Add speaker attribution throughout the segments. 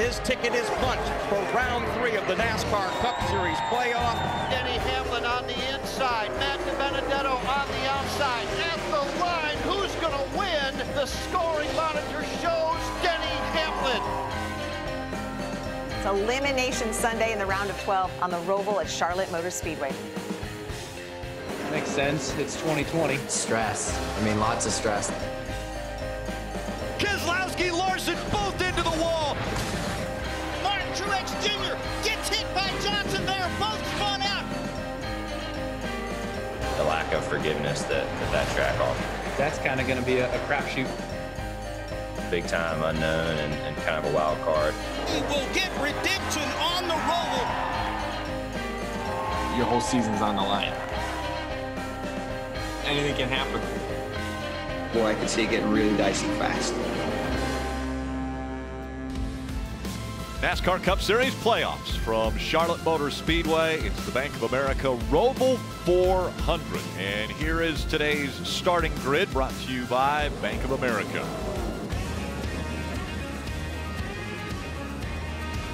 Speaker 1: His ticket is punched for round three of the NASCAR Cup Series playoff.
Speaker 2: Denny Hamlin on the inside. Matt DiBenedetto on the outside. At the line, who's going to win? The scoring monitor shows Denny Hamlin.
Speaker 3: It's Elimination Sunday in the round of 12 on the Roval at Charlotte Motor Speedway.
Speaker 4: Makes sense. It's 2020.
Speaker 5: Stress. I mean, lots of stress.
Speaker 1: Keselowski, Larson, both
Speaker 2: Truex Jr. gets hit by Johnson there. Both spun out.
Speaker 6: The lack of forgiveness that that, that track offers.
Speaker 4: That's kind of going to be a, a crapshoot.
Speaker 6: Big time unknown and, and kind of a wild card.
Speaker 2: He will get redemption on the Roval.
Speaker 7: Your whole season's on the line. Anything can happen.
Speaker 8: Boy, I could see it getting really dicey fast.
Speaker 9: NASCAR Cup Series playoffs from Charlotte Motor Speedway. It's the Bank of America Roval 400. And here is today's starting grid brought to you by Bank of America.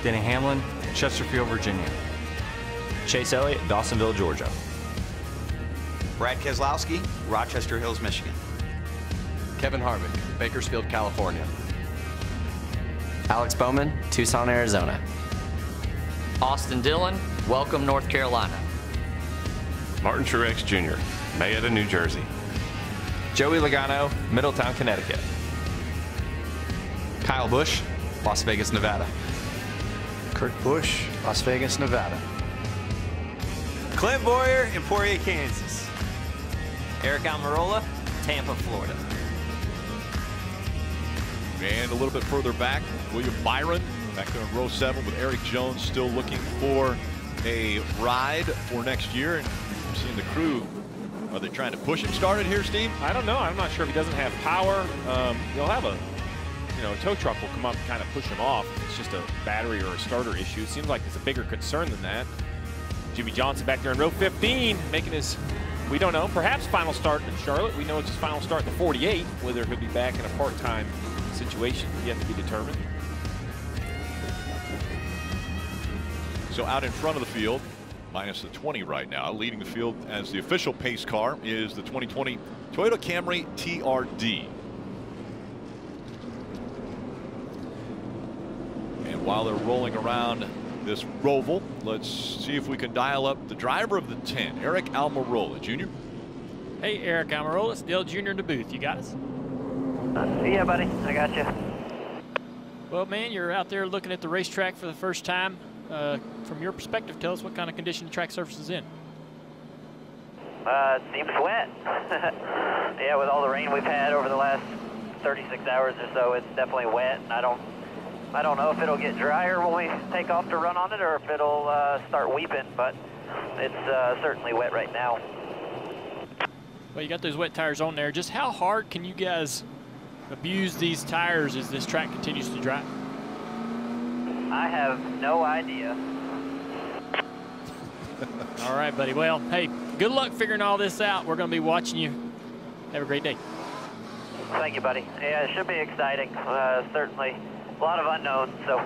Speaker 10: Denny Hamlin, Chesterfield, Virginia.
Speaker 11: Chase Elliott, Dawsonville, Georgia.
Speaker 12: Brad Keselowski, Rochester Hills, Michigan.
Speaker 13: Kevin Harvick, Bakersfield, California.
Speaker 5: Alex Bowman, Tucson, Arizona.
Speaker 14: Austin Dillon, Welcome, North Carolina.
Speaker 15: Martin Truex Jr., Mayetta, New Jersey.
Speaker 16: Joey Logano, Middletown, Connecticut.
Speaker 17: Kyle Busch, Las Vegas, Nevada.
Speaker 18: Kurt Busch, Las Vegas, Nevada.
Speaker 19: Clint Bowyer, Emporia, Kansas.
Speaker 20: Aric Almirola, Tampa, Florida.
Speaker 9: And a little bit further back, William Byron back there in row seven with Erik Jones still looking for a ride for next year. And I'm seeing the crew. Are they trying to push him started here, Steve?
Speaker 21: I don't know. I'm not sure if he doesn't have power. Um, he'll have a, you know, a tow truck will come up and kind of push him off. It's just a battery or a starter issue. Seems like it's a bigger concern than that. Jimmie Johnson back there in row 15, making his, we don't know, perhaps final start in Charlotte. We know it's his final start in the 48. Whether he'll be back in a part-time situation yet to be determined.
Speaker 9: So out in front of the field, minus the 20 right now, leading the field as the official pace car is the 2020 Toyota Camry TRD. And while they're rolling around this Roval, let's see if we can dial up the driver of the 10, Aric Almirola Jr.
Speaker 22: Hey, Aric Almirola, it's Dale Jr. in the booth. You got us?
Speaker 23: Uh, yeah, buddy, I got you.
Speaker 22: Well, man, you're out there looking at the racetrack for the first time. Uh, from your perspective, tell us what kind of condition the track surface is in.
Speaker 23: Uh, seems wet. yeah, with all the rain we've had over the last 36 hours or so, it's definitely wet. And I don't, I don't know if it'll get drier when we take off to run on it, or if it'll uh, start weeping. But it's uh, certainly wet right now.
Speaker 22: Well, you got those wet tires on there. Just how hard can you guys abuse these tires as this track continues to dry?
Speaker 23: I have no idea.
Speaker 22: all right, buddy. Well, hey, good luck figuring all this out. We're going to be watching you. Have a great day.
Speaker 23: Thank you, buddy. Yeah, it should be exciting. Uh, certainly a lot of unknowns, so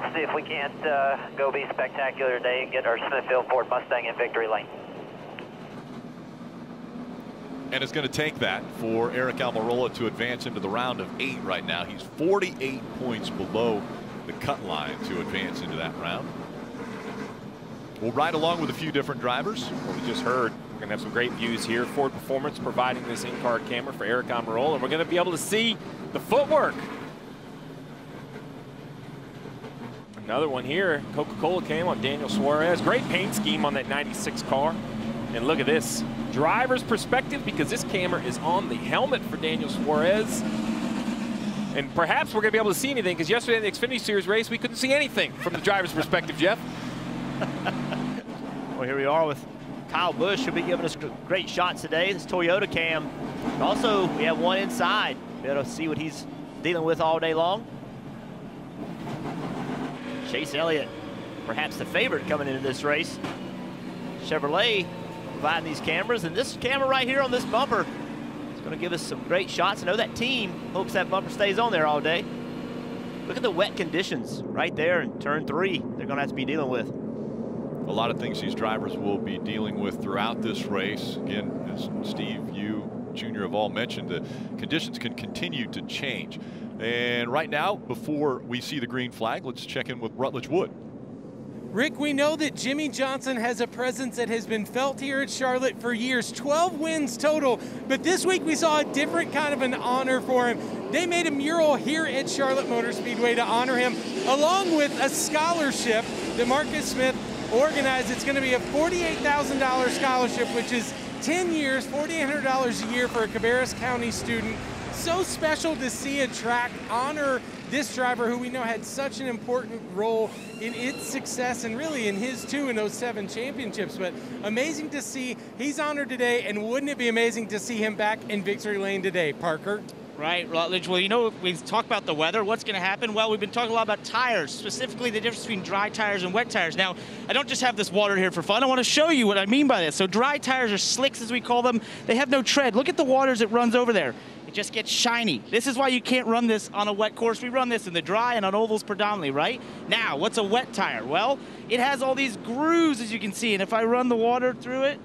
Speaker 23: we'll see if we can't uh, go be spectacular today and get our Smithfield Ford Mustang in victory lane.
Speaker 9: And it's going to take that for Aric Almirola to advance into the round of eight right now. He's 48 points below the cut line to advance into that round. We'll ride along with a few different drivers.
Speaker 21: Well, we just heard we're going to have some great views here. Ford Performance providing this in-car camera for Aric Almirola, and we're going to be able to see the footwork. Another one here. Coca-Cola came on Daniel Suarez. Great paint scheme on that 96 car. And look at this. Driver's perspective because this camera is on the helmet for Daniel Suarez. And perhaps we're going to be able to see anything because yesterday in the Xfinity Series race, we couldn't see anything from the driver's perspective, Jeff.
Speaker 24: well, here we are with Kyle Busch. He'll be giving us great shots today. This Toyota cam. Also, we have one inside. Be able to see what he's dealing with all day long. Chase Elliott, perhaps the favorite coming into this race. Chevrolet providing these cameras, and this camera right here on this bumper is going to give us some great shots. I know that team hopes that bumper stays on there all day. look at the wet conditions right there in turn three they're going to have to be dealing with.
Speaker 9: A lot of things these drivers will be dealing with throughout this race. Again, as Steve, you, Junior have all mentioned, the conditions can continue to change. And right now, before we see the green flag, let's check in with Rutledge Wood.
Speaker 25: Rick, we know that Jimmie Johnson has a presence that has been felt here at Charlotte for years 12 wins total. But this week we saw a different kind of an honor for him. They made a mural here at Charlotte Motor Speedway to honor him, along with a scholarship that Marcus Smith organized. It's going to be a $48,000 scholarship, which is 10 years, $4,800 a year for a Cabarrus County student. So special to see a track honor this driver who we know had such an important role in its success and really in his in those seven championships. But amazing to see he's honored today, and wouldn't it be amazing to see him back in victory lane today, Parker?
Speaker 26: Right, Rutledge. Well, you know, we talk about the weather. What's going to happen? Well, we've been talking a lot about tires, specifically the difference between dry tires and wet tires. Now, I don't just have this water here for fun. I want to show you what I mean by this. So dry tires are slicks, as we call them. They have no tread. Look at the waters it runs over there. It just gets shiny. This is why you can't run this on a wet course. We run this in the dry and on ovals predominantly, right? Now, what's a wet tire? Well, it has all these grooves, as you can see, and if I run the water through it,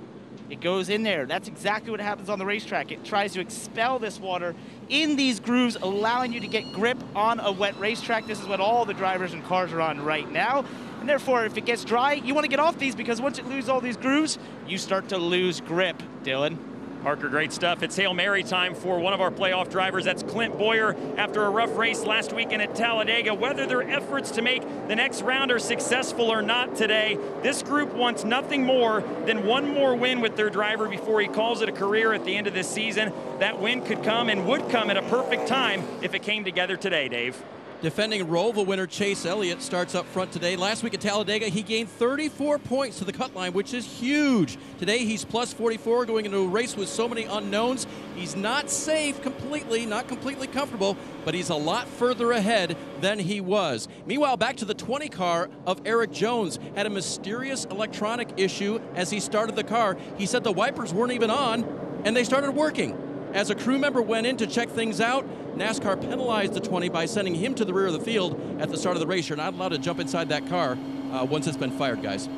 Speaker 26: it goes in there. That's exactly what happens on the racetrack. It tries to expel this water in these grooves, allowing you to get grip on a wet racetrack. This is what all the drivers and cars are on right now. And therefore, if it gets dry, you want to get off these because once it loses all these grooves, you start to lose grip, Dillon.
Speaker 21: Parker, great stuff. It's Hail Mary time for one of our playoff drivers. That's Clint Bowyer after a rough race last weekend at Talladega. Whether their efforts to make the next round are successful or not today, this group wants nothing more than one more win with their driver before he calls it a career at the end of this season. That win could come and would come at a perfect time if it came together today, Dave.
Speaker 27: Defending Roval winner Chase Elliott starts up front today. Last week at Talladega, he gained 34 points to the cut line, which is huge. Today, he's plus 44 going into a race with so many unknowns. He's not safe completely, not completely comfortable, but he's a lot further ahead than he was. Meanwhile, back to the 20 car of Erik Jones had a mysterious electronic issue as he started the car. He said the wipers weren't even on, and they started working. As a crew member went in to check things out, NASCAR penalized the 20 by sending him to the rear of the field at the start of the race. You're not allowed to jump inside that car uh, once it's been fired, guys.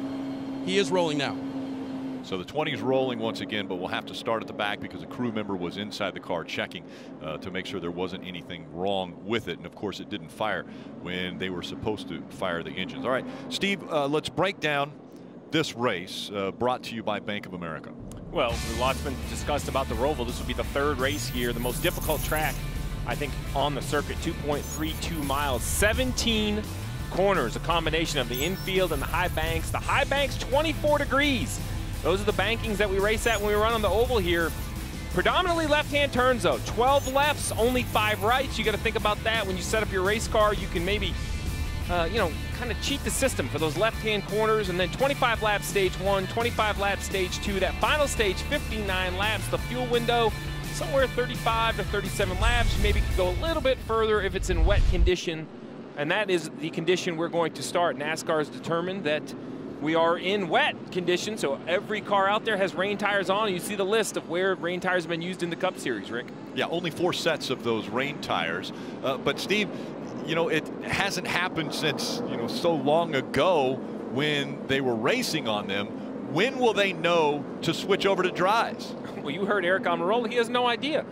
Speaker 27: He is rolling now.
Speaker 9: So the 20 is rolling once again, but we'll have to start at the back because a crew member was inside the car checking uh, to make sure there wasn't anything wrong with it. And of course, it didn't fire when they were supposed to fire the engines. All right, Steve, uh, let's break down this race uh, brought to you by Bank of America.
Speaker 21: Well, a lot's been discussed about the Roval. This will be the third race here, the most difficult track, I think, on the circuit. 2.32 miles, 17 corners, a combination of the infield and the high banks. The high banks, 24 degrees. Those are the bankings that we race at when we run on the oval here. Predominantly left-hand turns, though. 12 lefts, only five rights. You got to think about that when you set up your race car. You can maybe, uh, you know, kind of cheat the system for those left-hand corners. And then 25 laps stage one, 25 laps stage two. That final stage, 59 laps. The fuel window, somewhere 35 to 37 laps. You maybe could go a little bit further if it's in wet condition. And that is the condition we're going to start. NASCAR has determined that we are in wet condition, so every car out there has rain tires on. You see the list of where rain tires have been used in the Cup Series, Rick.
Speaker 9: Yeah, only four sets of those rain tires. Uh, but Steve, you know, it hasn't happened since, you know, so long ago when they were racing on them. When will they know to switch over to dries?
Speaker 21: Well, you heard Aric Almirola. He has no idea.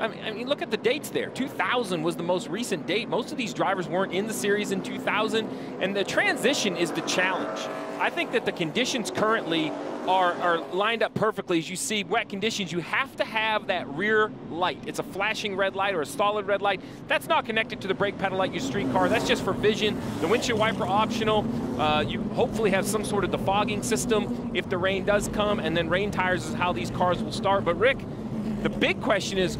Speaker 21: I mean, I mean, look at the dates there. 2000 was the most recent date. Most of these drivers weren't in the series in 2000, and the transition is the challenge. I think that the conditions currently are, are lined up perfectly. As you see, wet conditions, you have to have that rear light. It's a flashing red light or a solid red light. That's not connected to the brake pedal like your street car. That's just for vision. The windshield wiper optional. Uh, you hopefully have some sort of defogging system if the rain does come, and then rain tires is how these cars will start. But Rick, the big question is,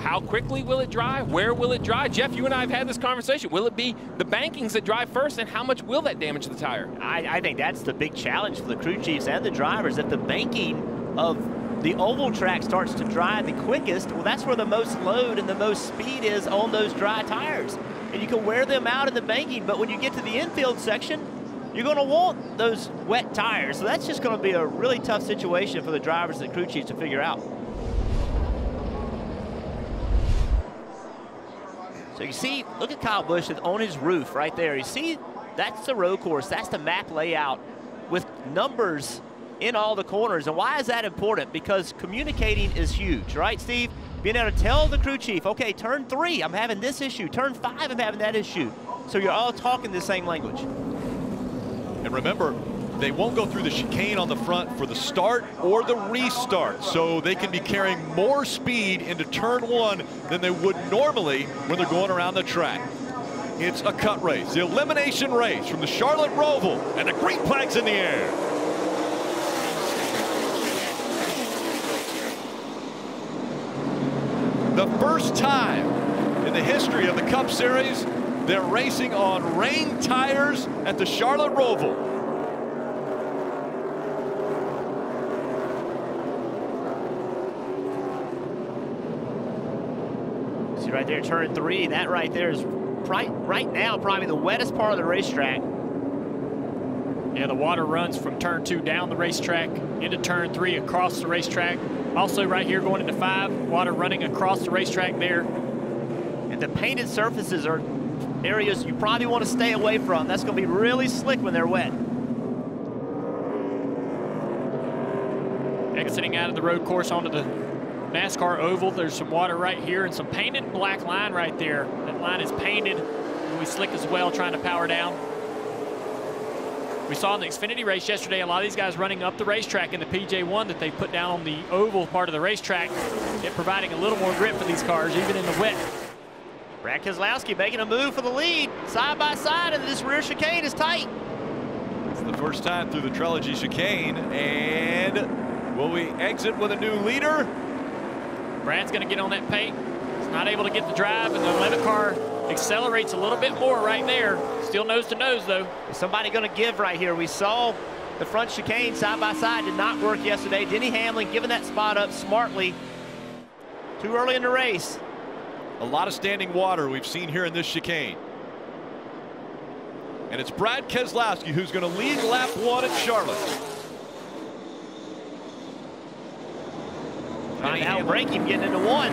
Speaker 21: how quickly will it dry? Where will it dry? Jeff, you and I have had this conversation. Will it be the bankings that dry first, and how much will that damage the tire?
Speaker 24: I, I think that's the big challenge for the crew chiefs and the drivers, that the banking of the oval track starts to dry the quickest, well, that's where the most load and the most speed is on those dry tires. And you can wear them out in the banking, but when you get to the infield section, you're going to want those wet tires. So that's just going to be a really tough situation for the drivers and the crew chiefs to figure out. So you see, look at Kyle Busch on his roof right there. You see, that's the road course. That's the map layout with numbers in all the corners. And why is that important? Because communicating is huge, right, Steve? Being able to tell the crew chief, okay, turn three, I'm having this issue. Turn five, I'm having that issue. So you're all talking the same language.
Speaker 9: And remember, they won't go through the chicane on the front for the start or the restart. So they can be carrying more speed into turn one than they would normally when they're going around the track. It's a cut race, the elimination race from the Charlotte Roval, and the green flag's in the air. The first time in the history of the Cup Series, they're racing on rain tires at the Charlotte Roval.
Speaker 24: See right there, turn three. That right there is right, right now probably the wettest part of the racetrack.
Speaker 22: Yeah, the water runs from turn two down the racetrack into turn three across the racetrack. Also right here going into five, water running across the racetrack there.
Speaker 24: And the painted surfaces are areas you probably want to stay away from. That's going to be really slick when they're wet.
Speaker 22: Exiting out of the road course onto the NASCAR oval, there's some water right here and some painted black line right there. That line is painted. We slick as well, trying to power down. We saw in the Xfinity race yesterday, a lot of these guys running up the racetrack in the PJ1 that they put down on the oval part of the racetrack, it providing a little more grip for these cars, even in the wet.
Speaker 24: Brad Keselowski making a move for the lead, side by side, and this rear chicane is tight.
Speaker 9: It's the first time through the Trilogy chicane, and will we exit with a new leader?
Speaker 22: Brad's going to get on that paint. He's not able to get the drive, and the Levitt car accelerates a little bit more right there. Still nose to nose, though.
Speaker 24: Is somebody going to give right here? We saw the front chicane side by side did not work yesterday. Denny Hamlin giving that spot up smartly. Too early in the race.
Speaker 9: A lot of standing water we've seen here in this chicane. And it's Brad Keselowski who's going to lead lap one at Charlotte.
Speaker 24: Trying to outbreak him getting into one.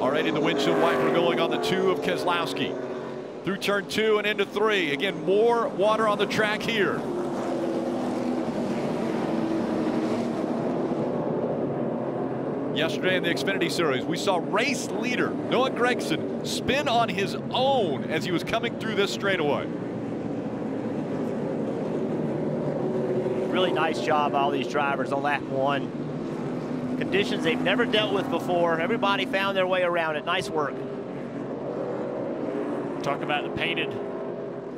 Speaker 9: Already the windshield wiper going on the two of Keselowski. Through turn two and into three. Again, more water on the track here. Yesterday in the Xfinity Series, we saw race leader Noah Gragson spin on his own as he was coming through this straightaway.
Speaker 24: Really nice job, all these drivers on lap one. Conditions they've never dealt with before. Everybody found their way around it. Nice work.
Speaker 22: Talk about the painted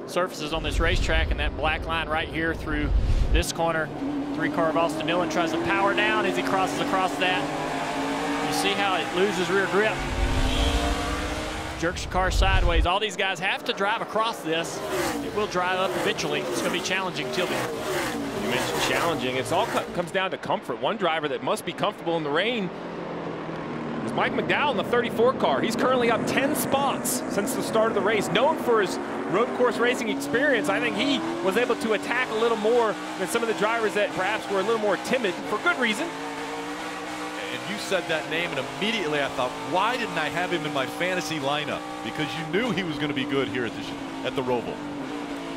Speaker 22: surfaces on this racetrack and that black line right here through this corner. Three car of Austin Dillon tries to power down as he crosses across that. You see how it loses rear grip. Jerks the car sideways. All these guys have to drive across this. It will drive up eventually. It's going to be challenging the
Speaker 21: Mentioned challenging. It's all co comes down to comfort. One driver that must be comfortable in the rain is Mike McDowell in the 34 car. He's currently up 10 spots since the start of the race. Known for his road course racing experience, I think he was able to attack a little more than some of the drivers that perhaps were a little more timid for good reason.
Speaker 9: And you said that name, and immediately I thought, why didn't I have him in my fantasy lineup? Because you knew he was going to be good here at the, at the Roval.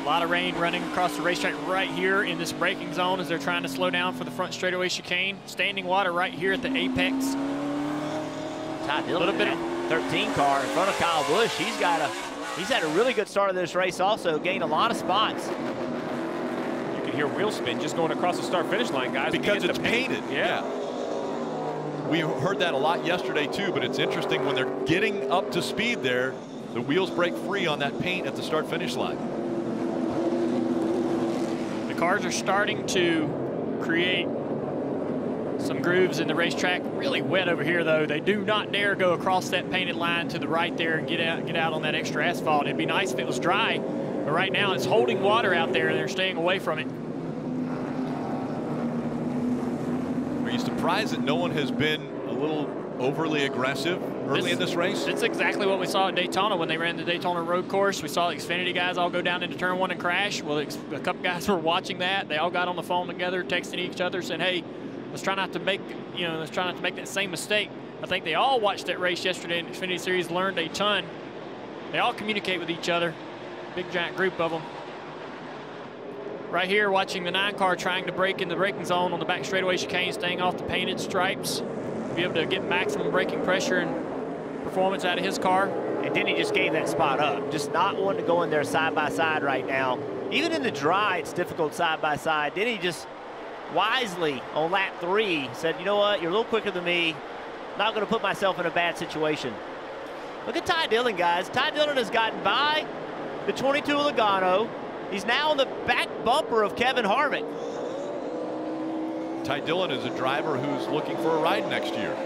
Speaker 22: A lot of rain running across the racetrack right here in this braking zone as they're trying to slow down for the front straightaway chicane. Standing water right here at the apex.
Speaker 24: Ty Dillon, a little bit of 13 car in front of Kyle Busch. He's got a he's had a really good start of this race also, gained a lot of spots.
Speaker 21: You can hear wheel spin just going across the start finish line, guys.
Speaker 9: Because it's painted.
Speaker 21: Yeah.
Speaker 9: yeah. We heard that a lot yesterday too, but it's interesting when they're getting up to speed there, the wheels break free on that paint at the start finish line.
Speaker 22: Cars are starting to create some grooves in the racetrack. Really wet over here, though. They do not dare go across that painted line to the right there and get out, get out on that extra asphalt. It'd be nice if it was dry, but right now it's holding water out there and they're staying away from it.
Speaker 9: Are you surprised that no one has been a little overly aggressive early
Speaker 22: This-
Speaker 9: in this race?
Speaker 22: It's exactly what we saw at Daytona when they ran the Daytona road course. We saw the Xfinity guys all go down into turn one and crash. Well, a couple guys were watching that. They all got on the phone together, texting each other, saying, hey, let's try not to make, you know, let's try not to make that same mistake. I think they all watched that race yesterday in the Xfinity Series, learned a ton. They all communicate with each other. Big giant group of them. Right here, watching the nine car trying to break in the braking zone on the back straightaway chicane, staying off the painted stripes, be able to get maximum braking pressure and performance out of his car.
Speaker 24: And Denny just gave that spot up. Just not wanting to go in there side by side right now. Even in the dry, it's difficult side by side. Denny just wisely on lap three said, you know what, you're a little quicker than me. Not going to put myself in a bad situation. Look at Ty Dillon, guys. Ty Dillon has gotten by the 22 of Logano. He's now on the back bumper of Kevin Harvick.
Speaker 9: Ty Dillon is a driver who's looking for a ride next year.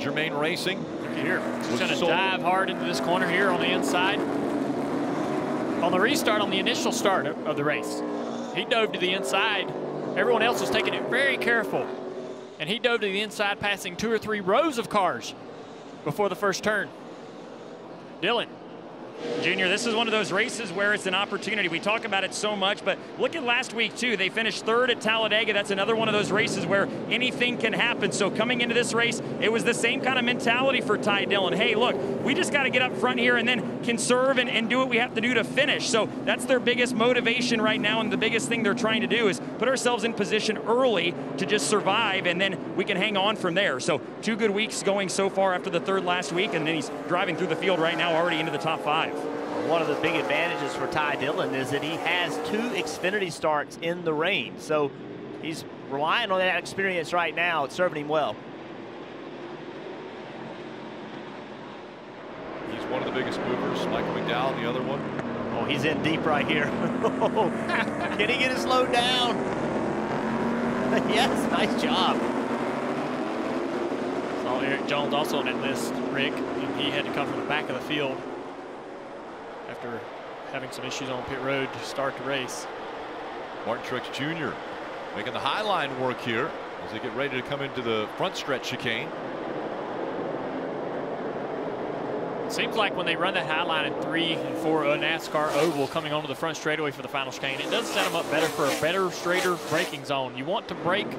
Speaker 9: Germain Racing.
Speaker 22: Here, he's going to dive hard into this corner here on the inside. On the restart, on the initial start of the race, he dove to the inside. Everyone else was taking it very careful. And he dove to the inside, passing two or three rows of cars before the first turn. Dillon
Speaker 28: Junior, this is one of those races where it's an opportunity. We talk about it so much, but look at last week, too. They finished third at Talladega. That's another one of those races where anything can happen. So coming into this race, it was the same kind of mentality for Ty Dillon. Hey, look, we just got to get up front here and then conserve and, and do what we have to do to finish. So that's their biggest motivation right now, and the biggest thing they're trying to do is put ourselves in position early to just survive, and then we can hang on from there. So two good weeks going so far after the third last week, and then he's driving through the field right now already into the top five.
Speaker 24: One of the big advantages for Ty Dillon is that he has two Xfinity starts in the rain. So he's relying on that experience right now. It's serving him well.
Speaker 9: He's one of the biggest movers. Michael McDowell, the other one.
Speaker 24: Oh, he's in deep right here. Can he get it slowed down? yes, nice job.
Speaker 22: Saw Erik Jones also on that list, Rick, and he had to come from the back of the field after having some issues on pit road to start the race.
Speaker 9: Martin Truex Jr. making the high line work here as they get ready to come into the front stretch chicane.
Speaker 22: Seems like when they run that high line in three and four a NASCAR oval coming onto the front straightaway for the final chicane, it does set them up better for a better, straighter braking zone. You want to brake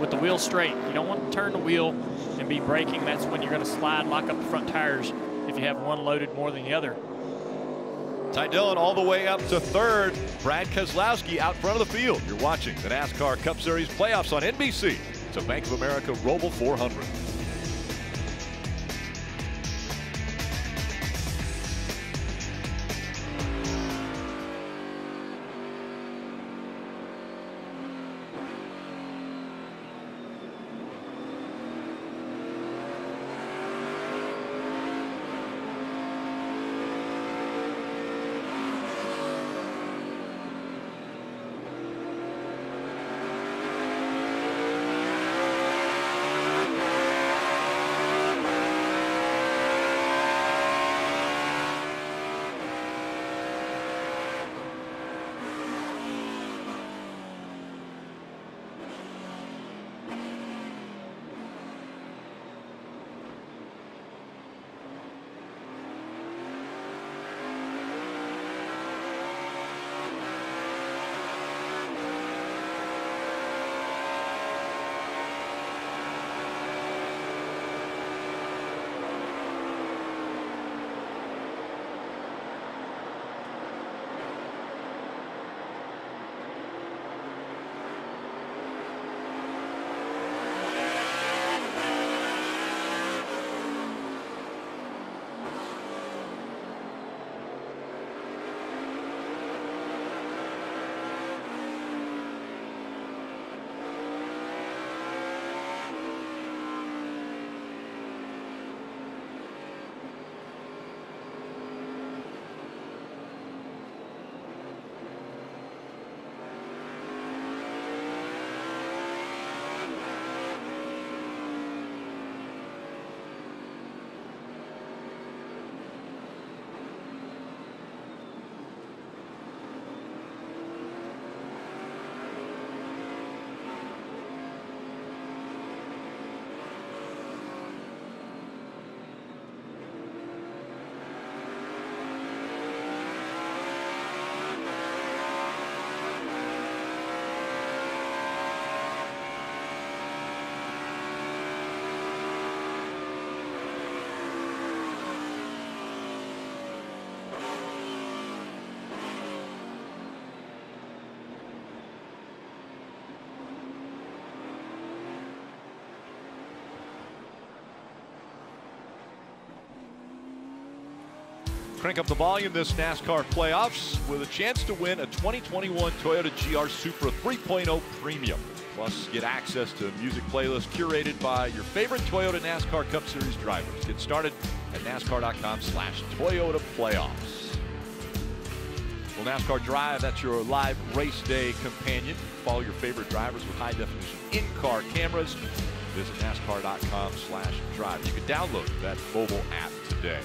Speaker 22: with the wheel straight. You don't want to turn the wheel and be braking. That's when you're going to slide, lock up the front tires if you have one loaded more than the other.
Speaker 9: Ty Dillon all the way up to third. Brad Keselowski out front of the field. You're watching the NASCAR Cup Series playoffs on NBC. It's a Bank of America Roval 400. Crank up the volume this NASCAR playoffs with a chance to win a 2021 Toyota GR Supra 3.0 Premium. Plus, get access to a music playlist curated by your favorite Toyota NASCAR Cup Series drivers. Get started at NASCAR.com slash Toyota Playoffs. Well, NASCAR Drive, that's your live race day companion. Follow your favorite drivers with high-definition in-car cameras. Visit NASCAR.com slash drive. You can download that mobile app today.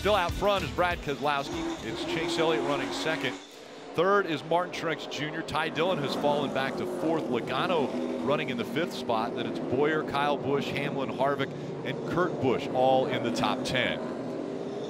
Speaker 9: Still out front is Brad Keselowski. It's Chase Elliott running second. Third is Martin Truex Jr. Ty Dillon has fallen back to fourth. Logano running in the fifth spot. Then it's Bowyer, Kyle Busch, Hamlin, Harvick, and Kurt Busch all in the top 10.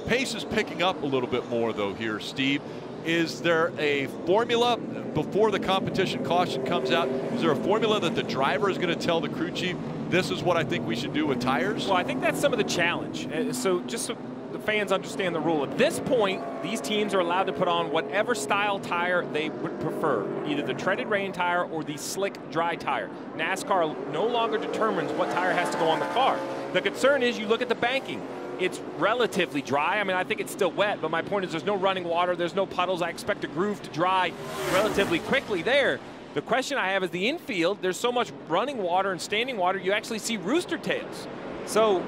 Speaker 9: Pace is picking up a little bit more, though, here, Steve. Is there a formula before the competition caution comes out? Is there a formula that the driver is going to tell the crew chief, this is what I think we should do with tires?
Speaker 21: Well, I think that's some of the challenge. Uh, so just so the fans understand the rule. At this point, these teams are allowed to put on whatever style tire they would prefer, either the treaded rain tire or the slick dry tire. NASCAR no longer determines what tire has to go on the car. The concern is you look at the banking. It's relatively dry. I mean, I think it's still wet, but my point is there's no running water, there's no puddles. I expect the groove to dry relatively quickly there. The question I have is the infield, there's so much running water and standing water, you actually see rooster tails. So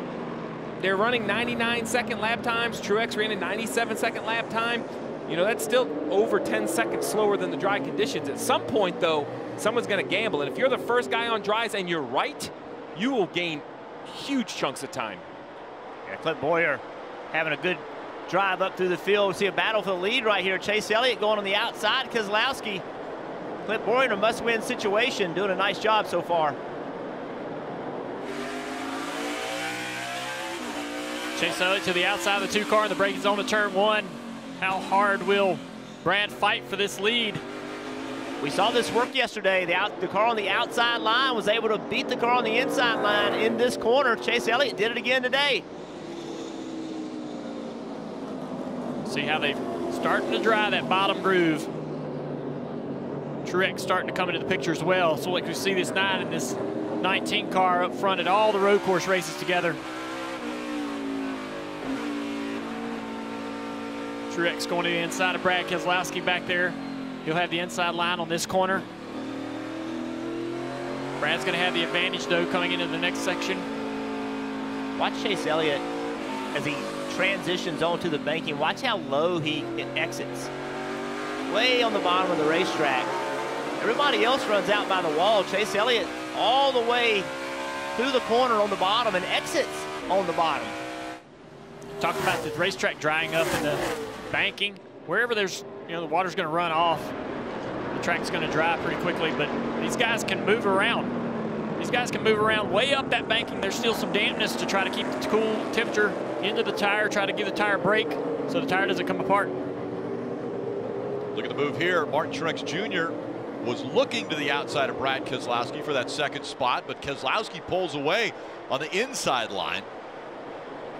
Speaker 21: they're running 99 second lap times. Truex ran a 97 second lap time. You know, that's still over 10 seconds slower than the dry conditions. At some point, though, someone's going to gamble. And if you're the first guy on dries and you're right, you will gain huge chunks of time.
Speaker 24: Yeah, Clint Bowyer having a good drive up through the field. We see a battle for the lead right here. Chase Elliott going on the outside. Keselowski. Clint Bowyer in a must-win situation, doing a nice job so far.
Speaker 22: Chase Elliott to the outside of the two car in the braking zone of turn one. How hard will Brad fight for this lead?
Speaker 24: We saw this work yesterday. The, out, the car on the outside line was able to beat the car on the inside line in this corner. Chase Elliott did it again today.
Speaker 22: See how they're starting to dry that bottom groove. Truex starting to come into the picture as well. So like we see this 9 and this 19 car up front at all the road course races together. Truex going to the inside of Brad Keselowski back there. He'll have the inside line on this corner. Brad's going to have the advantage, though, coming into the next section.
Speaker 24: Watch Chase Elliott as he transitions onto the banking. Watch how low he exits. Way on the bottom of the racetrack. Everybody else runs out by the wall. Chase Elliott all the way through the corner on the bottom and exits on the bottom.
Speaker 22: Talk about the racetrack drying up in the banking, wherever there's, you know, the water's going to run off, the track's going to dry pretty quickly, but these guys can move around. These guys can move around way up that banking. There's still some dampness to try to keep the cool temperature into the tire, try to give the tire a break so the tire doesn't come apart.
Speaker 9: Look at the move here. Martin Truex Jr. was looking to the outside of Brad Keselowski for that second spot, but Keselowski pulls away on the inside line.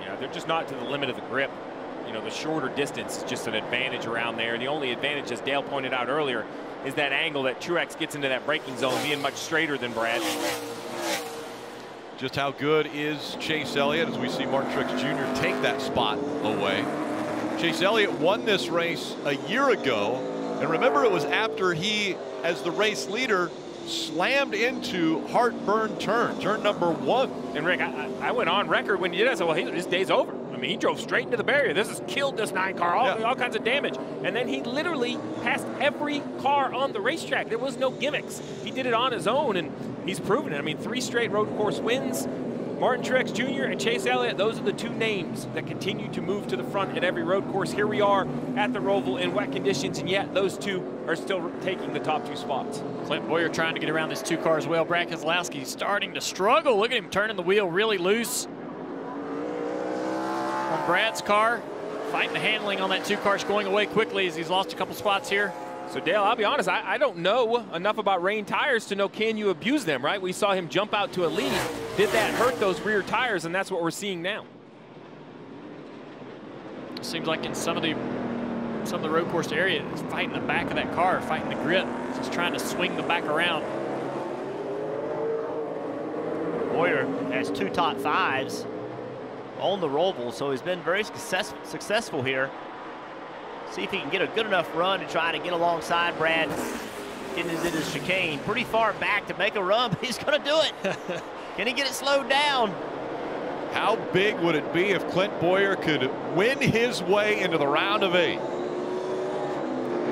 Speaker 21: Yeah, they're just not to the limit of the grip you know, the shorter distance is just an advantage around there. The only advantage, as Dale pointed out earlier, is that angle that Truex gets into that braking zone being much straighter than Brad.
Speaker 9: Just how good is Chase Elliott as we see Mark Truex Jr. take that spot away. Chase Elliott won this race a year ago. And remember, it was after he, as the race leader, slammed into heartburn turn, turn number one.
Speaker 21: And Rick, I, I went on record when you did. I said, well, his day's over I mean, he drove straight into the barrier. This has killed this nine car, all, yeah. all kinds of damage. And then he literally passed every car on the racetrack. There was no gimmicks. He did it on his own, and he's proven it. I mean, three straight road course wins. Martin Truex Jr. and Chase Elliott, those are the two names that continue to move to the front at every road course. Here we are at the Roval in wet conditions, and yet those two are still taking the top two spots.
Speaker 22: Clint Bowyer trying to get around this two car as well. Brad Keselowski starting to struggle. Look at him turning the wheel really loose on Brad's car. Fighting the handling on that two cars going away quickly as he's lost a couple spots here.
Speaker 21: So, Dale, I'll be honest, I, I, don't know enough about rain tires to know can you abuse them, right? We saw him jump out to a lead. Did that hurt those rear tires? And that's what we're seeing now.
Speaker 22: Seems like in some of the some of the road course area, it's fighting the back of that car, fighting the grip. Just trying to swing the back around.
Speaker 24: Bowyer has two top fives on the Roval, so he's been very success successful here. See if he can get a good enough run to try to get alongside Brad getting into this chicane. Pretty far back to make a run, but he's going to do it. can he get it slowed down?
Speaker 9: How big would it be if Clint Bowyer could win his way into the round of eight?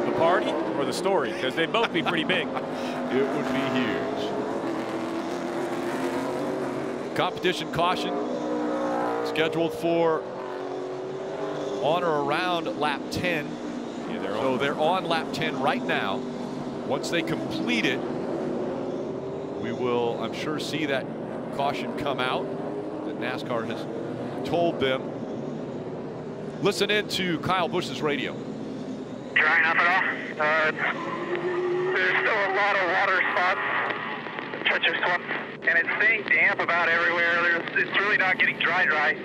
Speaker 21: The party or the story? Because they'd both be pretty big.
Speaker 9: it would be huge. Competition caution scheduled for on or around lap 10.
Speaker 21: Yeah, they're
Speaker 9: so
Speaker 21: on.
Speaker 9: they're on lap 10 right now. Once they complete it, we will, I'm sure, see that caution come out that NASCAR has told them. Listen in to Kyle Busch's radio.
Speaker 29: Drying up at all? Uh, there's still a lot of water spots, treacherous ones, and it's staying damp about everywhere. There's, it's really not getting dry dry.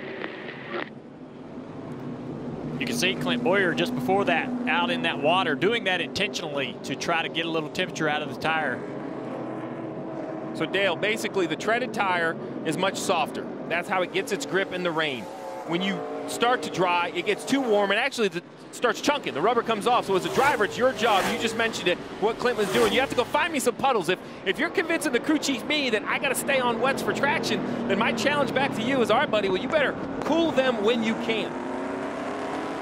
Speaker 22: You can see Clint Bowyer just before that out in that water doing that intentionally to try to get a little temperature out of the tire.
Speaker 21: So Dale, basically the treaded tire is much softer. That's how it gets its grip in the rain. When you start to dry, it gets too warm and actually it starts chunking. The rubber comes off. So as a driver, it's your job. You just mentioned it, what Clint was doing. You have to go find me some puddles. If, if you're convincing the crew chief me that I got to stay on wets for traction, then my challenge back to you is, all right, buddy, well, you better cool them when you can.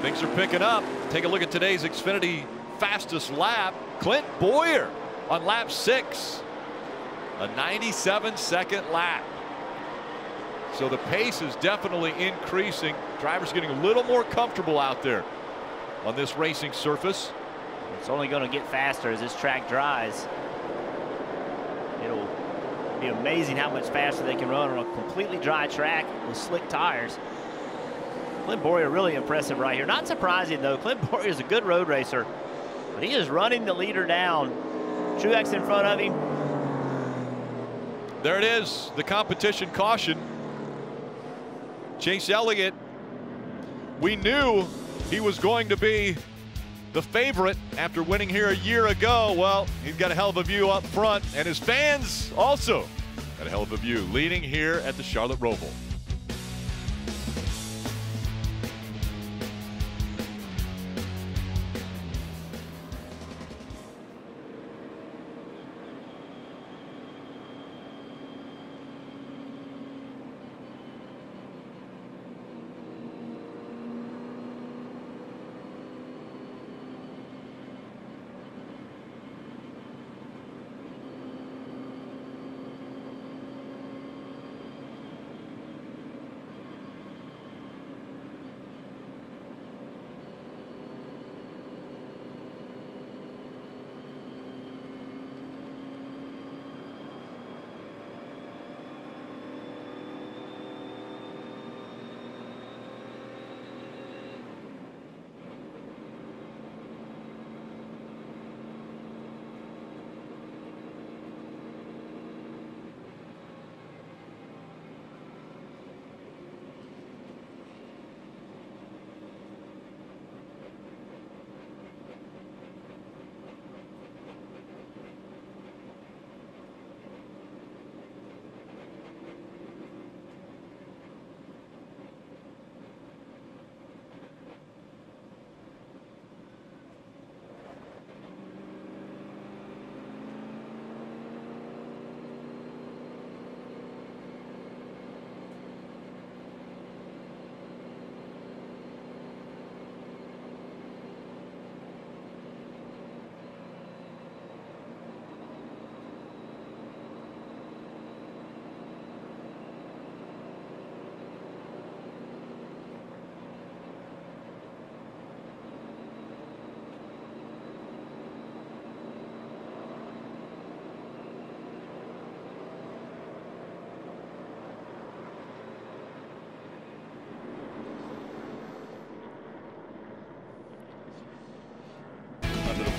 Speaker 9: Things are picking up. Take a look at today's Xfinity fastest lap. Clint Bowyer on lap six. A 97 second lap. So the pace is definitely increasing. Drivers getting a little more comfortable out there on this racing surface.
Speaker 24: It's only going to get faster as this track dries. It'll be amazing how much faster they can run on a completely dry track with slick tires. Clint Bowyer really impressive right here. Not surprising though. Clint Bowyer is a good road racer, but he is running the leader down. Truex in front of him.
Speaker 9: There it is, the competition caution. Chase Elliott, we knew he was going to be the favorite after winning here a year ago. Well, he's got a hell of a view up front, and his fans also got a hell of a view leading here at the Charlotte Roval.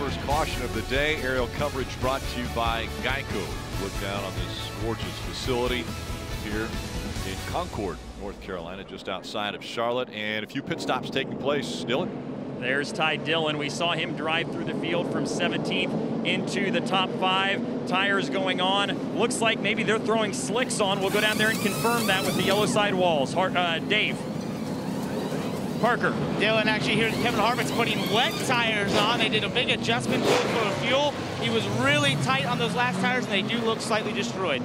Speaker 9: First caution of the day, aerial coverage brought to you by Geico. Look down on this gorgeous facility here in Concord, North Carolina, just outside of Charlotte, and a few pit stops taking place. Dillon?
Speaker 28: There's Ty Dillon. We saw him drive through the field from 17th into the top five. Tires going on. Looks like maybe they're throwing slicks on. We'll go down there and confirm that with the yellow sidewalls. Hart, uh, Dave.
Speaker 22: Parker.
Speaker 26: Dylan actually here, Kevin Harvick's putting wet tires on. They did a big adjustment to for the fuel. He was really tight on those last tires, and they do look slightly destroyed.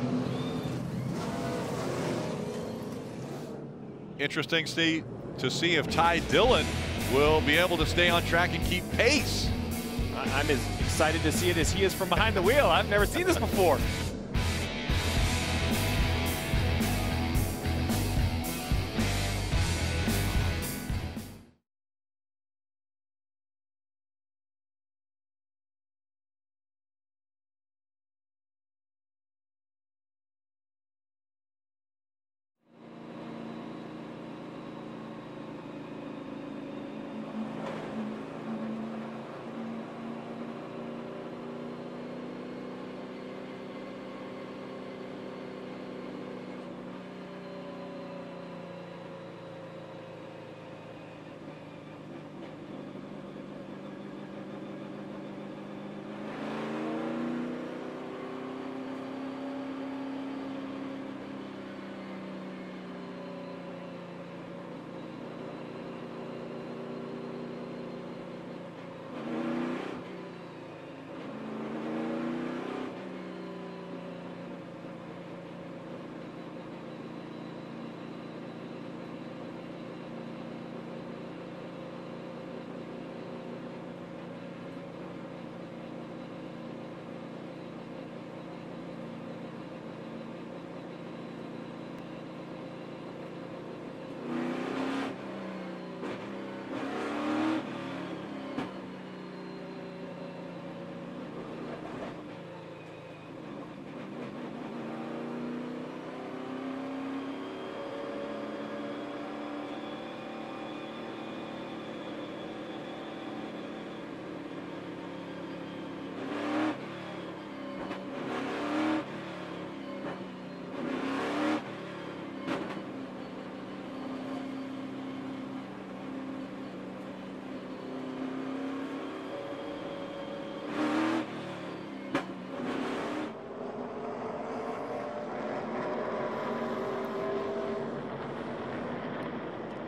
Speaker 9: Interesting see, to see if Ty Dillon will be able to stay on track and keep pace.
Speaker 21: I'm as excited to see it as he is from behind the wheel. I've never seen this before.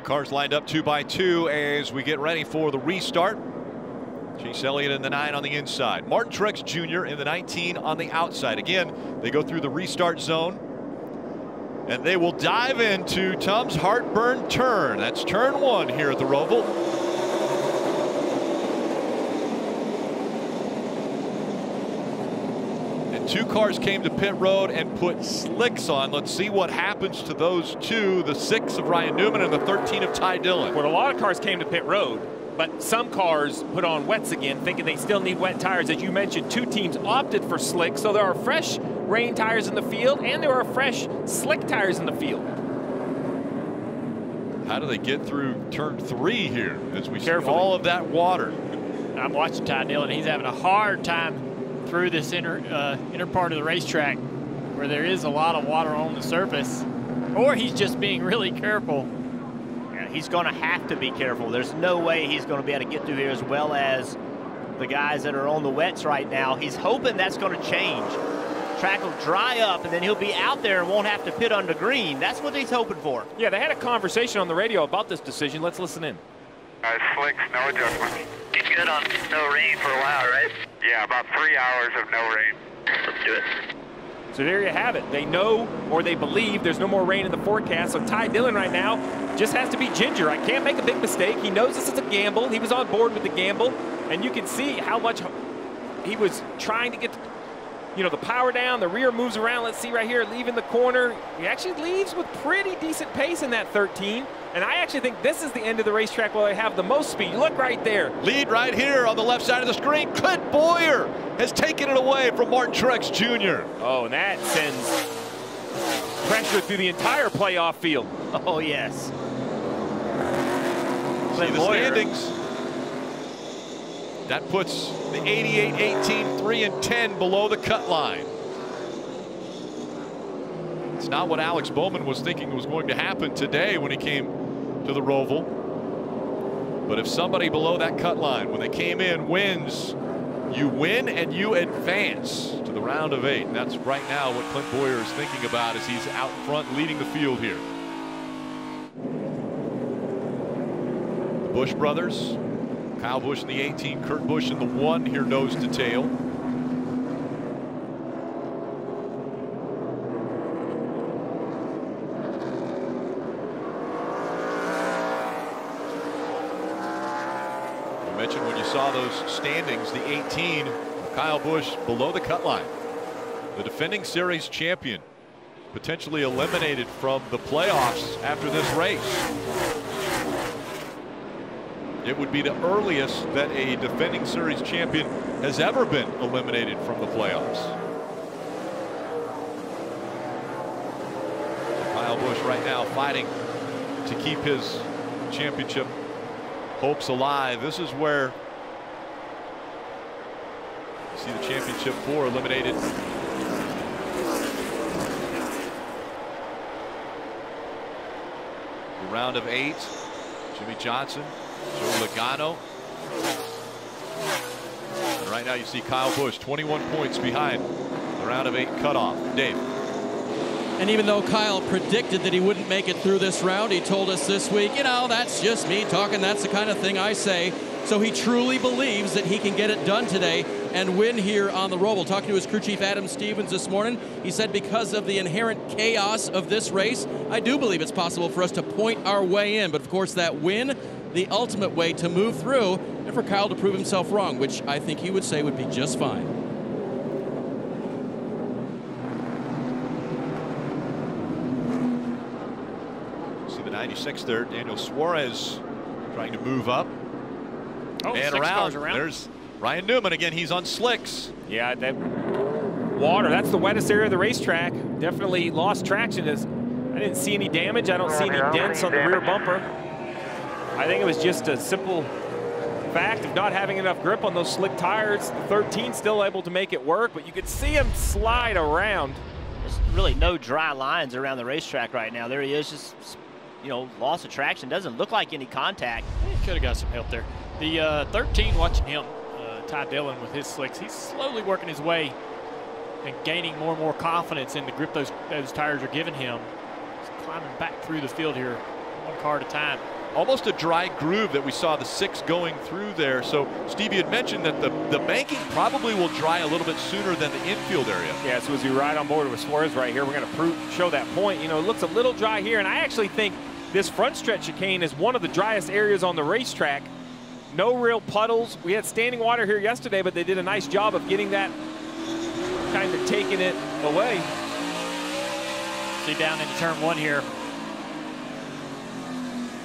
Speaker 9: Cars lined up two by two as we get ready for the restart. Chase Elliott in the nine on the inside. Martin Truex Jr. in the 19 on the outside. Again, they go through the restart zone and they will dive into Tom's heartburn turn. That's turn one here at the Roval. Two cars came to pit road and put slicks on. Let's see what happens to those two, the six of Ryan Newman and the 13 of Ty Dillon.
Speaker 21: Well, a lot of cars came to pit road, but some cars put on wets again, thinking they still need wet tires. As you mentioned, two teams opted for slick, so there are fresh rain tires in the field, and there are fresh slick tires in the field.
Speaker 9: How do they get through turn three here as we
Speaker 22: Carefully.
Speaker 9: see all of that water?
Speaker 22: I'm watching Ty Dillon. He's having a hard time through this inner uh, inner part of the racetrack where there is a lot of water on the surface, or he's just being really careful.
Speaker 24: Yeah, he's going to have to be careful. There's no way he's going to be able to get through here as well as the guys that are on the wets right now. He's hoping that's going to change. Track will dry up, and then he'll be out there and won't have to pit under green. That's what he's hoping for.
Speaker 21: Yeah, they had a conversation on the radio about this decision. Let's listen in.
Speaker 29: Uh, slick, no adjustment.
Speaker 23: He's good on no rain for a while, right?
Speaker 29: Yeah, about three hours of no rain.
Speaker 23: Let's do it.
Speaker 21: So there you have it. They know or they believe there's no more rain in the forecast. So Ty Dillon right now just has to be ginger. I can't make a big mistake. He knows this is a gamble. He was on board with the gamble. And you can see how much he was trying to get you know, the power down, the rear moves around. Let's see right here, leaving the corner. He actually leaves with pretty decent pace in that 13. And I actually think this is the end of the racetrack where they have the most speed. Look right there.
Speaker 9: Lead right here on the left side of the screen. Clint Bowyer has taken it away from Martin Truex Jr.
Speaker 21: Oh, and that sends pressure through the entire playoff field.
Speaker 24: Oh, yes.
Speaker 9: See the standings. That puts the 88, 18, 3, and 10 below the cut line. It's not what Alex Bowman was thinking was going to happen today when he came to the Roval. But if somebody below that cut line, when they came in, wins, you win and you advance to the round of eight. And that's right now what Clint Bowyer is thinking about as he's out front leading the field here. The Busch brothers. Kyle Busch in the 18, Kurt Busch in the one here nose to tail. You mentioned when you saw those standings, the 18, Kyle Busch below the cut line. The defending series champion potentially eliminated from the playoffs after this race. It would be the earliest that a defending series champion has ever been eliminated from the playoffs. Kyle Busch right now fighting to keep his championship hopes alive. This is where you see the championship four eliminated. The round of eight. Jimmie Johnson, Joe Logano. And right now you see Kyle Busch 21 points behind the round of eight cutoff. Dave.
Speaker 27: And even though Kyle predicted that he wouldn't make it through this round, he told us this week, you know, that's just me talking. That's the kind of thing I say. So he truly believes that he can get it done today and win here on the Roval. Talking to his crew chief Adam Stevens this morning, he said because of the inherent chaos of this race, I do believe it's possible for us to point our way in. But of course, that win, the ultimate way to move through, and for Kyle to prove himself wrong, which I think he would say would be just fine.
Speaker 9: See the 96 there, Daniel Suarez trying to move up.
Speaker 21: Oh,
Speaker 9: and
Speaker 21: six
Speaker 9: around.
Speaker 21: cars around.
Speaker 9: There's Ryan Newman again. He's on slicks.
Speaker 21: Yeah, that water. That's the wettest area of the racetrack. Definitely lost traction. As I didn't see any damage. I don't see any dents on the rear bumper. I think it was just a simple fact of not having enough grip on those slick tires. The 13 still able to make it work, but you could see him slide around.
Speaker 24: There's really no dry lines around the racetrack right now. There he is, just you know, loss of traction. Doesn't look like any contact.
Speaker 22: He Could have got some help there. The uh, 13, watching him, uh, Ty Dillon with his slicks, he's slowly working his way and gaining more and more confidence in the grip those, those tires are giving him. He's climbing back through the field here, one car at a time.
Speaker 9: Almost a dry groove that we saw the six going through there. So Stevie had mentioned that the, the banking probably will dry a little bit sooner than the infield area.
Speaker 21: Yeah, so as we ride on board with Suarez right here, we're going to prove, show that point. You know, it looks a little dry here, and I actually think this front stretch chicane is one of the driest areas on the racetrack. No real puddles. We had standing water here yesterday, but they did a nice job of getting that kind of taking it away.
Speaker 22: See down into turn one here.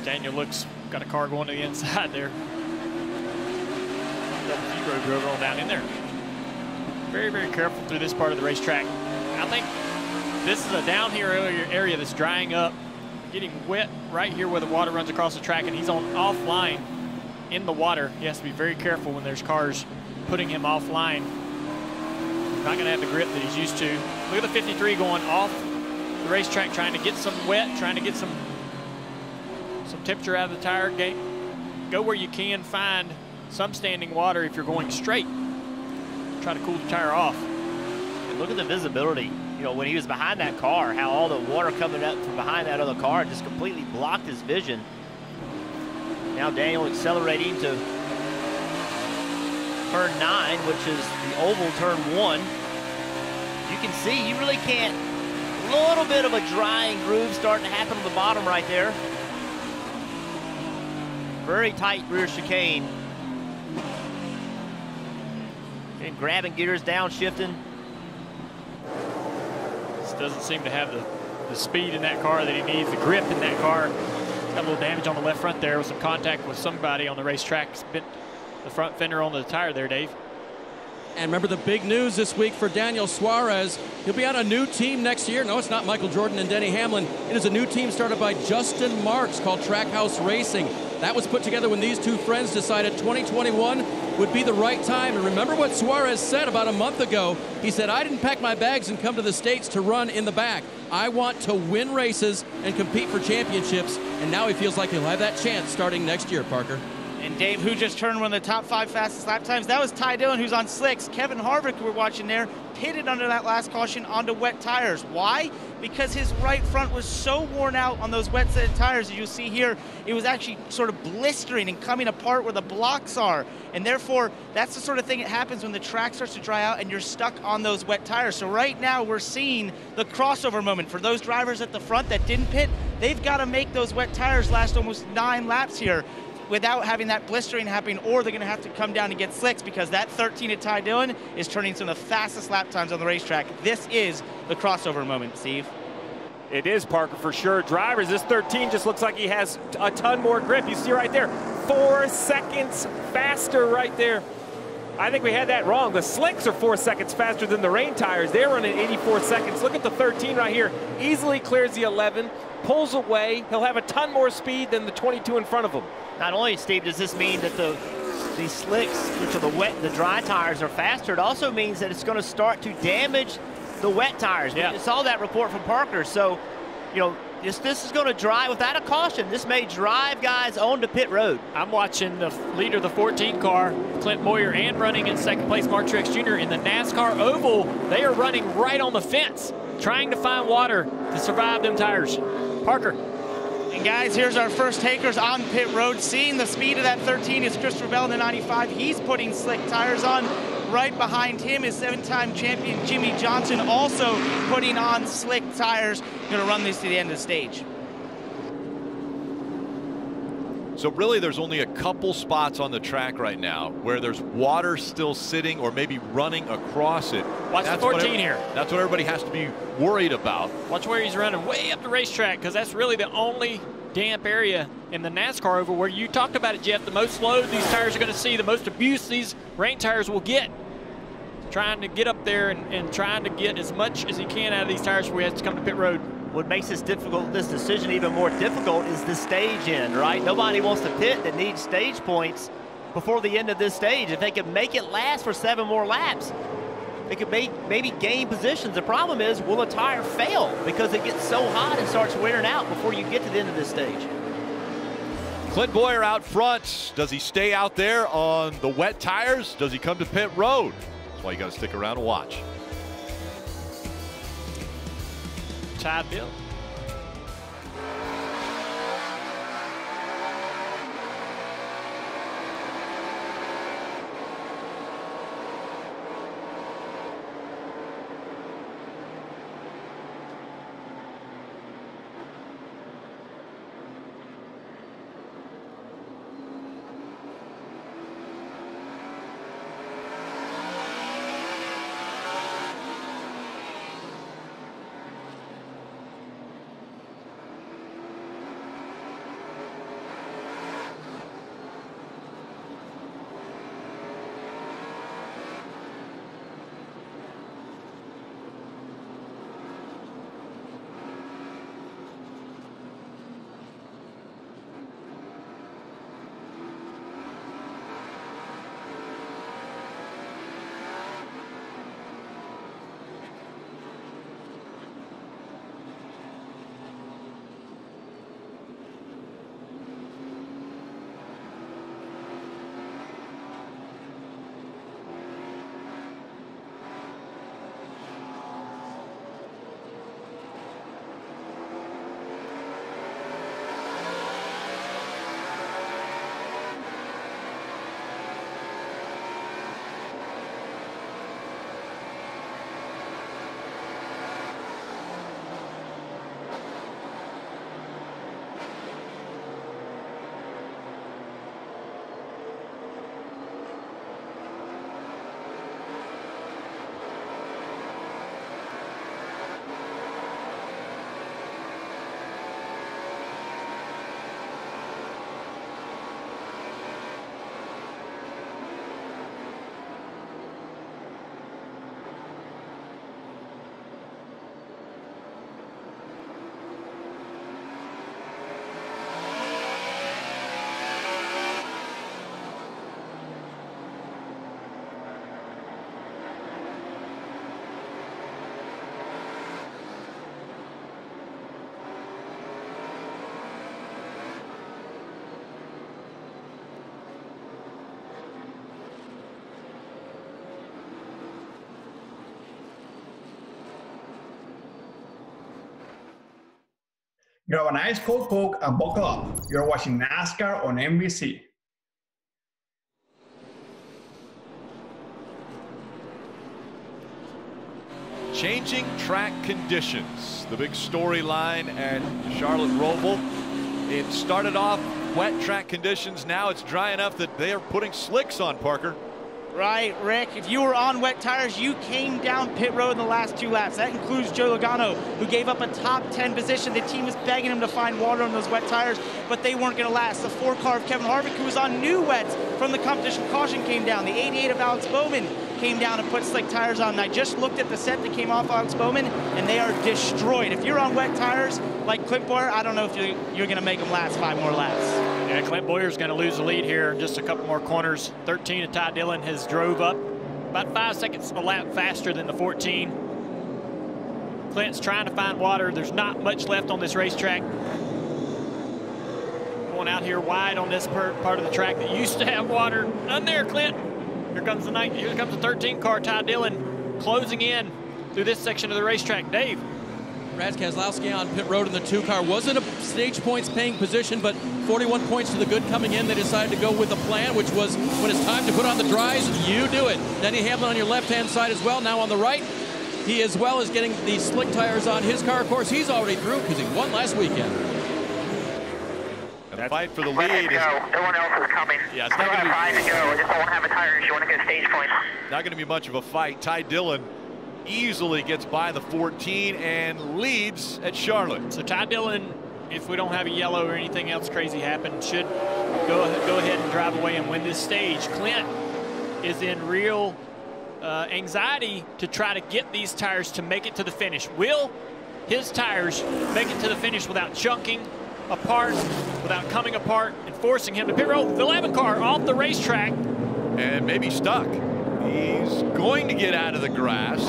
Speaker 22: Daniel looks got a car going to the inside there. Zero drove down in there. Very, very careful through this part of the racetrack. I think this is a down here area, area that's drying up, getting wet right here where the water runs across the track, and he's on offline in the water. He has to be very careful when there's cars putting him offline. Not going to have the grip that he's used to. Look at the 53 going off the racetrack, trying to get some wet, trying to get some some temperature out of the tire. Go, go where you can find some standing water if you're going straight. Try to cool the tire off.
Speaker 24: Look at the visibility. You know, when he was behind that car, how all the water coming up from behind that other car just completely blocked his vision. Now Daniel accelerating to turn nine, which is the oval turn one. You can see you really can't. A little bit of a drying groove starting to happen on the bottom right there. Very tight rear chicane. And grabbing gears, downshifting.
Speaker 22: This doesn't seem to have the, the speed in that car that he needs, the grip in that car. Got a little damage on the left front there with some contact with somebody on the racetrack. Bent the front fender on the tire there, Dave.
Speaker 27: And remember the big news this week for Daniel Suarez. He'll be on a new team next year. No, it's not Michael Jordan and Denny Hamlin. It is a new team started by Justin Marks called Trackhouse Racing. That was put together when these two friends decided 2021 would be the right time. And remember what Suarez said about a month ago. He said, I didn't pack my bags and come to the States to run in the back. I want to win races and compete for championships. And now he feels like he'll have that chance starting next year, Parker.
Speaker 26: And Dave, who just turned one of the top five fastest lap times, that was Ty Dillon, who's on slicks. Kevin Harvick, we're watching there, pitted under that last caution onto wet tires. Why? Because his right front was so worn out on those wet set tires, as you'll see here, it was actually sort of blistering and coming apart where the blocks are. And therefore, that's the sort of thing that happens when the track starts to dry out and you're stuck on those wet tires. So right now, we're seeing the crossover moment. For those drivers at the front that didn't pit, they've got to make those wet tires last almost nine laps here without having that blistering happening, or they're going to have to come down and get slicks because that 13 at Ty Dillon is turning some of the fastest lap times on the racetrack. This is the crossover moment, Steve.
Speaker 21: It is Parker for sure. Drivers, this 13 just looks like he has a ton more grip. You see right there, four seconds faster right there. I think we had that wrong. The slicks are four seconds faster than the rain tires. They're running 84 seconds. Look at the 13 right here. Easily clears the 11, pulls away. He'll have a ton more speed than the 22 in front of him.
Speaker 24: Not only, Steve, does this mean that the these slicks, which are the wet, the dry tires, are faster. It also means that it's going to start to damage the wet tires.
Speaker 22: Yeah.
Speaker 24: We saw that report from Parker. So, you know, this, this is going to drive without a caution. This may drive guys onto pit road.
Speaker 22: I'm watching the leader of the 14 car, Clint Bowyer, and running in second place, Mark Truex Jr. in the NASCAR Oval. They are running right on the fence, trying to find water to survive them tires. Parker.
Speaker 26: Guys, here's our first takers on pit road. Seeing the speed of that 13 is Christopher Bell in the 95. He's putting slick tires on. Right behind him is seven-time champion Jimmie Johnson, also putting on slick tires. Going to run this to the end of the stage.
Speaker 9: So really there's only a couple spots on the track right now where there's water still sitting or maybe running across it.
Speaker 22: Watch the
Speaker 9: That's what
Speaker 22: 14
Speaker 9: every-
Speaker 22: here.
Speaker 9: That's what everybody has to be worried about.
Speaker 22: Watch where he's running way up the racetrack because that's really the only damp area in the NASCAR Oval where you talked about it, Jeff. The most load these tires are going to see, the most abuse these rain tires will get. Trying to get up there and, and trying to get as much as he can out of these tires before he has to come to pit road.
Speaker 24: What makes this difficult, this decision even more difficult is the stage end, right? Nobody wants to pit that needs stage points before the end of this stage. If they could make it last for seven more laps, they could make, maybe gain positions. The problem is, will a tire fail because it gets so hot and starts wearing out before you get to the end of this stage?
Speaker 9: Clint Bowyer out front. Does he stay out there on the wet tires? Does he come to pit road? That's why you got to stick around and watch.
Speaker 22: Ty Bill.
Speaker 30: Grab a nice cold Coke and buckle up. You're watching NASCAR on NBC.
Speaker 9: Changing track conditions. The big storyline at Charlotte Roval. It started off wet track conditions. Now it's dry enough that they are putting slicks on, Parker.
Speaker 26: Right, Rick. If you were on wet tires, you came down pit road in the last two laps. That includes Joe Logano, who gave up a top 10 position. The team was begging him to find water on those wet tires, but they weren't going to last. The four car of Kevin Harvick, who was on new wets from the competition caution, came down. The 88 of Alex Bowman came down and put slick tires on. And I just looked at the set that came off Alex Bowman, and they are destroyed. If you're on wet tires like Clint Bowyer, I don't know if you're, you're going to make them last five more laps.
Speaker 22: Yeah, Clint Bowyer's going to lose the lead here in just a couple more corners. 13 of Ty Dillon has drove up about five seconds a lap faster than the 14. Clint's trying to find water. There's not much left on this racetrack. Going out here wide on this part of the track that used to have water. None there, Clint. Here comes the night. Here comes the 13 car. Ty Dillon closing in through this section of the racetrack. Dave.
Speaker 27: Brad Keselowski on pit road in the two car wasn't a stage points paying position, but 41 points to the good coming in. They decided to go with a plan, which was when it's time to put on the dries, you do it. Denny Hamlin on your left hand side as well. Now on the right, he as well is getting the slick tires on his car. Of course, he's already through because he won last weekend.
Speaker 9: And the fight for the lead
Speaker 29: it
Speaker 9: is
Speaker 29: go. Everyone else is coming.
Speaker 9: Yeah, it's not gonna be-
Speaker 29: five to go. Just don't have a tire issue. Want to get stage points.
Speaker 9: not going to be much of a fight. Ty Dillon easily gets by the 14 and leads at Charlotte.
Speaker 22: So Ty Dillon, if we don't have a yellow or anything else crazy happen, should go go ahead and drive away and win this stage. Clint is in real uh, anxiety to try to get these tires to make it to the finish. Will his tires make it to the finish without chunking apart, without coming apart and forcing him to pit road? The 11 car off the racetrack.
Speaker 9: And maybe stuck. He's going to get out of the grass.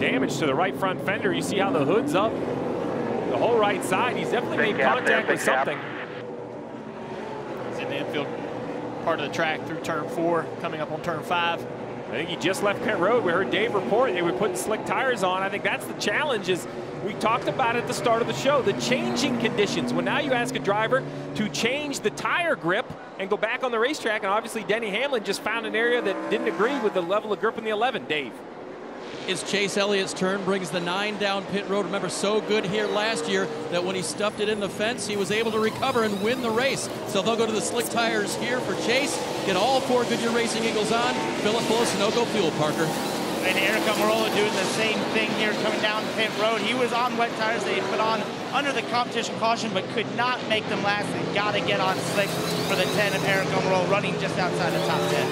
Speaker 21: Some damage to the right front fender. You see how the hood's up. The whole right side. He's definitely
Speaker 23: Big
Speaker 21: made contact
Speaker 23: there,
Speaker 21: with
Speaker 23: gap.
Speaker 21: something.
Speaker 22: He's in the infield part of the track through turn four, coming up on turn five.
Speaker 21: I think he just left pit road. We heard Dave report they were putting slick tires on. I think that's the challenge is we talked about at the start of the show, the changing conditions. When now you ask a driver to change the tire grip and go back on the racetrack, and obviously Denny Hamlin just found an area that didn't agree with the level of grip in the 11, Dave.
Speaker 27: It's Chase Elliott's turn, brings the nine down pit road. Remember, so good here last year that when he stuffed it in the fence, he was able to recover and win the race. So they'll go to the slick tires here for Chase. Get all four Goodyear Racing Eagles on. Fill it full of Sunoco fuel, Parker.
Speaker 26: And Aric Almirola doing the same thing here coming down pit road. He was on wet tires they had put on under the competition caution, but could not make them last. They got to get on slick for the 10 of Aric Almirola running just outside the top 10.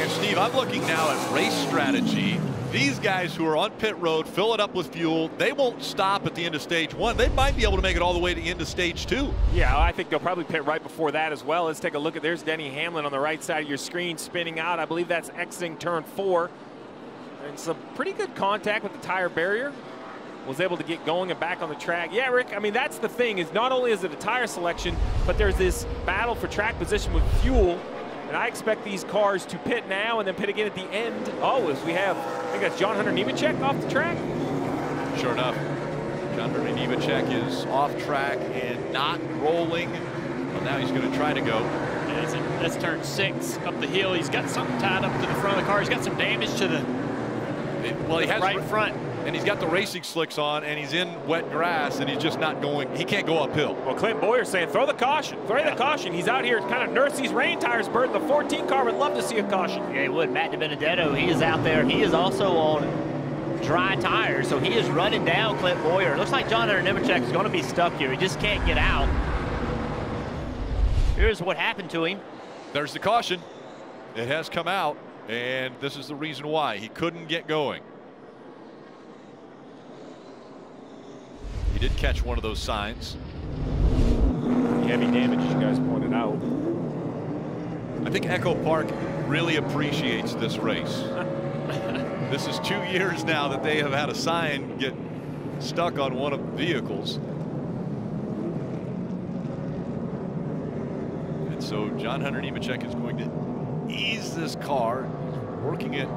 Speaker 9: And Steve, I'm looking now at race strategy. These guys who are on pit road, fill it up with fuel, they won't stop at the end of stage one. They might be able to make it all the way to the end of stage two.
Speaker 21: Yeah, I think they'll probably pit right before that as well. Let's take a look at there's Denny Hamlin on the right side of your screen spinning out. I believe that's exiting turn four. And some pretty good contact with the tire barrier. Was able to get going and back on the track. Yeah, Rick, I mean, that's the thing is not only is it a tire selection, but there's this battle for track position with fuel. And I expect these cars to pit now and then pit again at the end. Oh, as we have, I think that's John Hunter Nemechek off the track.
Speaker 9: Sure enough, John Hunter Nemechek is off track and not rolling. Well, now he's going to try to go.
Speaker 22: Yeah, that's, in- that's turn six up the hill. He's got something tied up to the front of the car. He's got some damage to the
Speaker 9: Well, he has
Speaker 22: right front.
Speaker 9: And he's got the racing slicks on, and he's in wet grass, and he's just not going. He can't go uphill.
Speaker 21: Well, Clint Bowyer's saying throw the caution, throw the caution. He's out here kind of nurse these rain tires, Bird. The 14 car would love to see a caution.
Speaker 24: Yeah, he would. Matt DiBenedetto, he is out there. He is also on dry tires, so he is running down Clint Bowyer. Looks like John Hunter Nemechek is going to be stuck here. He just can't get out. Here's what happened to him.
Speaker 9: There's the caution. It has come out, and this is the reason why he couldn't get going. He did catch one of those signs.
Speaker 21: Heavy damage, as you guys pointed out.
Speaker 9: I think Echo Park really appreciates this race. this is two years now that they have had a sign get stuck on one of the vehicles. And so John Hunter Nemechek is going to ease this car, working it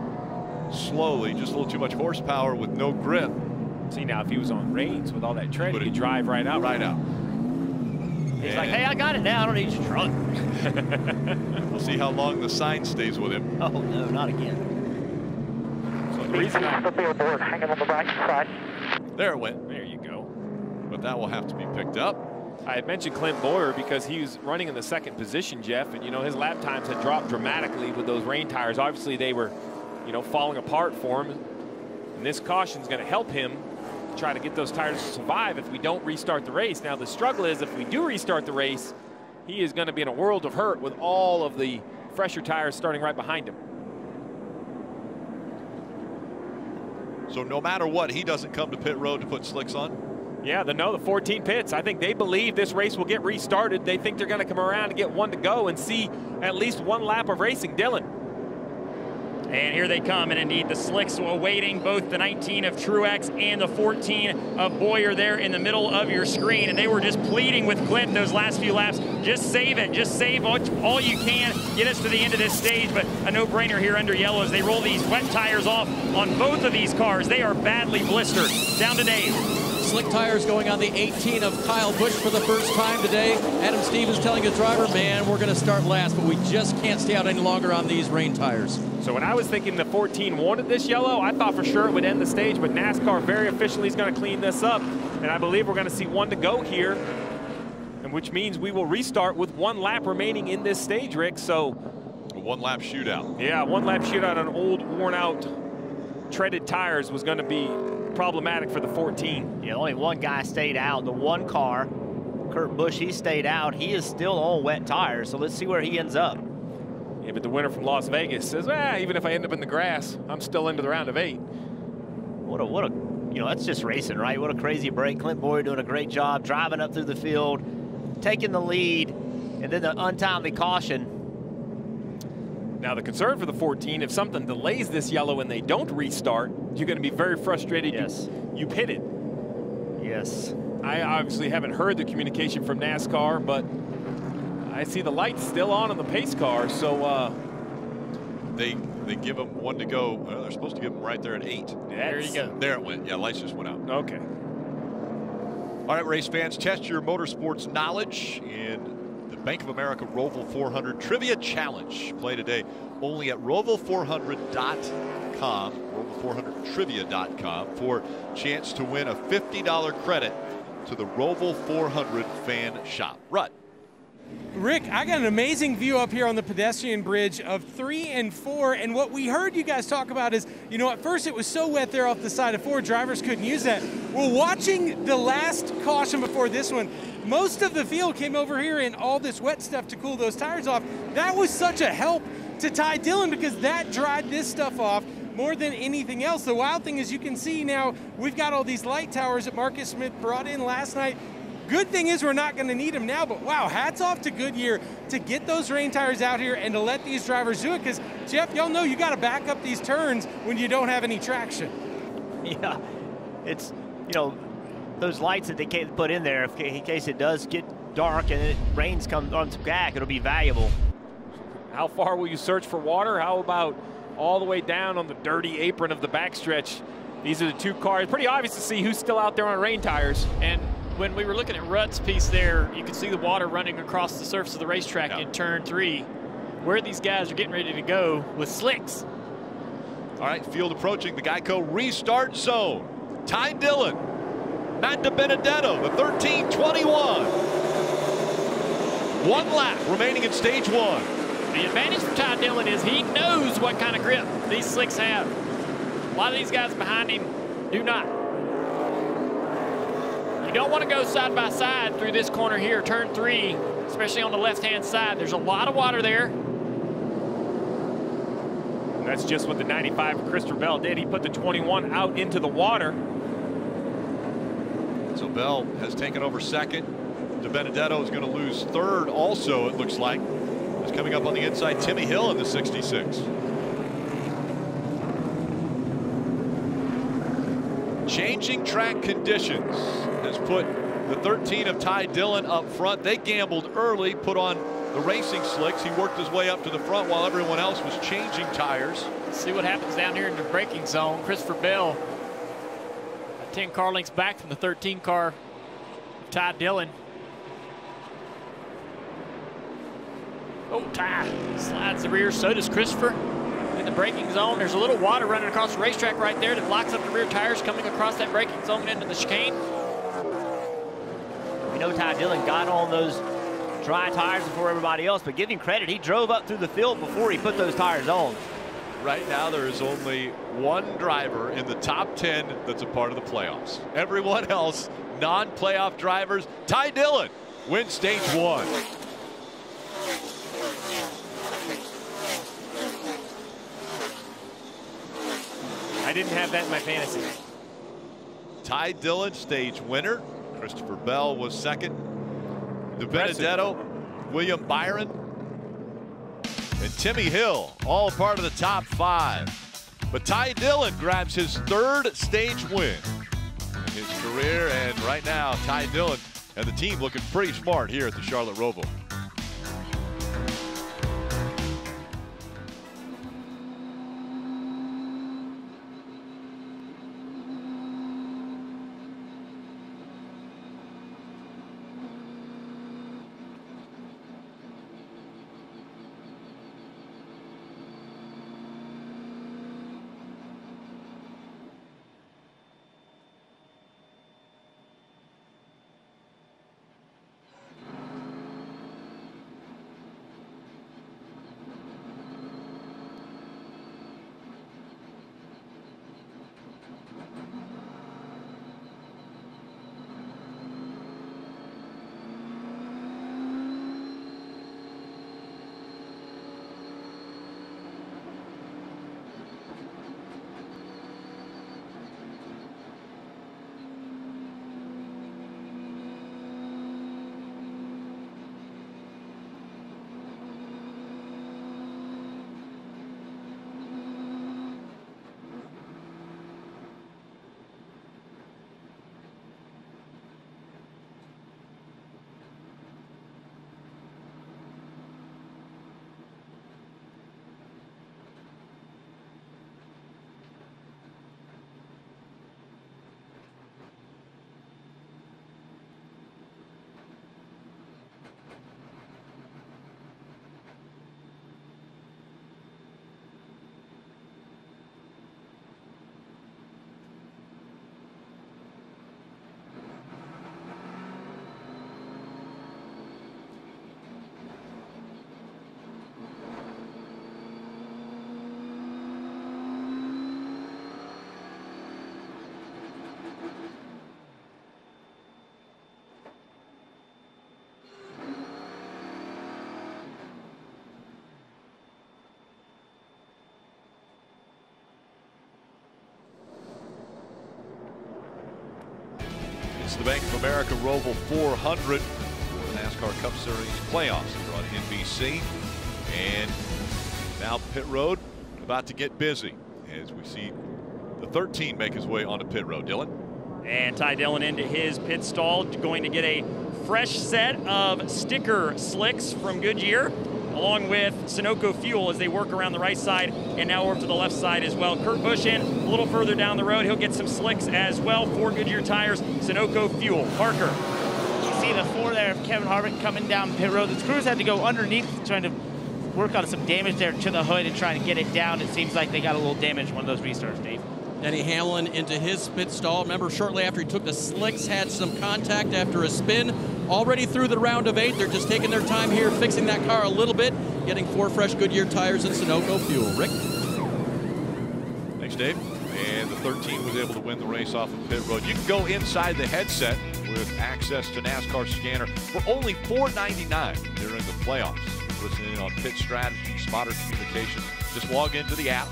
Speaker 9: slowly, just a little too much horsepower with no grip.
Speaker 21: See now, if he was on rains with all that tread, he could drive right out.
Speaker 9: Right out.
Speaker 24: He's like, hey, I got it now. I don't need your truck.
Speaker 9: We'll see how long the sign stays with him.
Speaker 24: Oh, no, not again.
Speaker 21: So the reason I,
Speaker 29: board, hanging on the right side.
Speaker 9: There it went.
Speaker 21: there you go.
Speaker 9: But that will have to be picked up.
Speaker 21: I had mentioned Clint Bowyer because he was running in the second position, Jeff, and you know his lap times had dropped dramatically with those rain tires. Obviously, they were, you know, falling apart for him. And this caution is going to help him try to get those tires to survive if we don't restart the race. Now the struggle is if we do restart the race, he is going to be in a world of hurt with all of the fresher tires starting right behind him.
Speaker 9: So no matter what, he doesn't come to pit road to put slicks on.
Speaker 21: Yeah, the no, the 14 pits. I think they believe this race will get restarted. They think they're going to come around and get one to go and see at least one lap of racing. Dylan.
Speaker 28: And here they come, and indeed the slicks awaiting both the 19 of Truex and the 14 of Bowyer there in the middle of your screen. And they were just pleading with Clint those last few laps, just save it, just save all, you can, get us to the end of this stage. But a no-brainer here under yellow as they roll these wet tires off on both of these cars. They are badly blistered. Down to Dave.
Speaker 27: Slick tires going on the 18 of Kyle Busch for the first time today. Adam Stevens telling his driver, man, we're going to start last, but we just can't stay out any longer on these rain tires.
Speaker 21: So when I was thinking the 14 wanted this yellow, I thought for sure it would end the stage, but NASCAR very officially is going to clean this up. And I believe we're going to see one to go here, and which means we will restart with one lap remaining in this stage, Rick. So
Speaker 9: A one lap shootout.
Speaker 21: yeah, one lap shootout on old, worn out, treaded tires was going to be problematic for the 14.
Speaker 24: Yeah, only one guy stayed out. The one car, Kurt Busch, he stayed out. He is still on wet tires, so let's see where he ends up.
Speaker 21: Yeah, but the winner from Las Vegas says, ah, even if I end up in the grass, I'm still into the round of eight.
Speaker 24: What a, what a, you know, that's just racing, right? What a crazy break. Clint Bowyer doing a great job, driving up through the field, taking the lead, and then the untimely caution.
Speaker 21: Now, the concern for the 14, if something delays this yellow and they don't restart, you're going to be very frustrated.
Speaker 24: Yes.
Speaker 21: You, you pitted.
Speaker 24: Yes.
Speaker 21: I obviously haven't heard the communication from NASCAR, but I see the lights still on on the pace car, so uh,
Speaker 9: They they give them one to go. Well, they're supposed to give them right there at eight.
Speaker 21: there you go.
Speaker 9: There it went. Yeah, lights just went out.
Speaker 21: Okay.
Speaker 9: All right, race fans, test your motorsports knowledge in the Bank of America Roval 400 Trivia Challenge. Play today only at roval400.com, roval400trivia.com for chance to win a $50 credit to the Roval 400 fan shop. Rut.
Speaker 25: Rick, I got an amazing view up here on the pedestrian bridge of three and four. And what we heard you guys talk about is, you know, at first it was so wet there off the side of four, drivers couldn't use that. Well, watching the last caution before this one, most of the field came over here in all this wet stuff to cool those tires off. That was such a help to Ty Dillon because that dried this stuff off more than anything else. The wild thing is you can see now we've got all these light towers that Marcus Smith brought in last night. Good thing is we're not going to need them now, but wow, hats off to Goodyear to get those rain tires out here and to let these drivers do it because, Jeff, y'all know you got to back up these turns when you don't have any traction.
Speaker 24: Yeah, it's, you know, those lights that they can't put in there, in case it does get dark and it rains come on back, it'll be valuable.
Speaker 21: How far will you search for water? How about all the way down on the dirty apron of the backstretch? These are the two cars. Pretty obvious to see who's still out there on rain tires.
Speaker 22: And when we were looking at Rutt's piece there, you could see the water running across the surface of the racetrack in turn three, where these guys are getting ready to go with slicks.
Speaker 9: All right, field approaching the Geico restart zone. Ty Dillon, Matt DiBenedetto, the 1321. One lap remaining in stage one.
Speaker 22: The advantage for Ty Dillon is he knows what kind of grip these slicks have. A lot of these guys behind him do not. You don't want to go side by side through this corner here, turn three, especially on the left-hand side. There's a lot of water there.
Speaker 21: And that's just what the 95 of Christopher Bell did. He put the 21 out into the water.
Speaker 9: So Bell has taken over second. DiBenedetto is going to lose third also, it looks like. Is coming up on the inside, Timmy Hill in the 66. Changing track conditions has put the 13 of Ty Dillon up front. They gambled early, put on the racing slicks. He worked his way up to the front while everyone else was changing tires.
Speaker 22: See what happens down here in the braking zone. Christopher Bell 10 car lengths back from the 13 car Ty Dillon. Oh, Ty slides the rear, so does Christopher. In the braking zone, there's a little water running across the racetrack right there that blocks up the rear tires coming across that braking zone into the chicane.
Speaker 24: We know Ty Dillon got on those dry tires before everybody else, but give him credit, he drove up through the field before he put those tires on.
Speaker 9: Right now, there is only one driver in the top 10 that's a part of the playoffs. Everyone else, non-playoff drivers. Ty Dillon wins stage one.
Speaker 22: I didn't have that in my fantasy.
Speaker 9: Ty Dillon, stage winner. Christopher Bell was second. DiBenedetto, William Byron, and Timmy Hill, all part of the top five. But Ty Dillon grabs his third stage win in his career, and right now, Ty Dillon and the team looking pretty smart here at the Charlotte Roval. It's the Bank of America Roval 400 for the NASCAR Cup Series playoffs here on NBC. And now pit road about to get busy as we see the 13 make his way onto pit road. Dylan.
Speaker 28: And Ty Dillon into his pit stall, going to get a fresh set of sticker slicks from Goodyear, along with Sunoco fuel as they work around the right side and now over to the left side as well. Kurt Busch in a little further down the road. He'll get some slicks as well. Four Goodyear tires, Sunoco fuel. Parker.
Speaker 26: You see the four there of Kevin Harvick coming down pit road. The crews had to go underneath trying to work on some damage there to the hood and trying to get it down. It seems like they got a little damage one of those restarts, Dave.
Speaker 27: Denny Hamlin into his pit stall. Remember, shortly after he took the slicks, had some contact after a spin. Already through the round of eight. They're just taking their time here, fixing that car a little bit, getting four fresh Goodyear tires and Sunoco fuel. Rick?
Speaker 9: Thanks, Dave. And the 13 was able to win the race off of pit road. You can go inside the headset with access to NASCAR scanner for only $4.99 during the playoffs. Listening on pit strategy, spotter communication. Just log into the app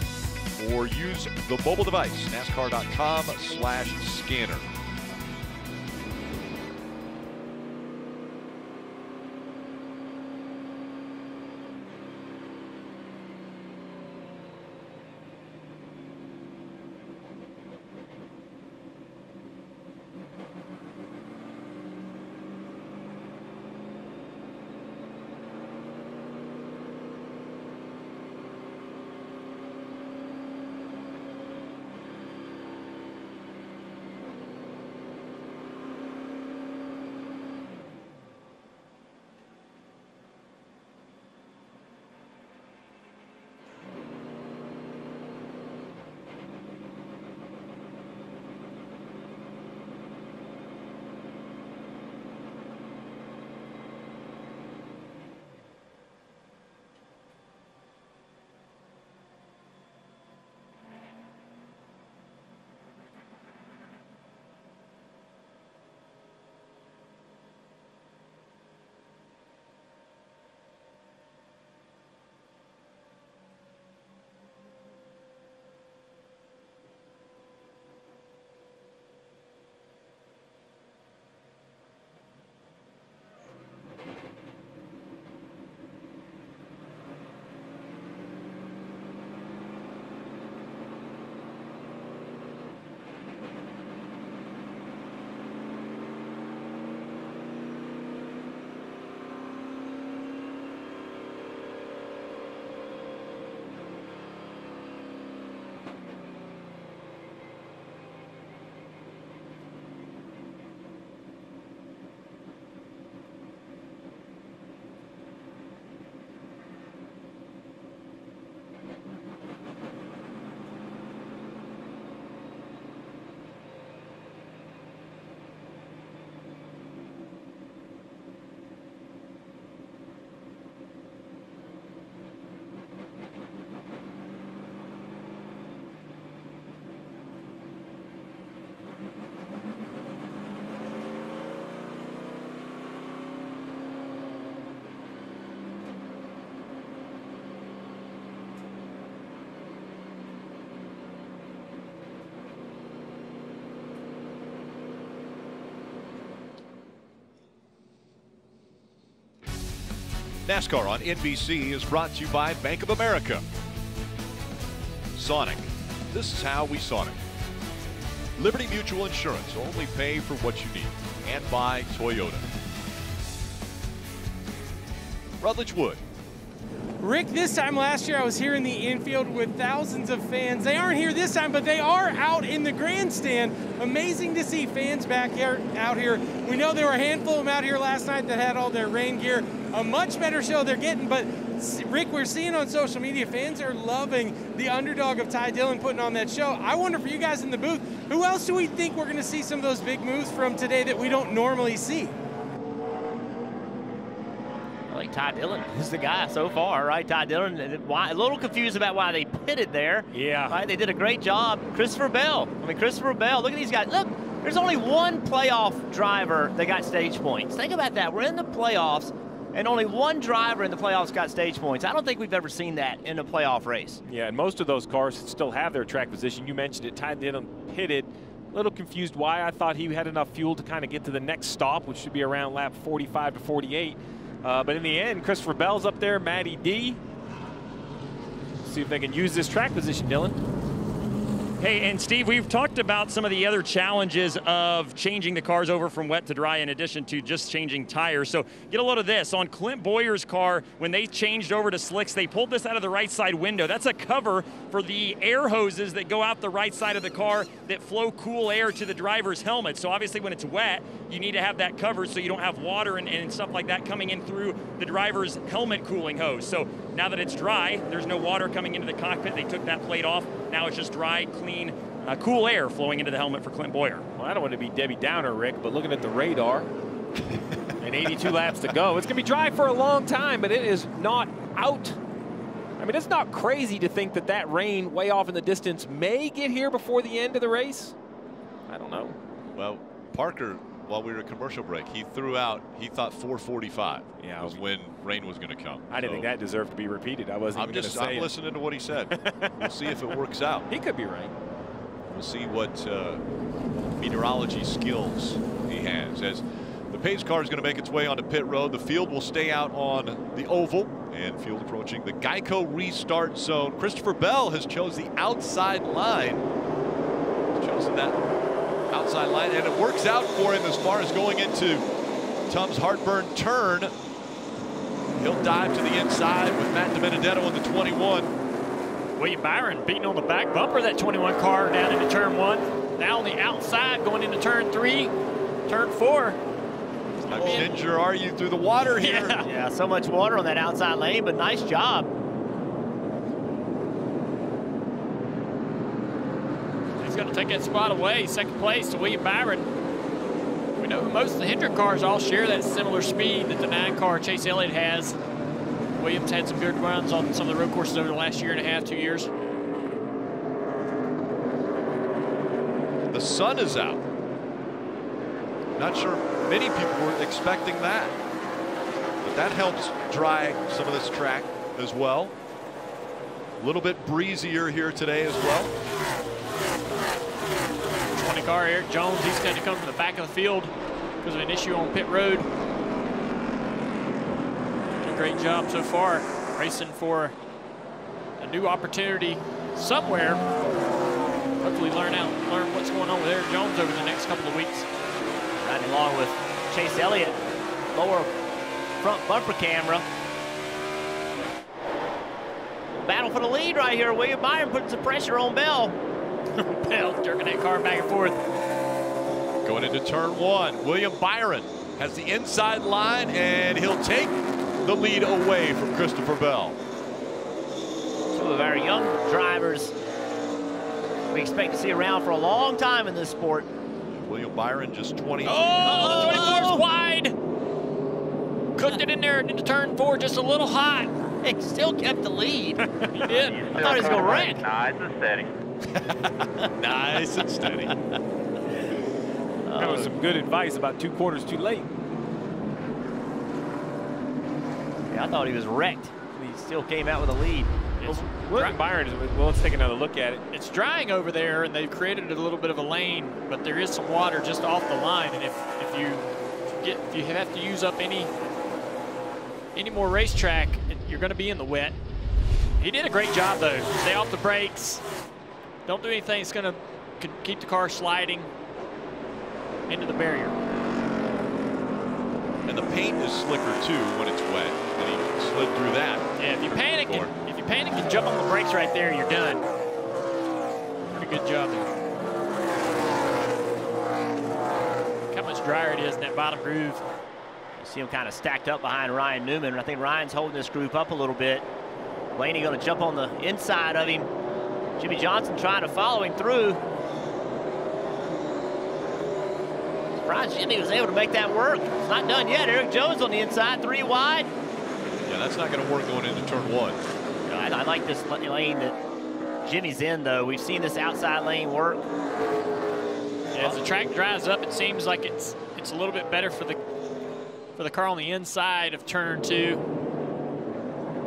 Speaker 9: or use the mobile device, nascar.com slash scanner. NASCAR on NBC is brought to you by Bank of America. Sonic. This is how we Sonic. Liberty Mutual Insurance. Only pay for what you need. And by Toyota. Rutledge Wood.
Speaker 25: Rick, this time last year I was here in the infield with thousands of fans. They aren't here this time, but they are out in the grandstand. Amazing to see fans back here, out here. We know there were a handful of them out here last night that had all their rain gear. A much better show they're getting, but Rick, we're seeing on social media fans are loving the underdog of Ty Dillon putting on that show. I wonder for you guys in the booth, who else do we think we're going to see some of those big moves from today that we don't normally see?
Speaker 24: I think Ty Dillon is the guy so far, right? Ty Dillon, why, a little confused about why they pitted there.
Speaker 22: Yeah.
Speaker 24: Right, they did a great job. Christopher Bell. I mean, Christopher Bell, look at these guys. Look, there's only one playoff driver that got stage points. Think about that. We're in the playoffs, and only one driver in the playoffs got stage points. I don't think we've ever seen that in a playoff race.
Speaker 21: Yeah, and most of those cars still have their track position. You mentioned it. Ty Dillon pitted. A little confused why. I thought he had enough fuel to kind of get to the next stop, which should be around lap 45 to 48. Uh, but in the end, Christopher Bell's up there, Matty D. See if they can use this track position, Dylan.
Speaker 28: Hey, and Steve, we've talked about some of the other challenges of changing the cars over from wet to dry in addition to just changing tires. So get a load of this. On Clint Bowyer's car, when they changed over to slicks, they pulled this out of the right side window. That's a cover for the air hoses that go out the right side of the car that flow cool air to the driver's helmet. So obviously when it's wet, you need to have that covered so you don't have water and, and stuff like that coming in through the driver's helmet cooling hose. So now that it's dry, there's no water coming into the cockpit. They took that plate off. Now it's just dry, clean, uh, cool air flowing into the helmet for Clint Bowyer.
Speaker 21: Well, I don't want to be Debbie Downer, Rick, but looking at the radar and 82 laps to go, it's going to be dry for a long time, but it is not out. I mean, it's not crazy to think that that rain way off in the distance may get here before the end of the race. I don't know.
Speaker 9: Well, Parker, while we were at commercial break, he threw out, he thought 445
Speaker 21: yeah,
Speaker 9: was when rain was going to come.
Speaker 21: I didn't so think that deserved to be repeated. I wasn't
Speaker 9: I'm just, I'm
Speaker 21: it.
Speaker 9: listening to what he said. we'll see if it works out.
Speaker 21: He could be right.
Speaker 9: We'll see what uh, meteorology skills he has. As the pace car is going to make its way onto pit road, the field will stay out on the oval and field approaching the Geico restart zone. Christopher Bell has chose the outside line. He's chosen that outside line, and it works out for him as far as going into Tums Heartburn turn. He'll dive to the inside with Matt DiBenedetto in the 21.
Speaker 22: William Byron beating on the back bumper of that 21 car down into turn one. Now on the outside going into turn three, turn four.
Speaker 9: How ginger are you through the water here?
Speaker 24: Yeah. yeah, so much water on that outside lane, but nice job.
Speaker 22: Going to take that spot away. Second place to William Byron. We know most of the Hendrick cars all share that similar speed that the nine car Chase Elliott has. Williams had some good runs on some of the road courses over the last year and a half, two years.
Speaker 9: The sun is out. Not sure many people were expecting that. But that helps dry some of this track as well. A little bit breezier here today as well.
Speaker 22: 20 car Erik Jones, he's going to come from the back of the field because of an issue on pit road. A great job so far, racing for a new opportunity somewhere. Hopefully learn out, learn what's going on with Erik Jones over the next couple of weeks.
Speaker 24: Riding along with Chase Elliott, lower front bumper camera. Battle for the lead right here. William Byron putting some pressure on Bell.
Speaker 22: Bell jerking that car back and forth.
Speaker 9: Going into turn one, William Byron has the inside line, and he'll take the lead away from Christopher Bell.
Speaker 24: Two of our young drivers we expect to see around for a long time in this sport.
Speaker 9: William Byron just 20.
Speaker 22: Oh, 24's wide. Cooked it in there into turn four just a little hot.
Speaker 24: He still kept the lead.
Speaker 22: he did.
Speaker 24: I thought he was going to wreck.
Speaker 29: Nice and steady.
Speaker 9: nice and steady.
Speaker 21: That was some good advice about two quarters too late.
Speaker 24: Yeah, I thought he was wrecked. He still came out with a lead.
Speaker 21: Oh, William Byron, well, let's take another look at it.
Speaker 22: It's drying over there, and they've created a little bit of a lane, but there is some water just off the line. And if, if you get if you have to use up any any more racetrack, you're going to be in the wet. He did a great job, though. Stay off the brakes. Don't do anything that's going to keep the car sliding into the barrier.
Speaker 9: And the paint is slicker, too, when it's wet. And he slid through that.
Speaker 22: Yeah, if you panic, and, if you panic and jump on the brakes right there, you're done. Pretty good job there. Look how much drier it is in that bottom groove.
Speaker 24: You see him kind of stacked up behind Ryan Newman. I think Ryan's holding this group up a little bit. Blaney going to jump on the inside of him. Jimmie Johnson trying to follow him through. Surprised Jimmie was able to make that work. It's not done yet. Erik Jones on the inside, three wide.
Speaker 9: Yeah, that's not going to work going into turn one.
Speaker 24: I, I like this lane that Jimmie's in, though. We've seen this outside lane work.
Speaker 22: Yeah, as the track dries up, it seems like it's it's a little bit better for the for the car on the inside of turn two.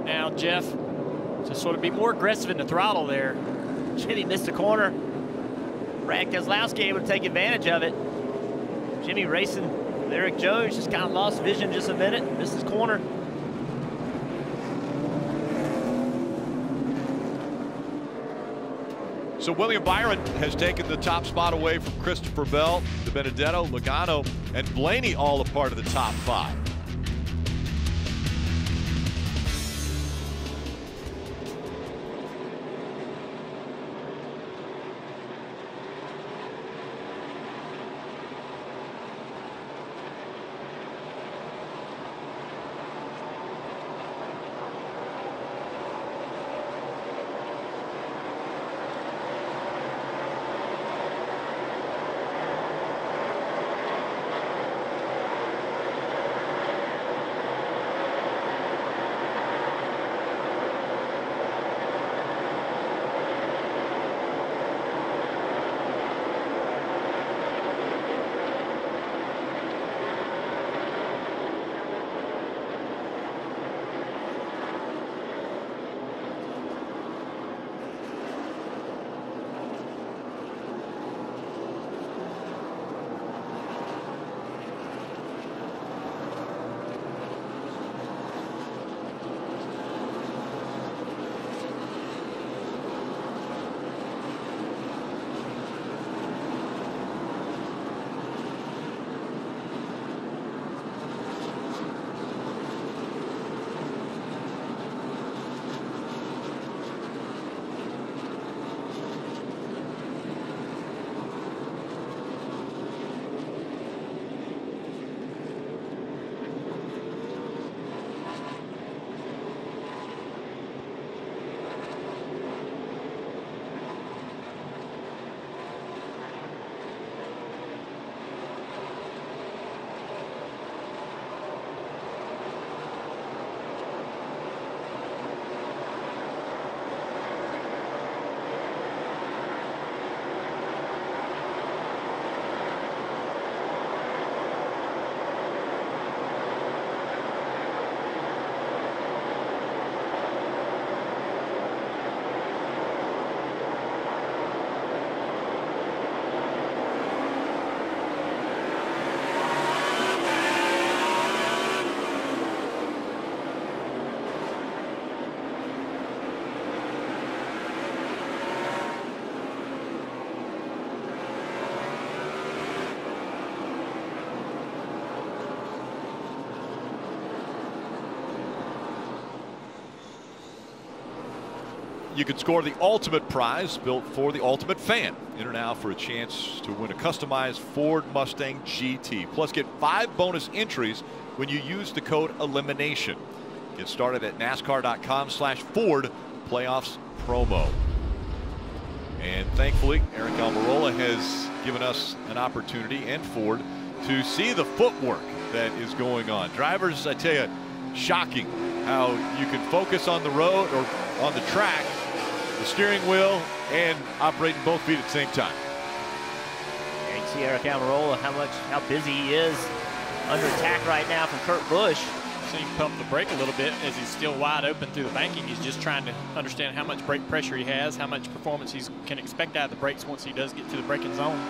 Speaker 22: Now Jeff to sort of be more aggressive in the throttle there.
Speaker 24: Jimmie missed a corner. Brad Keselowski able to take advantage of it. Jimmie racing Erik Jones just kind of lost vision just a minute, missed his corner.
Speaker 9: So William Byron has taken the top spot away from Christopher Bell, the DiBenedetto, Logano, and Blaney all a part of the top five. You can score the ultimate prize built for the ultimate fan. Enter now for a chance to win a customized Ford Mustang GT. Plus, get five bonus entries when you use the code ELIMINATION. Get started at NASCAR.com slash Ford playoffs promo. And thankfully, Aric Almirola has given us an opportunity and Ford to see the footwork that is going on. Drivers, I tell you, shocking how you can focus on the road or on the track the steering wheel and operating both feet at the same time.
Speaker 24: Yeah, you see Aric Almirola, how much, how busy he is under attack right now from Kurt Busch.
Speaker 22: So he pump the brake a little bit as he's still wide open through the banking. He's just trying to understand how much brake pressure he has, how much performance he can expect out of the brakes once he does get to the braking zone.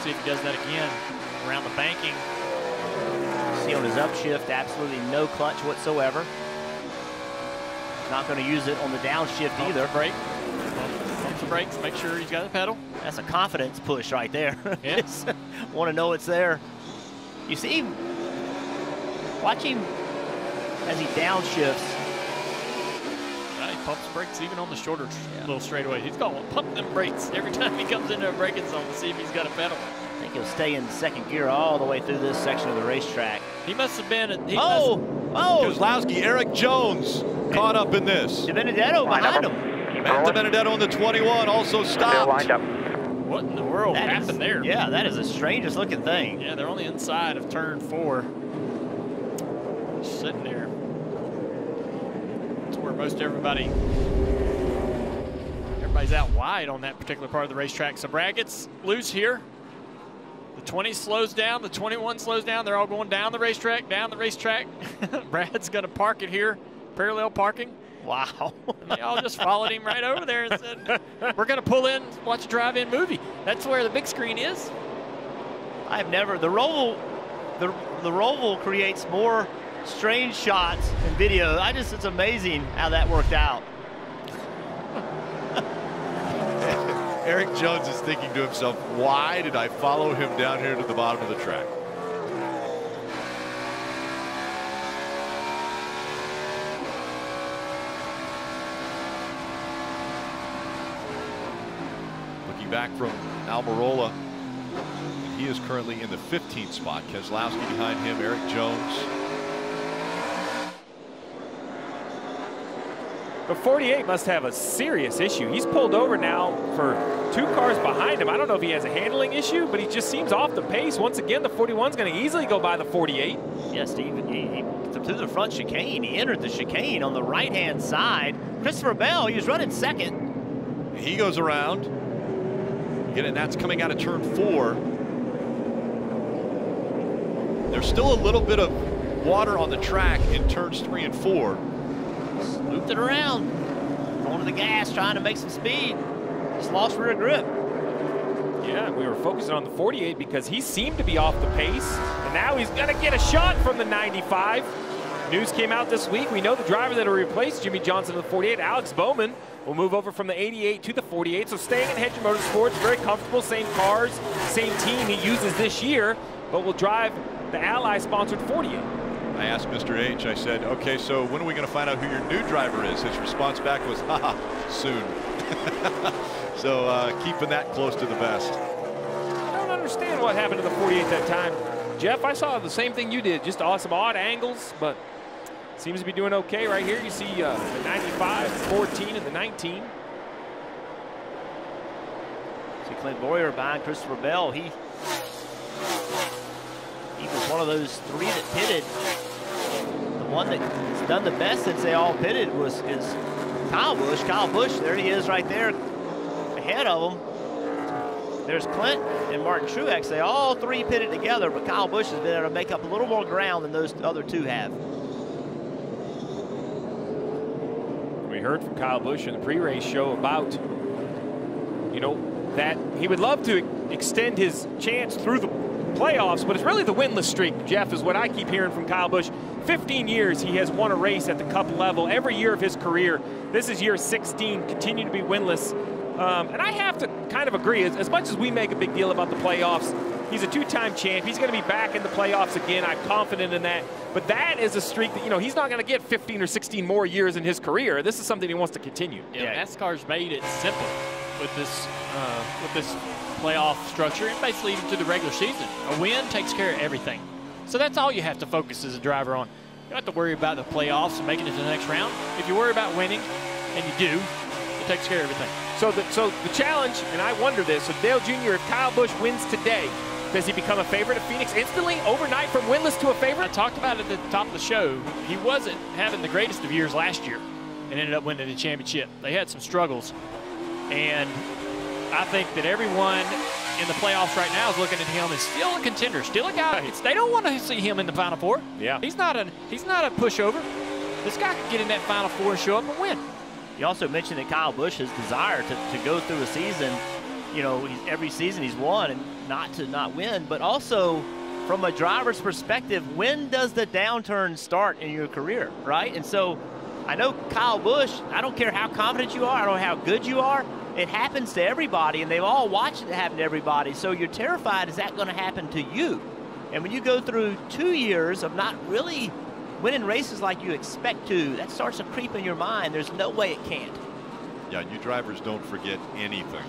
Speaker 22: See if he does that again around the banking.
Speaker 24: See on his upshift, absolutely no clutch whatsoever. Not going to use it on the downshift either.
Speaker 22: Brake. Pump the brakes, make sure he's got the pedal.
Speaker 24: That's a confidence push right there.
Speaker 22: Yeah.
Speaker 24: Want to know it's there. You see him, watch him as he downshifts.
Speaker 22: Yeah, he pumps brakes even on the shorter little straightaway. He's going to pump them brakes every time he comes into a braking zone to see if he's got a pedal.
Speaker 24: I think he'll stay in second gear all the way through this section of the racetrack.
Speaker 22: He must have been. He
Speaker 24: oh, oh!
Speaker 9: Keselowski, Erik Jones caught up in this.
Speaker 24: Benedetto behind him.
Speaker 9: And Benedetto on the 21 also stopped.
Speaker 22: What in the world
Speaker 24: That
Speaker 22: happened
Speaker 24: is-
Speaker 22: there?
Speaker 24: Yeah, that is the strangest looking thing.
Speaker 22: Yeah, they're on the inside of turn four. Just sitting there. That's where most everybody, everybody's out wide on that particular part of the racetrack. So Brad gets loose here. The 20 slows down, the 21 slows down. They're all going down the racetrack, down the racetrack. Brad's going to park it here, parallel parking.
Speaker 24: Wow.
Speaker 22: And they all just followed him right over there and said, we're going to pull in, watch a drive-in movie. That's where the big screen is.
Speaker 24: I've never the Roval the the Roval creates more strange shots and video. I just it's amazing how that worked out.
Speaker 9: Erik Jones is thinking to himself, why did I follow him down here to the bottom of the track? Back from Almirola, he is currently in the 15th spot. Keselowski behind him, Erik Jones.
Speaker 21: But 48 must have a serious issue. He's pulled over now for two cars behind him. I don't know if he has a handling issue, but he just seems off the pace. Once again, the 41's going to easily go by the 48.
Speaker 24: Yeah, Steve, he, he through the front chicane. He entered the chicane on the right-hand side. Christopher Bell, he was running second.
Speaker 9: He goes around. Again, and that's coming out of turn four. There's still a little bit of water on the track in turns three and four.
Speaker 24: Looped it around. Going to the gas, trying to make some speed. Just lost rear grip.
Speaker 21: Yeah, we were focusing on the 48 because he seemed to be off the pace, and now he's going to get a shot from the 95. News came out this week. We know the driver that will replace Jimmie Johnson in the 48, Alex Bowman, will move over from the 88 to the 48. So staying in Hendrick Motorsports, very comfortable, same cars, same team he uses this year, but will drive the Ally-sponsored 48.
Speaker 9: I asked Mr. H, I said, okay, so when are we going to find out who your new driver is? His response back was, haha, soon. so uh, keeping that close to the vest.
Speaker 21: I don't understand what happened to the 48 that time. Jeff, I saw the same thing you did, just awesome odd angles, but seems to be doing okay right here. You see uh, the 95, 14, and the 19.
Speaker 24: See Clint Bowyer behind Christopher Bell. He he was one of those three that pitted. The one that's done the best since they all pitted was is Kyle Busch. Kyle Busch, there he is right there ahead of him. There's Clint and Martin Truex. They all three pitted together, but Kyle Busch has been able to make up a little more ground than those other two have.
Speaker 21: We heard from Kyle Busch in the pre-race show about, you know, that he would love to extend his chance through the playoffs, but it's really the winless streak, Jeff, is what I keep hearing from Kyle Busch. 15 years he has won a race at the cup level every year of his career. This is year 16, continue to be winless. Um, and I have to kind of agree, as, as much as we make a big deal about the playoffs, he's a two-time champ. He's going to be back in the playoffs again. I'm confident in that. But that is a streak that, you know, he's not going to get 15 or 16 more years in his career. This is something he wants to continue.
Speaker 22: Yeah, NASCAR's made it simple with this uh, with this playoff structure and basically even to the regular season. A win takes care of everything. So that's all you have to focus as a driver on. You don't have to worry about the playoffs and making it to the next round. If you worry about winning, and you do, it takes care of everything.
Speaker 21: So the, so the challenge, and I wonder this, so Dale Jr., if Kyle Busch wins today, does he become a favorite of Phoenix instantly, overnight from winless to a favorite?
Speaker 22: I talked about it at the top of the show. He wasn't having the greatest of years last year and ended up winning the championship. They had some struggles. And I think that everyone in the playoffs right now is looking at him as still a contender, still a guy. It's, they don't want to see him in the Final Four.
Speaker 21: Yeah.
Speaker 22: He's not a he's not a pushover. This guy can get in that Final Four and show up and win.
Speaker 24: You also mentioned that Kyle Busch's desire to, to go through a season, you know, he's, every season he's won and not to not win, but also from a driver's perspective, when does the downturn start in your career, right? And so I know Kyle Busch, I don't care how confident you are, I don't know how good you are, it happens to everybody, and they've all watched it happen to everybody. So you're terrified, is that going to happen to you? And when you go through two years of not really winning races like you expect to, that starts to creep in your mind. There's no way it can't.
Speaker 9: Yeah, you drivers don't forget anything.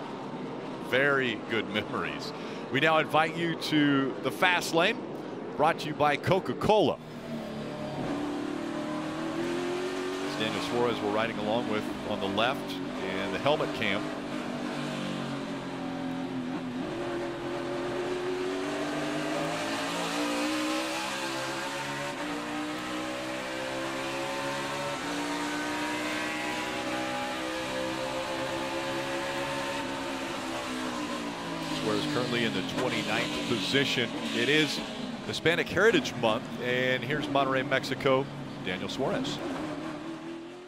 Speaker 9: Very good memories. We now invite you to the fast lane, brought to you by Coca-Cola. Daniel Suarez we're riding along with on the left and the helmet cam. Suarez currently in the 29th position. It is Hispanic Heritage Month, and here's Monterrey, Mexico, Daniel Suarez.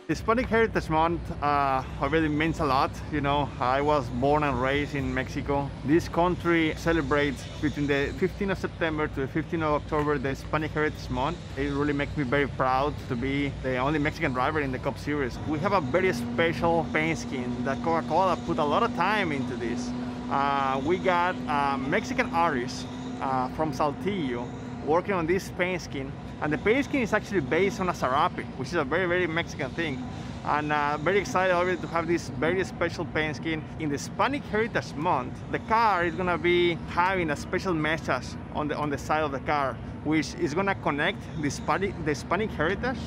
Speaker 31: Hispanic Heritage Month uh, means a lot. You know, I was born and raised in Mexico. This country celebrates between the 15th of September to the 15th of October the Hispanic Heritage Month. It really makes me very proud to be the only Mexican driver in the Cup Series. We have a very special paint scheme that Coca-Cola put a lot of time into this. Uh, we got a Mexican artist uh, from Saltillo working on this paint scheme and the paint scheme is actually based on a sarape, which is a very, very Mexican thing. And uh, very excited already to have this very special paint scheme. In the Hispanic Heritage Month, the car is gonna be having a special message on the, on the side of the car, which is gonna connect the Hispanic, the Hispanic heritage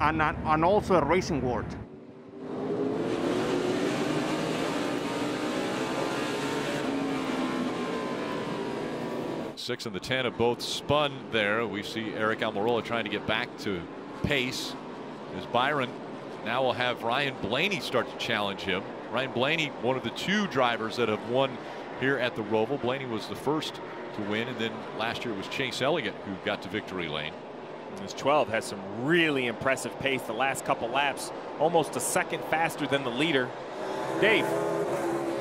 Speaker 31: and, uh, and also a racing world.
Speaker 9: Six and the 10 have both spun there. We see Aric Almirola trying to get back to pace as Byron now will have Ryan Blaney start to challenge him. Ryan Blaney, one of the two drivers that have won here at the Roval. Blaney was the first to win, and then last year it was Chase Elliott who got to victory lane.
Speaker 21: This 12 has some really impressive pace the last couple laps, almost a second faster than the leader. Dave,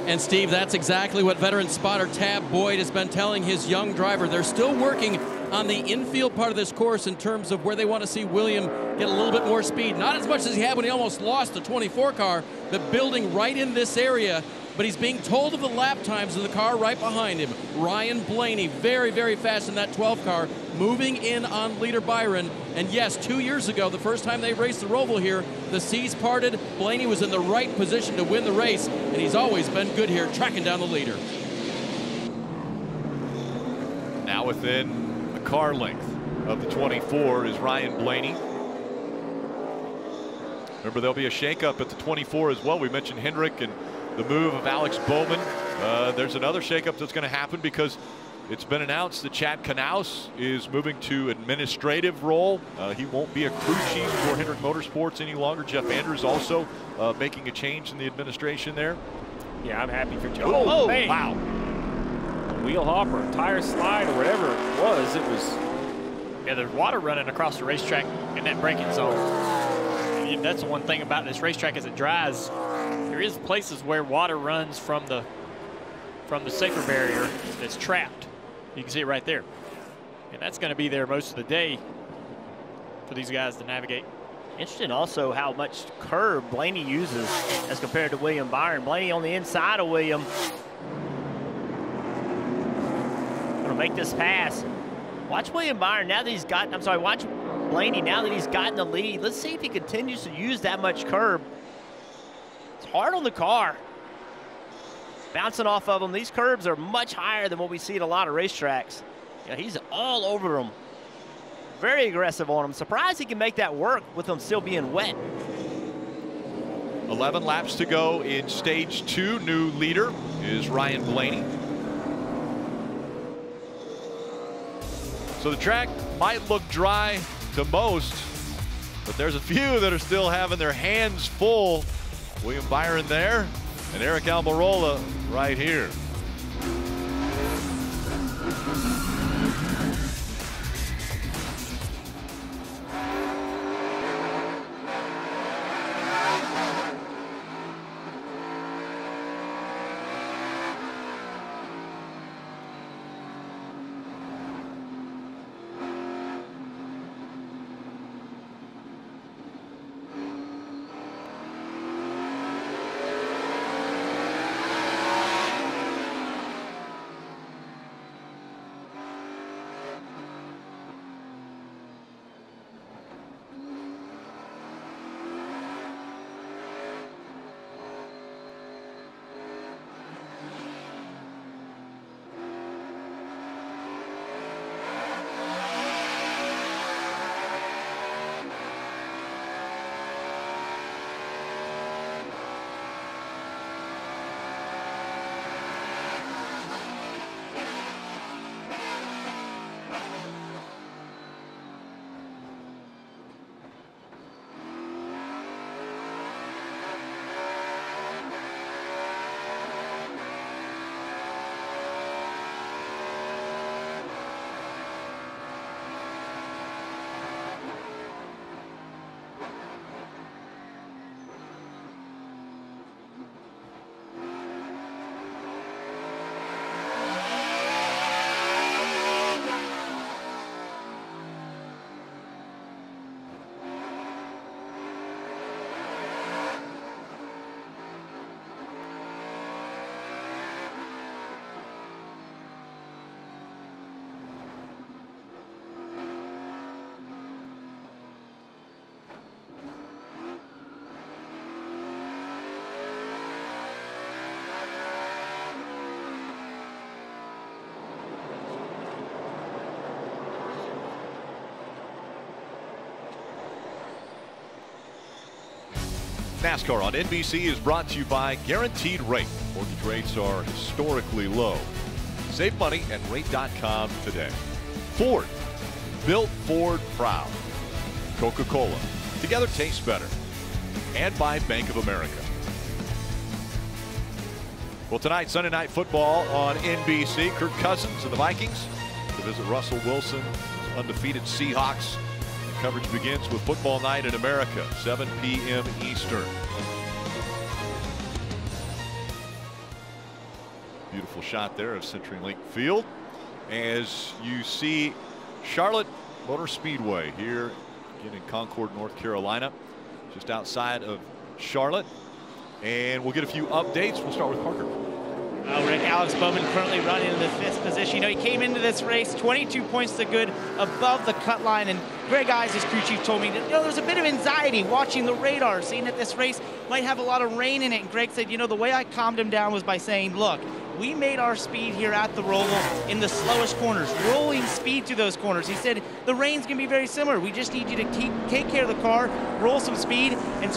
Speaker 27: and Steve, that's exactly what veteran spotter Tab Boyd has been telling his young driver. They're still working on the infield part of this course in terms of where they want to see William get a little bit more speed. Not as much as he had when he almost lost the 24 car, but building right in this area but he's being told of the lap times of the car right behind him. Ryan Blaney, very, very fast in that 12 car, moving in on leader Byron. And yes, two years ago, the first time they raced the Roval here, the seas parted. Blaney was in the right position to win the race, and he's always been good here, tracking down the leader.
Speaker 9: Now within a car length of the 24 is Ryan Blaney. Remember, there'll be a shakeup at the 24 as well. We mentioned Hendrick and the move of Alex Bowman. Uh, there's another shakeup that's going to happen because it's been announced that Chad Knaus is moving to administrative role. Uh, he won't be a crew chief for Hendrick Motorsports any longer. Jeff Andrews also uh, making a change in the administration there.
Speaker 21: Yeah, I'm happy for Jeff. Oh, oh hey. wow. A wheel hopper, tire slide, or whatever it was, it was.
Speaker 22: Yeah, there's water running across the racetrack in that braking zone. That's the one thing about this racetrack as it dries there is places where water runs from the from the safer barrier that's trapped. You can see it right there. And that's going to be there most of the day for these guys to navigate.
Speaker 24: Interesting also how much curb Blaney uses as compared to William Byron. Blaney on the inside of William. Going to make this pass. Watch William Byron now that he's gotten, got, I'm sorry, watch Blaney now that he's gotten the lead. Let's see if he continues to use that much curb hard on the car. Bouncing off of them. These curbs are much higher than what we see at a lot of racetracks. Yeah, he's all over them. Very aggressive on them. Surprised he can make that work with them still being wet.
Speaker 9: 11 laps to go in stage two. New leader is Ryan Blaney. So the track might look dry to most, but there's a few that are still having their hands full William Byron there, and Aric Almirola right here. NASCAR on NBC is brought to you by Guaranteed Rate. Mortgage rates are historically low. Save money at rate.com today. Ford, built Ford proud. Coca-Cola, together tastes better. And by Bank of America. Well, tonight, Sunday Night Football on NBC. Kirk Cousins and the Vikings to visit Russell Wilson, undefeated Seahawks. Coverage begins with Football Night in America, 7 p.m. Eastern. Beautiful shot there of CenturyLink Field. As you see Charlotte Motor Speedway here again in Concord, North Carolina, just outside of Charlotte. And we'll get a few updates. We'll start with Parker.
Speaker 26: Uh, Rick Alex Bowman currently running in the fifth position. You know, he came into this race 22 points to good above the cut line. And Greg Ives, his crew chief, told me, that, you know, there's a bit of anxiety watching the radar, seeing that this race might have a lot of rain in it. And Greg said, you know, the way I calmed him down was by saying, look, we made our speed here at the Roval in the slowest corners, rolling speed to those corners. He said the rain's going to be very similar. We just need you to keep, take care of the car, roll some speed, and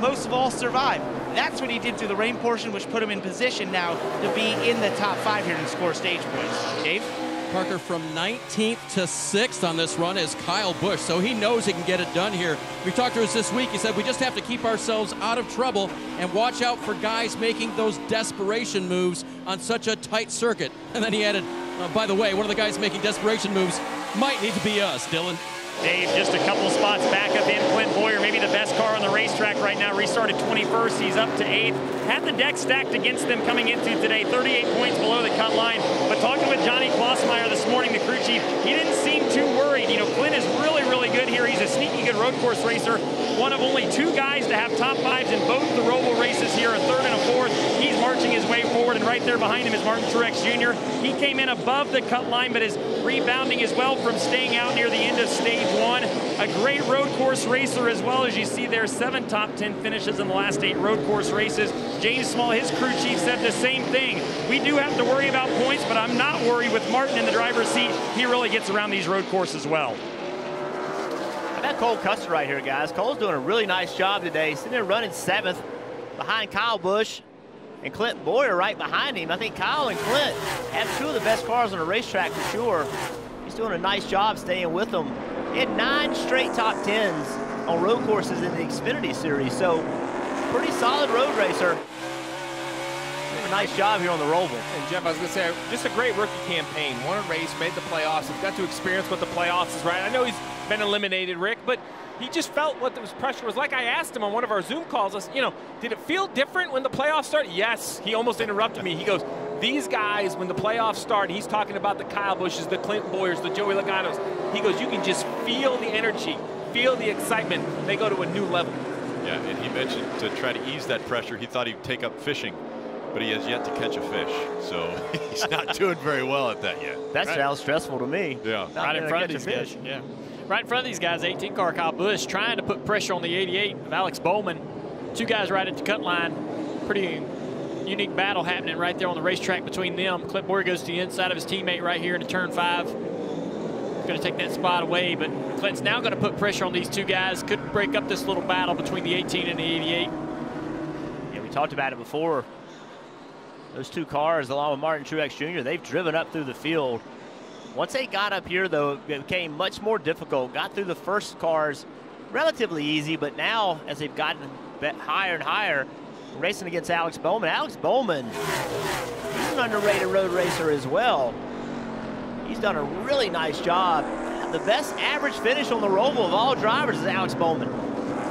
Speaker 26: most of all, survive. That's what he did through the rain portion, which put him in position now to be in the top five here and score stage points. Dave?
Speaker 27: Parker from 19th to 6th on this run is Kyle Busch, so he knows he can get it done here. We talked to us this week. He said we just have to keep ourselves out of trouble and watch out for guys making those desperation moves on such a tight circuit. And then he added, uh, by the way, one of the guys making desperation moves might need to be us, Dylan.
Speaker 28: Dave, just a couple spots back up in Clint Bowyer, maybe the best car on the racetrack right now. Restarted 21st, he's up to 8th. Had the deck stacked against them coming into today, 38 points below the cut line. But talking with Johnny Klausmeier this morning, the crew chief, he didn't seem too worried. You know, Clint is really, really good here. He's a sneaky good road course racer. One of only two guys to have top fives in both the Roval races here, a third and a fourth. He's marching his way forward, and right there behind him is Martin Truex Jr. He came in above the cut line, but is rebounding as well from staying out near the end of stage one. A great road course racer as well as you see there, seven top 10 finishes in the last eight road course races. James Small, his crew chief, said the same thing. We do have to worry about points, but I'm not worried with Martin in the driver's seat. He really gets around these road courses well.
Speaker 24: I got Cole Custer right here, guys. Cole's doing a really nice job today, sitting there running seventh behind Kyle Busch and Clint Bowyer right behind him. I think Kyle and Clint have two of the best cars on the racetrack for sure. He's doing a nice job staying with them. He had nine straight top tens on road courses in the Xfinity Series, so pretty solid road racer. Doing a nice job here on the Roval.
Speaker 21: And Jeff, I was going to say, just a great rookie campaign. Won a race, made the playoffs. He's got to experience what the playoffs is, right? I know he's been eliminated, Rick, but he just felt what the pressure was like. I asked him on one of our Zoom calls, us, you know, did it feel different when the playoffs started? Yes. He almost interrupted me. He goes, these guys, when the playoffs start, he's talking about the Kyle Busches, the Clint Bowyers, the Joey Logano's. He goes, you can just feel the energy, feel the excitement. They go to a new level.
Speaker 9: Yeah, and he mentioned to try to ease that pressure, he thought he'd take up fishing, but he has yet to catch a fish. So he's not doing very well at that yet.
Speaker 24: That
Speaker 22: Right.
Speaker 24: sounds stressful to me.
Speaker 9: Yeah.
Speaker 24: Not
Speaker 22: right in front of these
Speaker 24: a
Speaker 22: guys.
Speaker 24: fish.
Speaker 22: Yeah. Right in front of these guys, 18 car Kyle Busch trying to put pressure on the 88 of Alex Bowman. Two guys right at the cut line. Pretty unique battle happening right there on the racetrack between them. Clint Bowyer goes to the inside of his teammate right here into turn five. Going to take that spot away, but Clint's now going to put pressure on these two guys. Could break up this little battle between the 18 and the 88.
Speaker 24: Yeah, we talked about it before. Those two cars, along with Martin Truex Jr., they've driven up through the field. Once they got up here, though, it became much more difficult. Got through the first cars relatively easy, but now, as they've gotten higher and higher, racing against Alex Bowman. Alex Bowman, he's an underrated road racer as well. He's done a really nice job. The best average finish on the Roval of all drivers is Alex Bowman.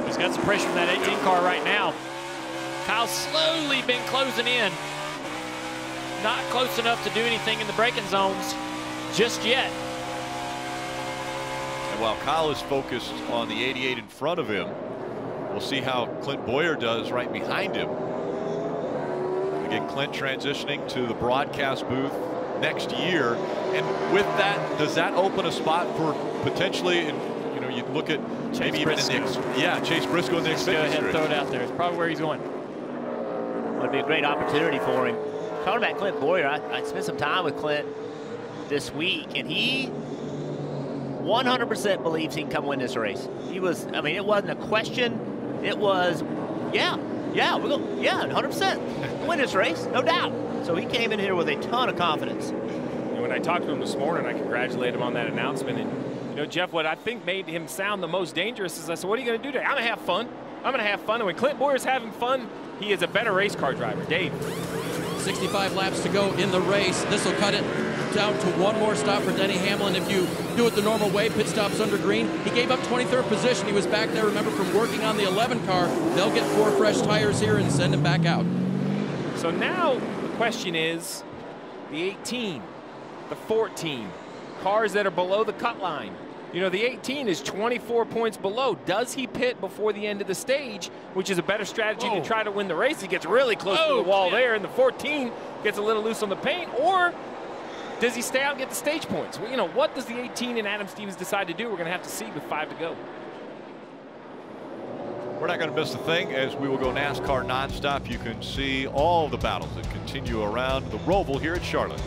Speaker 22: He's got some pressure from that 18 car right now. Kyle's slowly been closing in. Not close enough to do anything in the braking zones just yet.
Speaker 9: And while Kyle is focused on the 88 in front of him, we'll see how Clint Bowyer does right behind him. Again, Clint transitioning to the broadcast booth next year. And with that, does that open a spot for potentially, and you know, you look at maybe even in the, ex- yeah, Chase Briscoe in the
Speaker 22: Just go ahead and throw it out there. It's probably where he's going.
Speaker 24: Would be a great opportunity for him. Talking about Clint Bowyer, I, I spent some time with Clint this week, and he 100% believes he can come win this race. He was, I mean, it wasn't a question. It was Yeah, yeah, we're going, yeah, 100%. Win this race, no doubt. So he came in here with a ton of confidence.
Speaker 21: And when I talked to him this morning, I congratulated him on that announcement. And, you know, Jeff, what I think made him sound the most dangerous is I said, what are you going to do today? I'm going to have fun. I'm going to have fun. And when Clint Bowyer's having fun, he is a better race car driver. Dave.
Speaker 27: 65 laps to go in the race. This will cut it down to one more stop for Denny Hamlin. If you do it the normal way, pit stops under green. He gave up 23rd position. He was back there, remember, from working on the 11 car. They'll get four fresh tires here and send him back out.
Speaker 21: So now the question is the 18, the 14, cars that are below the cut line. You know, the 18 is 24 points below. Does he pit before the end of the stage, which is a better strategy
Speaker 22: Whoa.
Speaker 21: to try to win the race? He gets really close to the oh, wall there, and the 14 gets a little loose on the paint. Or does he stay out and get the stage points? Well, you know, what does the 18 and Adam Stevens decide to do? We're going to have to see with five to go.
Speaker 9: We're not going to miss a thing as we will go NASCAR nonstop. You can see all the battles that continue around the Roval here at Charlotte.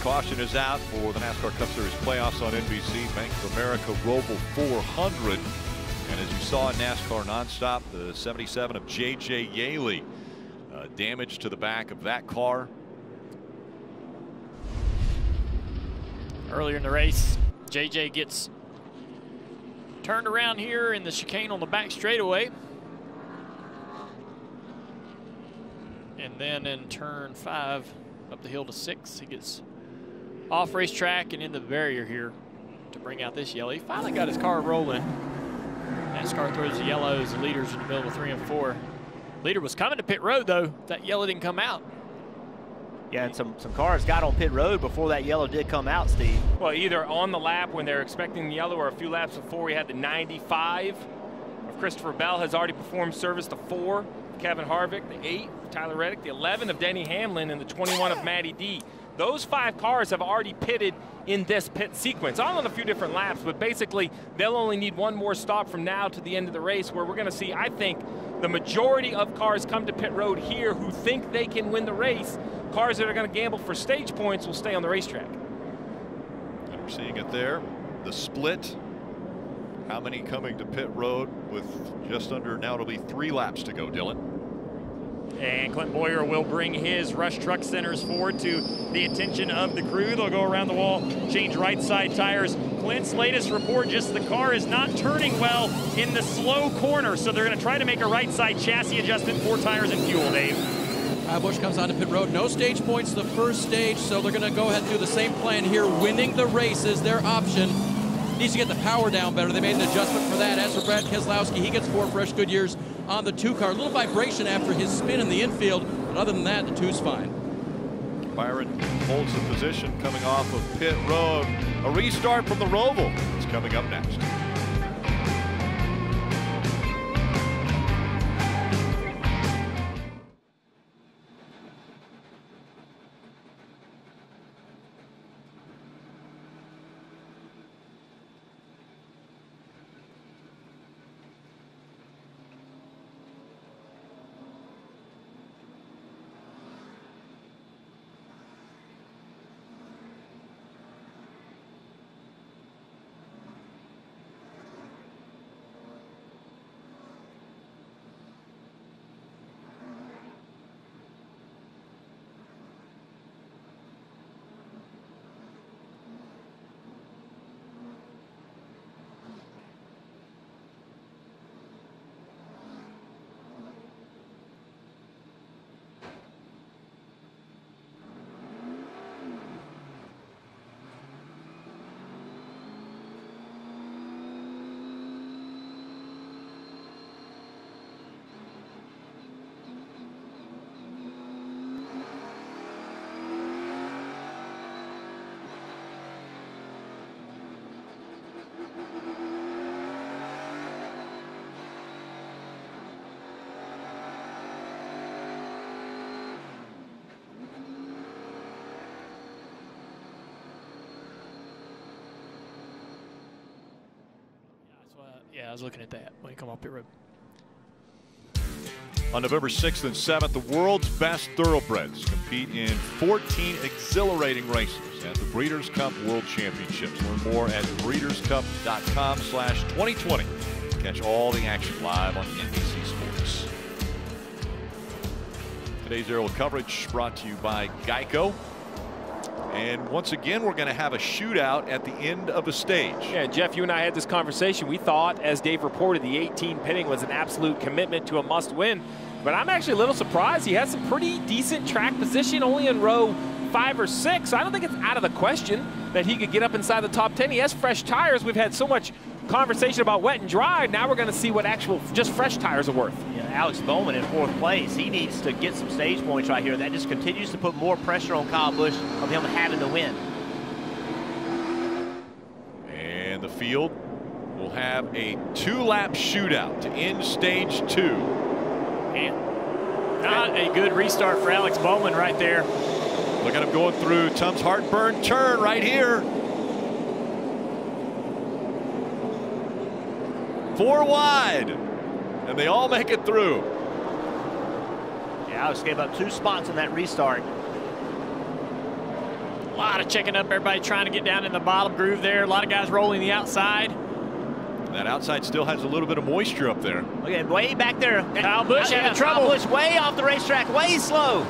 Speaker 9: Caution is out for the NASCAR Cup Series playoffs on NBC. Bank of America Roval 400. And as you saw in NASCAR nonstop, the 77 of J.J. Yeley. Uh, damage to the back of that car.
Speaker 22: Earlier in the race, JJ gets turned around here in the chicane on the back straightaway. And then in turn five, up the hill to six, he gets off racetrack and in the barrier here to bring out this yellow. He finally got his car rolling. NASCAR throws the yellows, the leaders in the middle of three and four. Leader was coming to pit road though. That yellow didn't come out.
Speaker 24: Yeah, and some, some cars got on pit road before that yellow did come out, Steve.
Speaker 21: Well, either on the lap when they're expecting the yellow or a few laps before we had the 95 of Christopher Bell has already performed service to four, Kevin Harvick, the eight, Tyler Reddick, the 11 of Denny Hamlin, and the 21 of Matty D. Those five cars have already pitted in this pit sequence all on a few different laps, but basically they'll only need one more stop from now to the end of the race where we're going to see, I think, the majority of cars come to pit road here who think they can win the race. Cars that are going to gamble for stage points will stay on the racetrack.
Speaker 9: And we're seeing it there. The split. How many coming to pit road with just under now it'll be three laps to go, Dillon.
Speaker 28: And Clint Bowyer will bring his Rush Truck Centers forward to the attention of the crew. They'll go around the wall, change right side tires. Clint's latest report just the car is not turning well in the slow corner, so they're going to try to make a right side chassis adjustment for tires and fuel, Dave.
Speaker 27: Kyle Busch comes onto pit road. No stage points the first stage, so they're going to go ahead and do the same plan here. Winning the race is their option. Needs to get the power down better. They made an adjustment for that. As for Brad Keselowski, he gets four fresh Goodyears on the two car. A little vibration after his spin in the infield, but other than that, the two's fine.
Speaker 9: Byron holds the position coming off of pit road. A restart from the Roval is coming up next.
Speaker 22: Yeah, I was looking at that when you come up road.
Speaker 9: On November 6th and 7th, the world's best thoroughbreds compete in 14 exhilarating races at the Breeders' Cup World Championships. Learn more at breederscup.com slash 2020. Catch all the action live on NBC Sports. Today's aerial coverage brought to you by Geico. And once again, we're going to have a shootout at the end of a stage.
Speaker 21: Yeah, Jeff, you and I had this conversation. We thought, as Dave reported, the 18 pitting was an absolute commitment to a must win. But I'm actually a little surprised. He has some pretty decent track position, only in row five or six. I don't think it's out of the question that he could get up inside the top 10. He has fresh tires. We've had so much conversation about wet and dry. Now we're going to see what actual just fresh tires are worth.
Speaker 24: Alex Bowman in fourth place. He needs to get some stage points right here. That just continues to put more pressure on Kyle Busch of him having to win.
Speaker 9: And the field will have a two-lap shootout to end stage two.
Speaker 22: And not a good restart for Alex Bowman right there.
Speaker 9: Look at him going through Tom's Heartburn turn right here. Four wide. And they all make it through.
Speaker 24: Yeah, I just gave up two spots in that restart.
Speaker 22: A lot of checking up, everybody trying to get down in the bottom groove there. A lot of guys rolling the outside.
Speaker 9: That outside still has a little bit of moisture up there.
Speaker 24: Look at way back there.
Speaker 22: Kyle Busch having trouble.
Speaker 24: Kyle Busch way off the racetrack, way slow.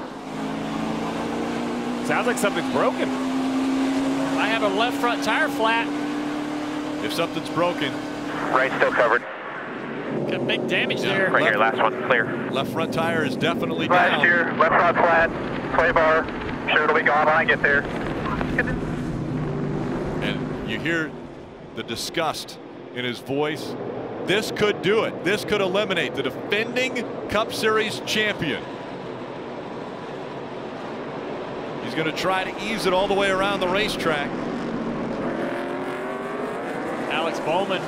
Speaker 21: Sounds like something's broken.
Speaker 22: I have a left front tire flat.
Speaker 9: If something's broken.
Speaker 29: Right still covered.
Speaker 22: Got big damage
Speaker 9: Yeah,
Speaker 22: there.
Speaker 29: Right here, last one, clear.
Speaker 9: Left front tire is definitely
Speaker 29: Last
Speaker 9: down.
Speaker 29: year, left front flat, sway bar. Sure it'll be gone when I get there.
Speaker 9: And you hear the disgust in his voice. This could do it. This could eliminate the defending Cup Series champion. He's going to try to ease it all the way around the racetrack.
Speaker 22: Alex Bowman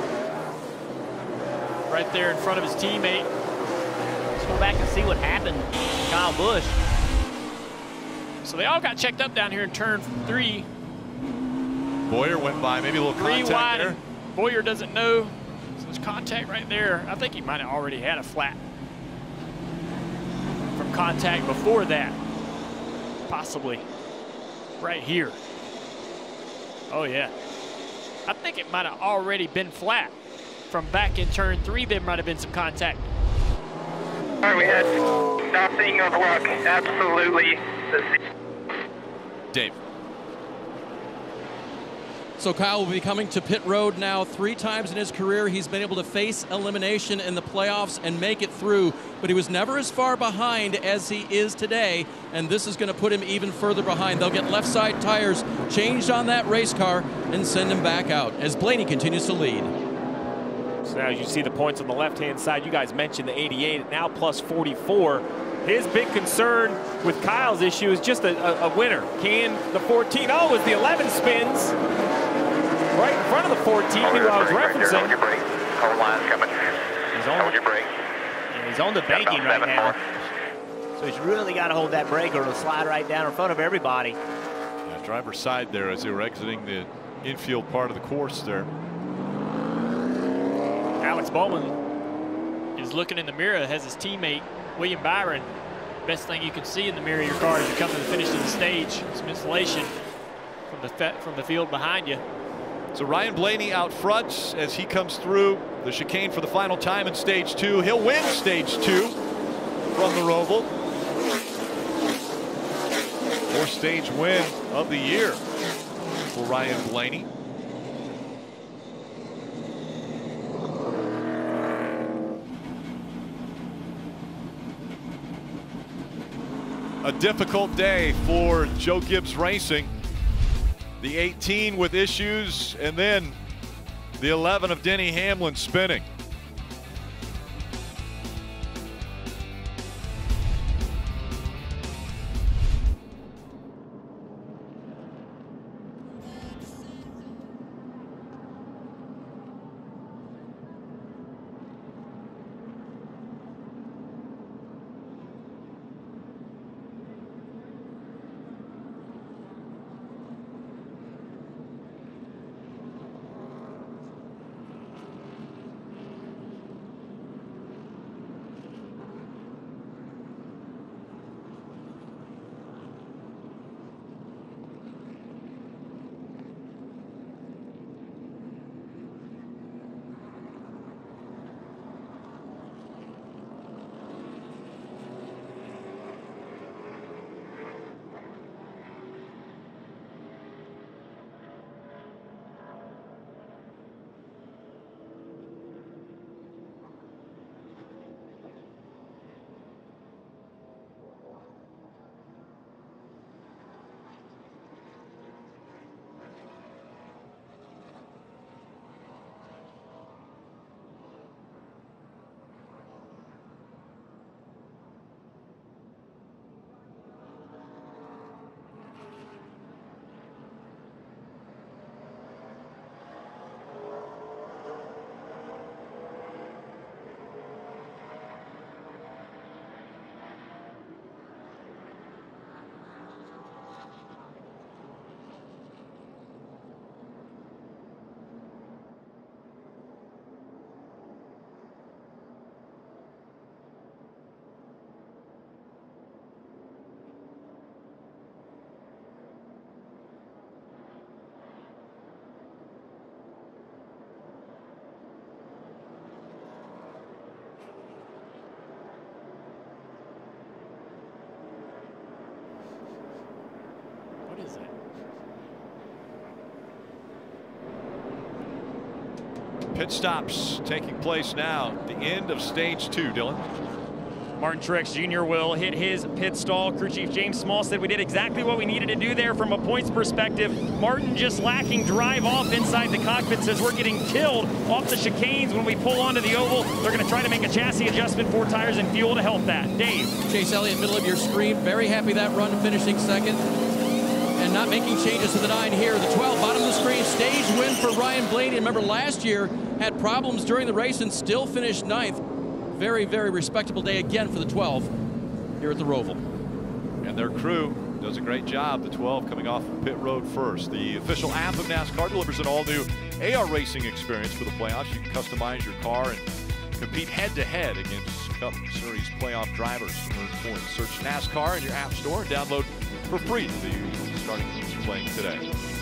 Speaker 22: right there in front of his teammate.
Speaker 24: Let's go back and see what happened. Kyle Busch.
Speaker 22: So they all got checked up down here in turn three.
Speaker 9: Bowyer went by, maybe a little
Speaker 22: Three
Speaker 9: contact
Speaker 22: wide.
Speaker 9: there.
Speaker 22: Bowyer doesn't know. So there's contact right there. I think he might have already had a flat from contact before that. Possibly right here. Oh, yeah. I think it might have already been flat. From back in turn three, there might have been some contact.
Speaker 29: All right, we had nothing of luck. Absolutely.
Speaker 9: Dave.
Speaker 27: So Kyle will be coming to pit road now three times in his career. He's been able to face elimination in the playoffs and make it through, but he was never as far behind as he is today, and this is going to put him even further behind. They'll get left side tires changed on that race car and send him back out as Blaney continues to lead.
Speaker 21: So now you see the points on the left-hand side. You guys mentioned the 88, now plus 44. His big concern with Kyle's issue is just a, a, a winner. Can the 14, oh, it the 11 spins right in front of the 14 who I was referencing.
Speaker 29: Hold line's coming.
Speaker 24: He's on
Speaker 29: Hold your brake.
Speaker 24: Yeah, he's on the banking right now. So he's really got to hold that brake or it'll slide right down in front of everybody.
Speaker 9: Yeah, driver's side there as they were exiting the infield part of the course there.
Speaker 22: Alex Bowman is looking in the mirror, has his teammate, William Byron. Best thing you can see in the mirror of your car as you come to the finish of the stage. Some insulation from the, from the field behind you.
Speaker 9: So Ryan Blaney out front as he comes through the chicane for the final time in stage two. He'll win stage two from the Roval. Fourth stage win of the year for Ryan Blaney. A difficult day for Joe Gibbs Racing. The 18 with issues, and then the 11 of Denny Hamlin spinning. Stops taking place now. The end of stage two, Dillon.
Speaker 28: Martin Truex Jr. will hit his pit stall. Crew Chief James Small said we did exactly what we needed to do there from a points perspective. Martin just lacking drive off inside the cockpit says we're getting killed off the chicanes when we pull onto the oval. They're going to try to make a chassis adjustment, four tires and fuel to help that. Dave.
Speaker 27: Chase Elliott, middle of your screen. Very happy that run, finishing second. And not making changes to the nine here. The 12, bottom of the screen, stage win for Ryan Blaney. Remember, last year had problems during the race and still finished ninth. Very, very respectable day again for the 12 here at the Roval.
Speaker 9: And their crew does a great job. The 12 coming off pit road first. The official app of NASCAR delivers an all-new AR racing experience for the playoffs. You can customize your car and compete head-to-head against Cup Series playoff drivers. Search NASCAR in your app store and download for free the starting teams playing today.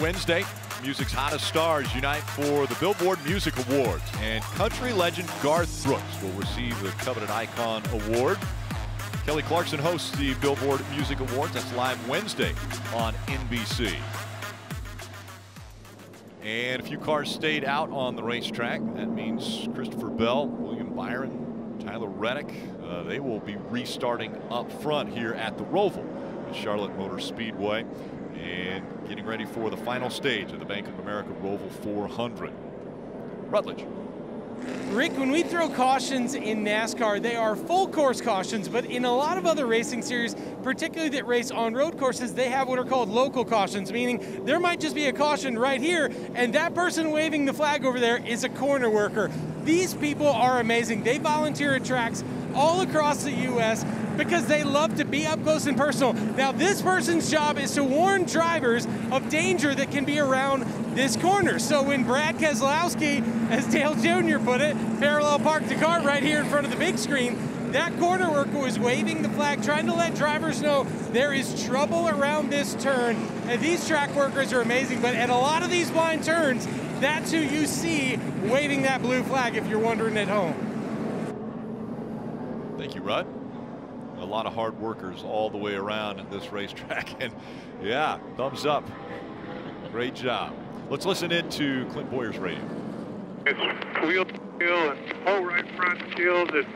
Speaker 9: Wednesday, music's hottest stars unite for the Billboard Music Awards. And country legend Garth Brooks will receive the coveted Icon Award. Kelly Clarkson hosts the Billboard Music Awards. That's live Wednesday on NBC. And a few cars stayed out on the racetrack. That means Christopher Bell, William Byron, Tyler Reddick, uh, they will be restarting up front here at the Roval at Charlotte Motor Speedway getting ready for the final stage of the Bank of America Roval 400. Rutledge.
Speaker 25: Rick, when we throw cautions in NASCAR, they are full course cautions, but in a lot of other racing series, particularly that race on road courses, they have what are called local cautions, meaning there might just be a caution right here, and that person waving the flag over there is a corner worker. These people are amazing. They volunteer at tracks all across the U.S. because they love to be up close and personal. Now, this person's job is to warn drivers of danger that can be around this corner. So when Brad Keselowski, as Dale Jr. put it, parallel parked the car right here in front of the big screen, that corner worker was waving the flag, trying to let drivers know there is trouble around this turn. And these track workers are amazing, but at a lot of these blind turns, that's who you see waving that blue flag if you're wondering at home.
Speaker 9: Thank you, Rudd. A lot of hard workers all the way around at this racetrack. And yeah, thumbs up. Great job. Let's listen in to Clint Bowyer's radio.
Speaker 29: It's wheel to wheel and whole right front shields and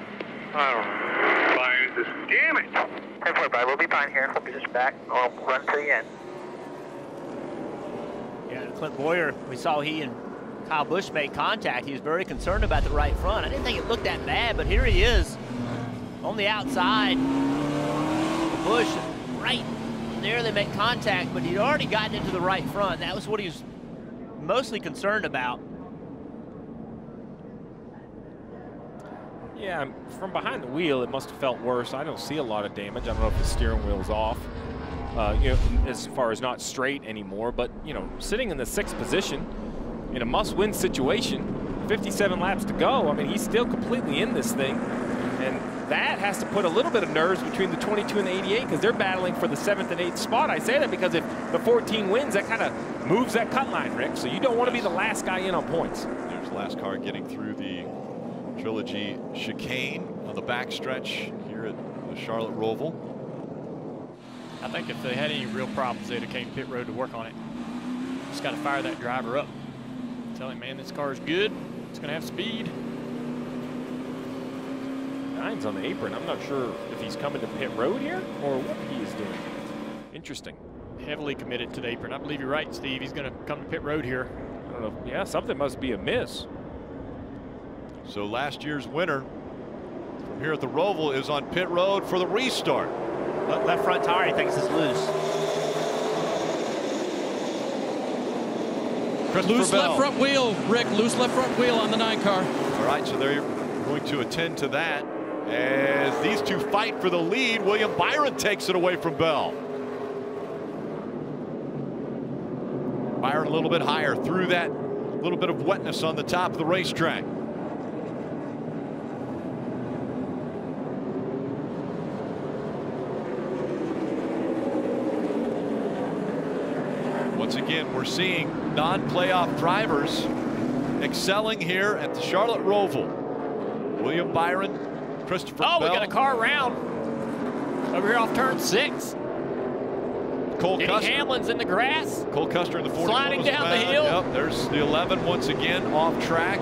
Speaker 29: I don't know. Fine. Just damn it.
Speaker 23: Ten four, Brad. We'll be fine here. We'll be just back. I'll run to the end.
Speaker 24: Yeah, Clint Bowyer, we saw he and Kyle Busch make contact. He was very concerned about the right front. I didn't think it looked that bad, but here he is on the outside. Busch right there, they make contact, but he'd already gotten into the right front. That was what he was mostly concerned about.
Speaker 21: Yeah, from behind the wheel, it must have felt worse. I don't see a lot of damage. I don't know if the steering wheel's off, uh, you know, as far as not straight anymore. But, you know, sitting in the sixth position in a must-win situation, 57 laps to go, I mean, he's still completely in this thing. And that has to put a little bit of nerves between the 22 and the 88 because they're battling for the seventh and eighth spot. I say that because if the 14 wins, that kind of moves that cut line, Rick. So you don't want to be the last guy in on points.
Speaker 9: There's the last car getting through the Trilogy chicane on the backstretch here at the Charlotte Roval.
Speaker 22: I think if they had any real problems, they'd have came to pit road to work on it. Just got to fire that driver up. Tell him, man, this car is good. It's going to have speed.
Speaker 21: Nine's on the apron. I'm not sure if he's coming to pit road here or what he is doing. Interesting.
Speaker 22: Heavily committed to the apron. I believe you're right, Steve. He's going to come to pit road here.
Speaker 21: I don't know. Yeah, something must be amiss.
Speaker 9: So last year's winner from here at the Roval is on pit road for the restart.
Speaker 24: Left front tire, he thinks is loose.
Speaker 27: Loose
Speaker 9: Bell.
Speaker 27: left front wheel, Rick. Loose left front wheel on the nine car.
Speaker 9: All right, so they're going to attend to that as these two fight for the lead. William Byron takes it away from Bell. Byron a little bit higher through that little bit of wetness on the top of the racetrack. Once again, we're seeing non-playoff drivers excelling here at the Charlotte Roval. William Byron, Christopher
Speaker 22: Oh,
Speaker 9: Bell,
Speaker 22: we got a car around. Over here off turn six.
Speaker 9: Cole
Speaker 22: Denny
Speaker 9: Custer.
Speaker 22: Hamlin's in the grass.
Speaker 9: Cole Custer in the 40
Speaker 22: Sliding
Speaker 9: lowest
Speaker 22: down the hill.
Speaker 9: Yep, there's the 11 once again off track.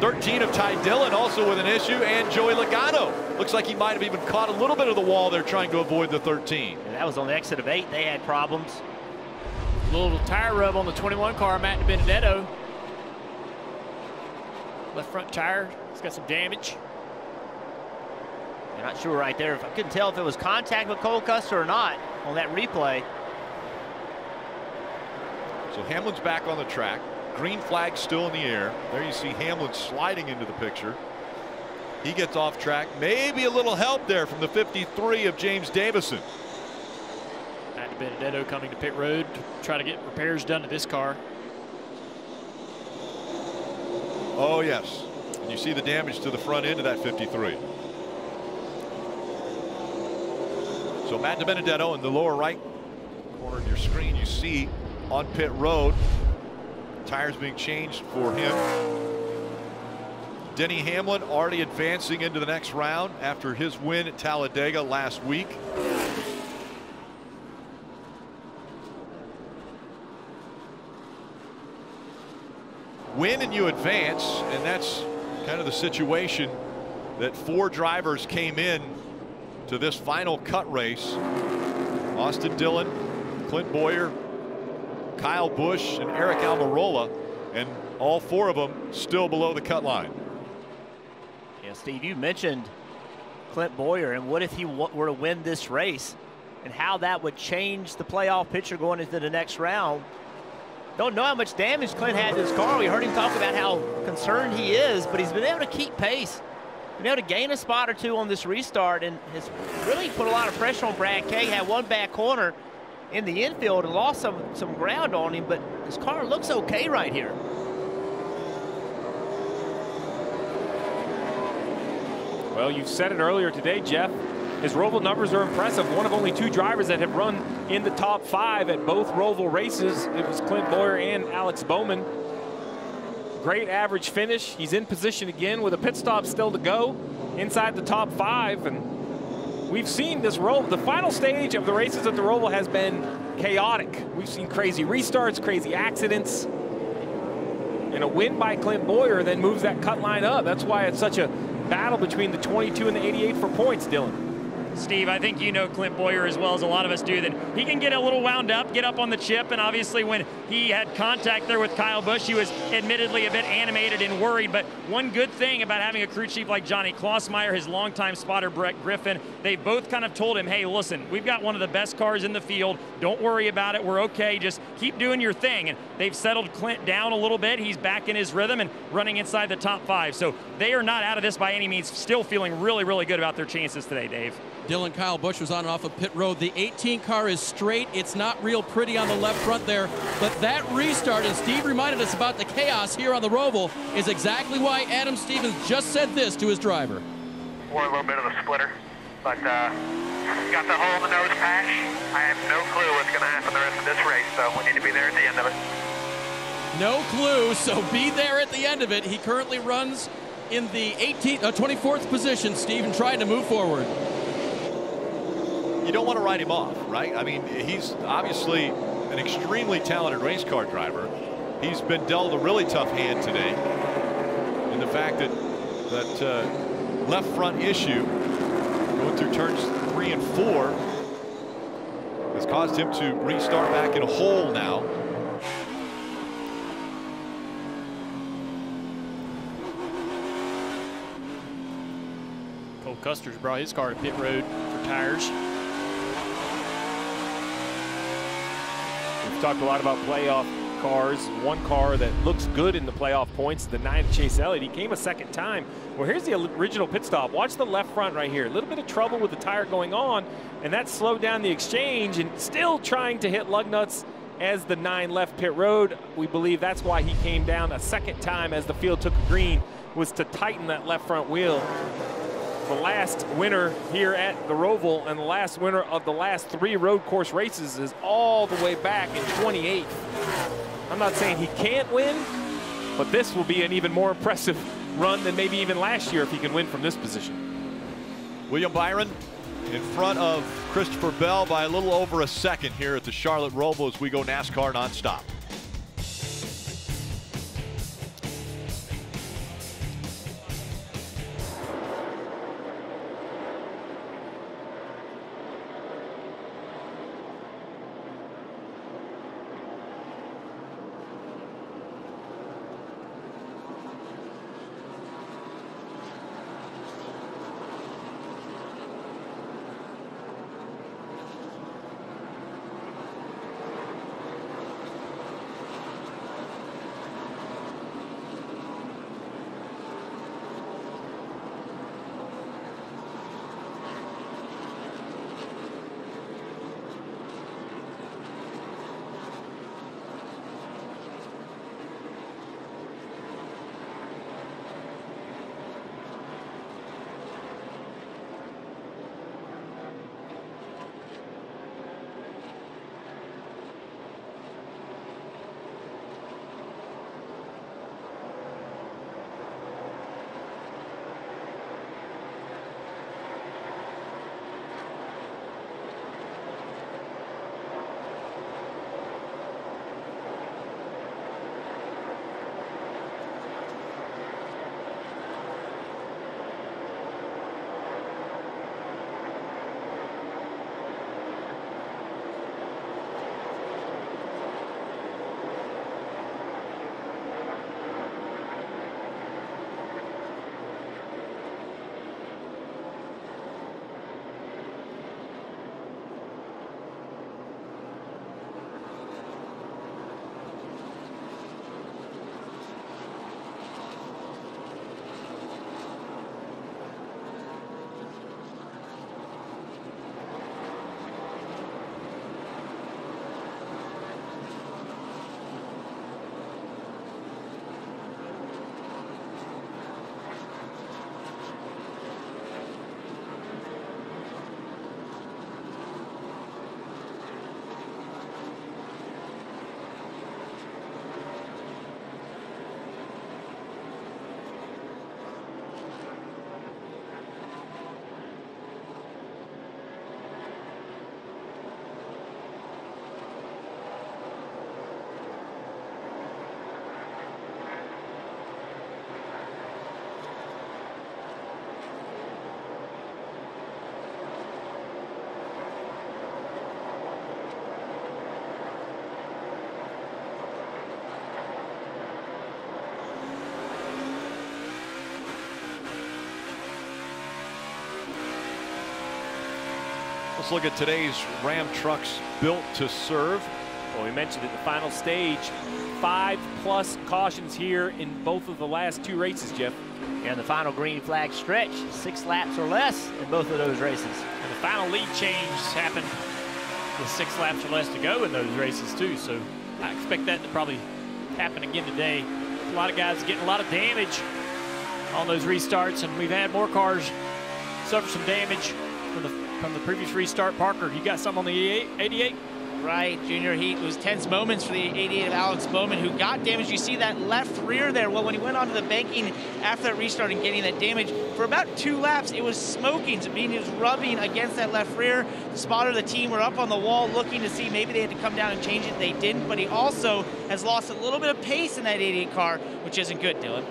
Speaker 9: 13 of Ty Dillon also with an issue, and Joey Logano. Looks like he might have even caught a little bit of the wall there trying to avoid the 13.
Speaker 24: And that was on the exit of eight. They had problems.
Speaker 22: A Little tire rub on the 21 car, Matt DiBenedetto. Left front tire, it's got some damage.
Speaker 24: You're not sure right there. If I couldn't tell if it was contact with Cole Custer or not on that replay.
Speaker 9: So Hamlin's back on the track. Green flag still in the air. There you see Hamlin sliding into the picture. He gets off track. Maybe a little help there from the 53 of James Davison.
Speaker 22: Matt DiBenedetto coming to pit road to try to get repairs done to this car.
Speaker 9: Oh, yes. And you see the damage to the front end of that 53. So Matt DiBenedetto in the lower right corner of your screen, you see on pit road, tires being changed for him. Denny Hamlin already advancing into the next round after his win at Talladega last week. win and you advance, and that's kind of the situation that four drivers came in to this final cut race. Austin Dillon, Clint Bowyer, Kyle Busch, and Aric Almirola, and all four of them still below the cut line.
Speaker 24: Yeah, Steve, you mentioned Clint Bowyer, and what if he were to win this race, and how that would change the playoff picture going into the next round. Don't know how much damage Clint had to his car. We heard him talk about how concerned he is, but he's been able to keep pace. Been able to gain a spot or two on this restart and has really put a lot of pressure on Brad Kay. Had one back corner in the infield and lost some, some ground on him, but his car looks okay right here.
Speaker 21: Well, you said it earlier today, Jeff. His Roval numbers are impressive. One of only two drivers that have run in the top five at both Roval races. It was Clint Bowyer and Alex Bowman. Great average finish. He's in position again with a pit stop still to go inside the top five. And we've seen this Roval, the final stage of the races at the Roval has been chaotic. We've seen crazy restarts, crazy accidents. And a win by Clint Bowyer then moves that cut line up. That's why it's such a battle between the 22 and the 88 for points, Dillon.
Speaker 28: Steve, I think you know Clint Bowyer as well as a lot of us do, that he can get a little wound up, get up on the chip, and obviously when he had contact there with Kyle Busch, he was admittedly a bit animated and worried. But one good thing about having a crew chief like Johnny Klausmeier, his longtime spotter Brett Griffin, they both kind of told him, hey, listen, we've got one of the best cars in the field. Don't worry about it. We're okay. Just keep doing your thing. And they've settled Clint down a little bit. He's back in his rhythm and running inside the top five. So they are not out of this by any means, still feeling really, really good about their chances today, Dave.
Speaker 27: Dillon Kyle Busch was on and off of pit road. The 18 car is straight. It's not real pretty on the left front there, but that restart, and Steve reminded us about the chaos here on the Roval, is exactly why Adam Stevens just said this to his driver.
Speaker 29: Or a little bit of a splitter, but uh, got the hole in the nose patch. I have no clue what's going to happen the rest of this race, so we need to be there at the end of it.
Speaker 27: No clue, so be there at the end of it. He currently runs in the 18th, uh, 24th position, Steve, and trying to move forward.
Speaker 9: You don't want to write him off, right? I mean, he's obviously an extremely talented race car driver. He's been dealt a really tough hand today. And the fact that that uh, left front issue going through turns three and four has caused him to restart back in a hole now.
Speaker 22: Cole Custer's brought his car to pit road for tires.
Speaker 21: Talked a lot about playoff cars. One car that looks good in the playoff points, the nine Chase Elliott. He came a second time. Well, here's the original pit stop. Watch the left front right here. A little bit of trouble with the tire going on, and that slowed down the exchange and still trying to hit lug nuts as the nine left pit road. We believe that's why he came down a second time as the field took a green was to tighten that left front wheel the last winner here at the Roval and the last winner of the last three road course races is all the way back in 28. I'm not saying he can't win, but this will be an even more impressive run than maybe even last year if he can win from this position.
Speaker 9: William Byron in front of Christopher Bell by a little over a second here at the Charlotte Roval as we go NASCAR nonstop. Look at today's Ram trucks built to serve.
Speaker 21: Well, we mentioned at the final stage, five plus cautions here in both of the last two races, Jeff.
Speaker 24: And the final green flag stretch, six laps or less in both of those races.
Speaker 22: And the final lead change happened with six laps or less to go in those races too. So I expect that to probably happen again today. A lot of guys getting a lot of damage on those restarts, and we've had more cars suffer some damage from the from the previous restart. Parker, you got some on the 88?
Speaker 26: right, Junior. heat. it was tense moments for the 88 of Alex Bowman, who got damage. You see that left rear there. Well, when he went onto the banking after that restart and getting that damage, for about two laps, it was smoking. So meaning he was rubbing against that left rear. The spotter the team were up on the wall looking to see maybe they had to come down and change it. They didn't, but he also has lost a little bit of pace in that 88 car, which isn't good, Dillon.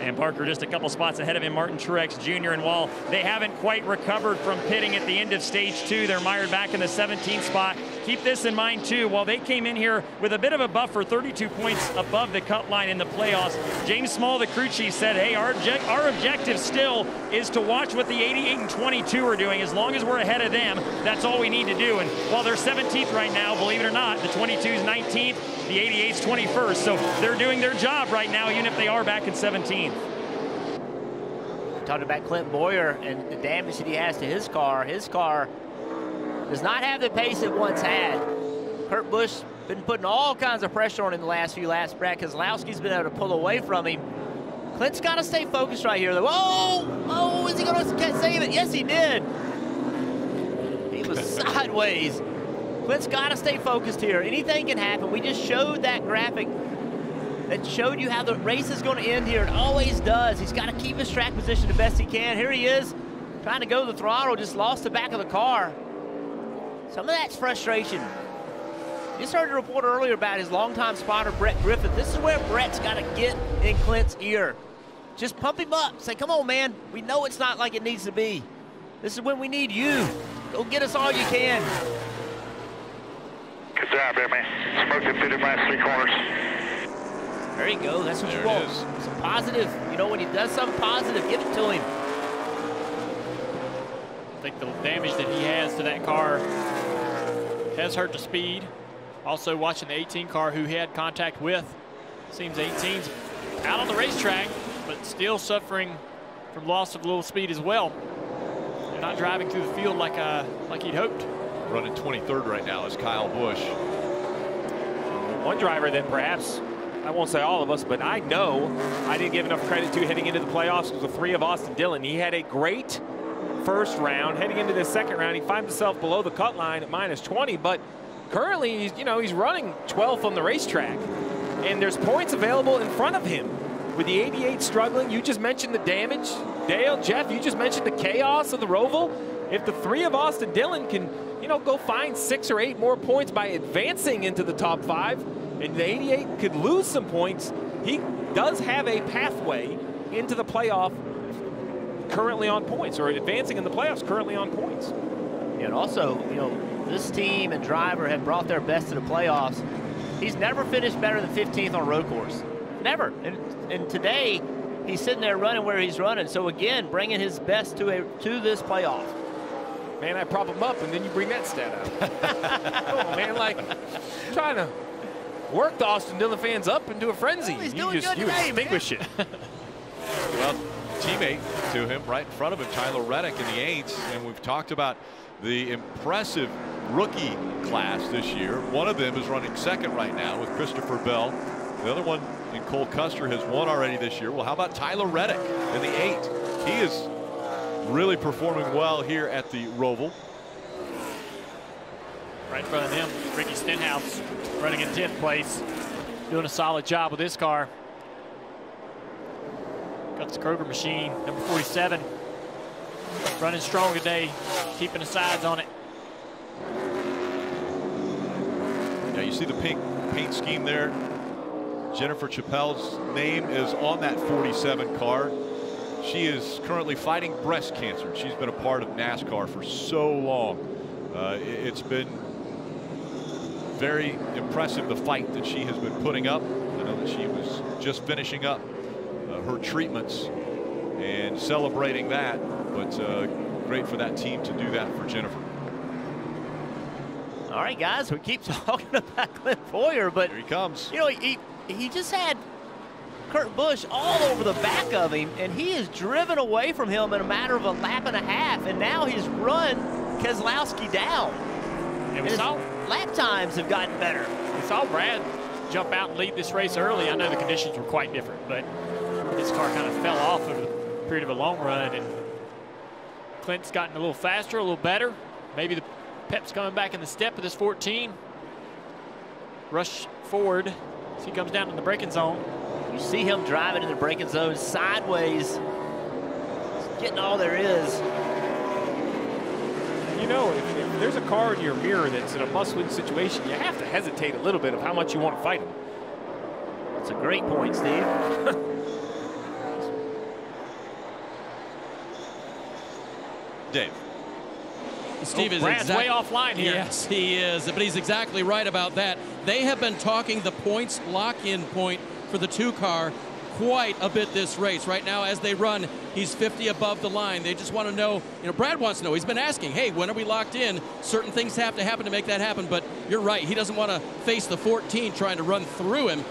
Speaker 28: And Parker just a couple spots ahead of him, Martin Truex Jr. And while they haven't quite recovered from pitting at the end of stage two, they're mired back in the 17th spot. Keep this in mind too, while they came in here with a bit of a buffer, 32 points above the cut line in the playoffs, James Small, the crew chief, said, hey, our, our objective still is to watch what the 88 and 22 are doing. As long as we're ahead of them, that's all we need to do. And while they're 17th right now, believe it or not, the 22's 19th, the 88's 21st. So they're doing their job right now, even if they are back in 17th.
Speaker 24: Talking about Clint Bowyer and the damage that he has to his car. His car does not have the pace it once had. Kurt Busch been putting all kinds of pressure on him the last few laps. Brad Keselowski's been able to pull away from him. Clint's got to stay focused right here. Whoa! Oh, oh, is he going to save it? Yes, he did. He was sideways. Clint's got to stay focused here. Anything can happen. We just showed that graphic that showed you how the race is going to end here. It always does. He's got to keep his track position the best he can. Here he is, trying to go to the throttle, just lost the back of the car. Some of that's frustration. Just heard a report earlier about his longtime spotter, Brett Griffin. This is where Brett's got to get in Clint's ear. Just pump him up. Say, come on, man. We know it's not like it needs to be. This is when we need you. Go get us all you can.
Speaker 29: Good job there, man. Smoked it through the last three corners.
Speaker 24: There you go. That's what
Speaker 9: There
Speaker 24: you
Speaker 9: it
Speaker 24: want.
Speaker 9: is.
Speaker 24: Some positive. You know, when he does something positive, give it to him.
Speaker 22: I think the damage that he has to that car has hurt the speed. Also watching the 18 car who he had contact with. Seems 18's out on the racetrack, but still suffering from loss of a little speed as well. They're not driving through the field like uh, like he'd hoped.
Speaker 9: Running 23rd right now is Kyle Busch.
Speaker 21: One driver that perhaps, I won't say all of us, but I know I didn't give enough credit to heading into the playoffs was the three of Austin Dillon. He had a great first round. Heading into the second round, he finds himself below the cut line at minus 20, but currently, he's, you know, he's running 12th on the racetrack. And there's points available in front of him. With the 88 struggling, you just mentioned the damage. Dale, Jeff, you just mentioned the chaos of the Roval. If the three of Austin Dillon can, you know, go find six or eight more points by advancing into the top five, and the 88 could lose some points, he does have a pathway into the playoff currently on points, or advancing in the playoffs currently on points.
Speaker 24: And also, you know, this team and driver have brought their best to the playoffs. He's never finished better than 15th on road course. Never. And, and today, he's sitting there running where he's running. So again, bringing his best to a to this playoff.
Speaker 21: Man, I prop him up, and then you bring that stat out. Come on, man, like trying to work the Austin Dillon fans up into a frenzy.
Speaker 24: he's
Speaker 21: you
Speaker 24: doing
Speaker 21: just
Speaker 24: good
Speaker 21: you
Speaker 24: today, man.
Speaker 21: extinguish it.
Speaker 9: Well, teammate to him right in front of him, Tyler Reddick in the eights, and we've talked about the impressive rookie class this year. One of them is running second right now with Christopher Bell. The other one in Cole Custer has won already this year. Well, how about Tyler Reddick in the eight? He is really performing well here at the Roval.
Speaker 22: Right in front of him, Ricky Stenhouse running in 10th place, doing a solid job with his car. Got the Kroger machine, number 47, running strong today, keeping the sides on it.
Speaker 9: Yeah, you see the pink paint scheme there. Jennifer Chappelle's name is on that 47 car. She is currently fighting breast cancer. She's been a part of NASCAR for so long. Uh, it- it's been very impressive the fight that she has been putting up. I know that she was just finishing up uh, her treatments and celebrating that, but uh, great for that team to do that for Jennifer.
Speaker 24: All right, guys, we keep talking about Clint Bowyer, but
Speaker 9: Here he comes.
Speaker 24: you know, he he just had Kurt Busch all over the back of him, and he is driven away from him in a matter of a lap and a half, and now he's run Keselowski down.
Speaker 22: And
Speaker 24: And
Speaker 22: we saw,
Speaker 24: lap times have gotten better.
Speaker 22: we saw Brad jump out and lead this race early. I know the conditions were quite different, but his car kind of fell off over the period of a long run, and Clint's gotten a little faster, a little better. Maybe the pep's coming back in the step of this 14. rush forward as he comes down in the braking zone.
Speaker 24: You see him driving in the braking zone sideways. He's getting all there is.
Speaker 21: You know, if, if there's a car in your mirror that's in a must-win situation, you have to hesitate a little bit of how much you want to fight him.
Speaker 24: That's a great point, Steve.
Speaker 9: Dave.
Speaker 27: Steve
Speaker 22: Oh,
Speaker 27: is
Speaker 22: Brad's
Speaker 27: exact-
Speaker 22: way offline here.
Speaker 27: Yes, he is, but he's exactly right about that. They have been talking the points lock-in point for the two car quite a bit this race. Right now, as they run, he's 50 above the line. They just want to know, you know, Brad wants to know. He's been asking, hey, when are we locked in? Certain things have to happen to make that happen, but you're right. He doesn't want to face the 14 trying to run through him.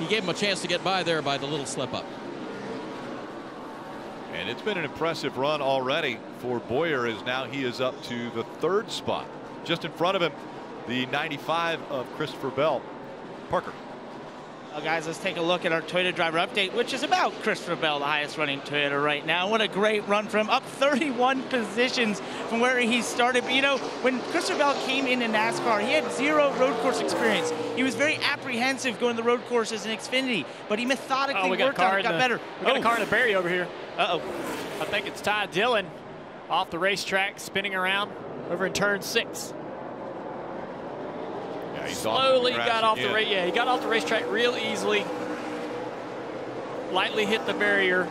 Speaker 27: He gave him a chance to get by there by the little slip up.
Speaker 9: And it's been an impressive run already for Bowyer as now he is up to the third spot. Just in front of him, the 95 of Christopher Bell. Parker.
Speaker 26: Well, guys, let's take a look at our Toyota driver update, which is about Christopher Bell, the highest running Toyota right now. What a great run from him, up 31 positions from where he started. But, you know, when Christopher Bell came into NASCAR, he had zero road course experience. He was very apprehensive going to the road courses in Xfinity, but he methodically
Speaker 22: Oh, we got a
Speaker 26: worked
Speaker 22: car
Speaker 26: on it, got
Speaker 22: the,
Speaker 26: better.
Speaker 22: We got
Speaker 26: Oh.
Speaker 22: a car in the barrier over here.
Speaker 26: Uh-oh.
Speaker 22: I think it's Ty Dillon off the racetrack, spinning around over in turn six.
Speaker 9: Yeah, he's
Speaker 22: Slowly
Speaker 9: off
Speaker 22: got
Speaker 9: grass
Speaker 22: off the
Speaker 9: again.
Speaker 22: race. Yeah, he got off the racetrack real easily. Lightly hit the barrier.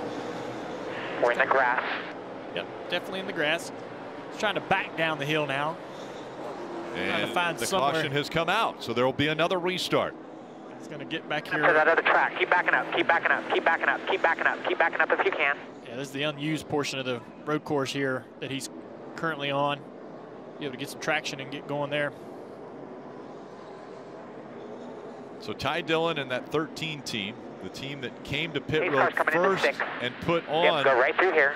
Speaker 23: We're in the grass.
Speaker 22: Yep, definitely in the grass. He's trying to back down the hill now. Trying to
Speaker 9: And
Speaker 22: find
Speaker 9: the
Speaker 22: somewhere.
Speaker 9: caution has come out, so there will be another restart.
Speaker 22: He's going to get back here.
Speaker 23: To
Speaker 22: here.
Speaker 23: that other track. Keep backing up. Keep backing up. Keep backing up. Keep backing up. Keep backing up if you can.
Speaker 22: Yeah, this is the unused portion of the road course here that he's currently on. Be able to get some traction and get going there.
Speaker 9: So Ty Dillon and that 13 team, the team that came to pit road
Speaker 23: cars coming into
Speaker 9: first and put
Speaker 23: Yep,
Speaker 9: on
Speaker 23: go right through here.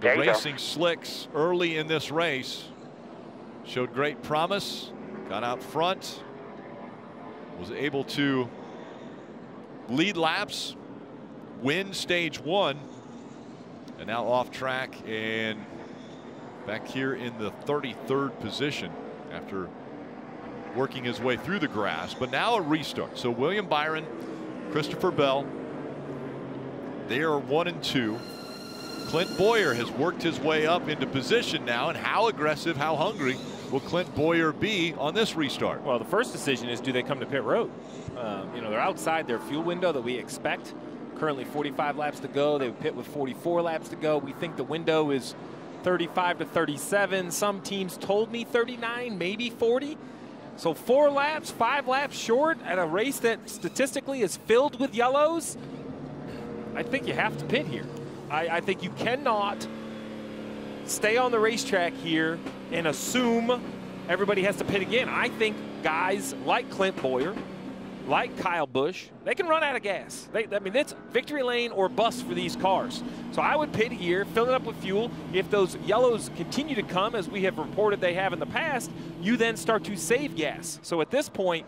Speaker 9: the
Speaker 23: you go.
Speaker 9: racing slicks early in this race. Showed great promise, got out front, was able to lead laps, win stage one, and now off track and back here in the 33rd position after working his way through the grass. But now a restart. So William Byron, Christopher Bell, they are one and two. Clint Bowyer has worked his way up into position now, and how aggressive, how hungry will Clint Bowyer be on this restart?
Speaker 21: Well, the first decision is do they come to pit road? Um, you know, they're outside their fuel window that we expect. Currently 45 laps to go. They pit with 44 laps to go. We think the window is 35 to 37. Some teams told me 39, maybe 40. So four laps, five laps short at a race that statistically is filled with yellows. I think you have to pit here. I, I think you cannot stay on the racetrack here and assume everybody has to pit again. I think guys like Clint Bowyer, like Kyle Busch, they can run out of gas. They, I mean, it's victory lane or bust for these cars. So I would pit here, fill it up with fuel. If those yellows continue to come, as we have reported they have in the past, you then start to save gas. So at this point,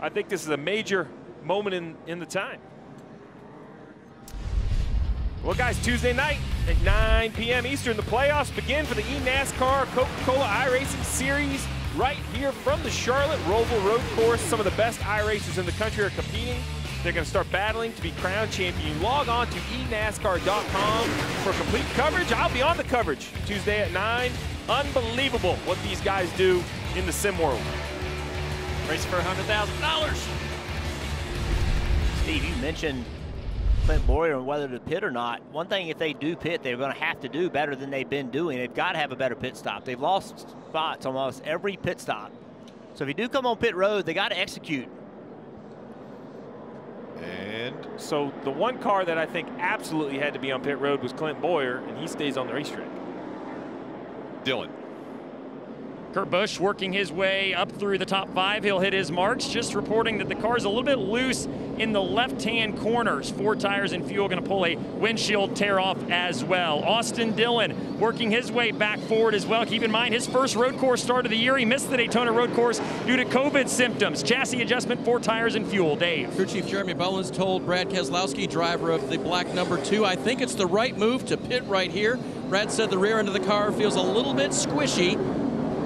Speaker 21: I think this is a major moment in, in the time. Well, guys, Tuesday night at 9 p.m. Eastern, the playoffs begin for the eNASCAR Coca-Cola iRacing Series right here from the Charlotte Roval Road Course. Some of the best iRacers in the country are competing. They're going to start battling to be crowned champion. Log on to enascar.com for complete coverage. I'll be on the coverage Tuesday at 9. Unbelievable what these guys do in the sim world.
Speaker 22: Race for $100,000.
Speaker 24: Steve, you mentioned Clint Bowyer and whether to pit or not. One thing, if they do pit, they're going to have to do better than they've been doing. They've got to have a better pit stop. They've lost spots almost every pit stop. So if you do come on pit road, they got to execute.
Speaker 9: And
Speaker 21: so the one car that I think absolutely had to be on pit road was Clint Bowyer, and he stays on the racetrack.
Speaker 9: Dylan.
Speaker 28: Kurt Busch working his way up through the top five. He'll hit his marks. Just reporting that the car's a little bit loose in the left-hand corners. Four tires and fuel going to pull a windshield tear off as well. Austin Dillon working his way back forward as well. Keep in mind his first road course start of the year. He missed the Daytona road course due to COVID symptoms. Chassis adjustment, four tires and fuel. Dave.
Speaker 27: Crew Chief Jeremy Bullins told Brad Keselowski, driver of the black number two, I think it's the right move to pit right here. Brad said the rear end of the car feels a little bit squishy,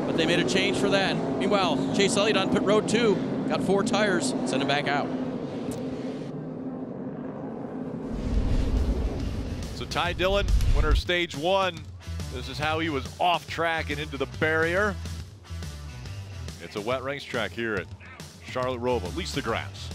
Speaker 27: but they made a change for that. Meanwhile, Chase Elliott on pit road two. got four tires, send him back out.
Speaker 9: So Ty Dillon, winner of stage one. This is how he was off track and into the barrier. It's a wet racetrack here at Charlotte Roval, at least the grass.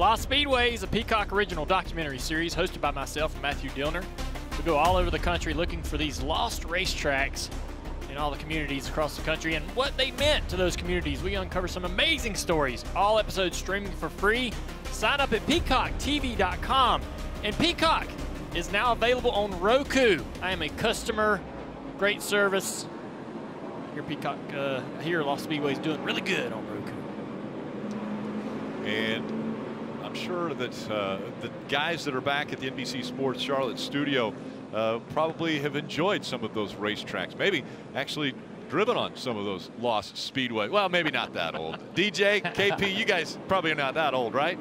Speaker 22: Lost Speedway is a Peacock original documentary series hosted by myself and Matthew Dillner. We go all over the country looking for these lost racetracks in all the communities across the country and what they meant to those communities. We uncover some amazing stories. All episodes streaming for free. Sign up at peacocktv.com. And Peacock is now available on Roku. I am a customer. Great service. Here, Peacock, uh, here, Lost Speedway is doing really good on Roku.
Speaker 9: And sure that uh, the guys that are back at the NBC Sports Charlotte studio uh, probably have enjoyed some of those racetracks. Maybe actually driven on some of those lost speedway. Well, maybe not that old. DJ, KP, you guys probably are not that old, right?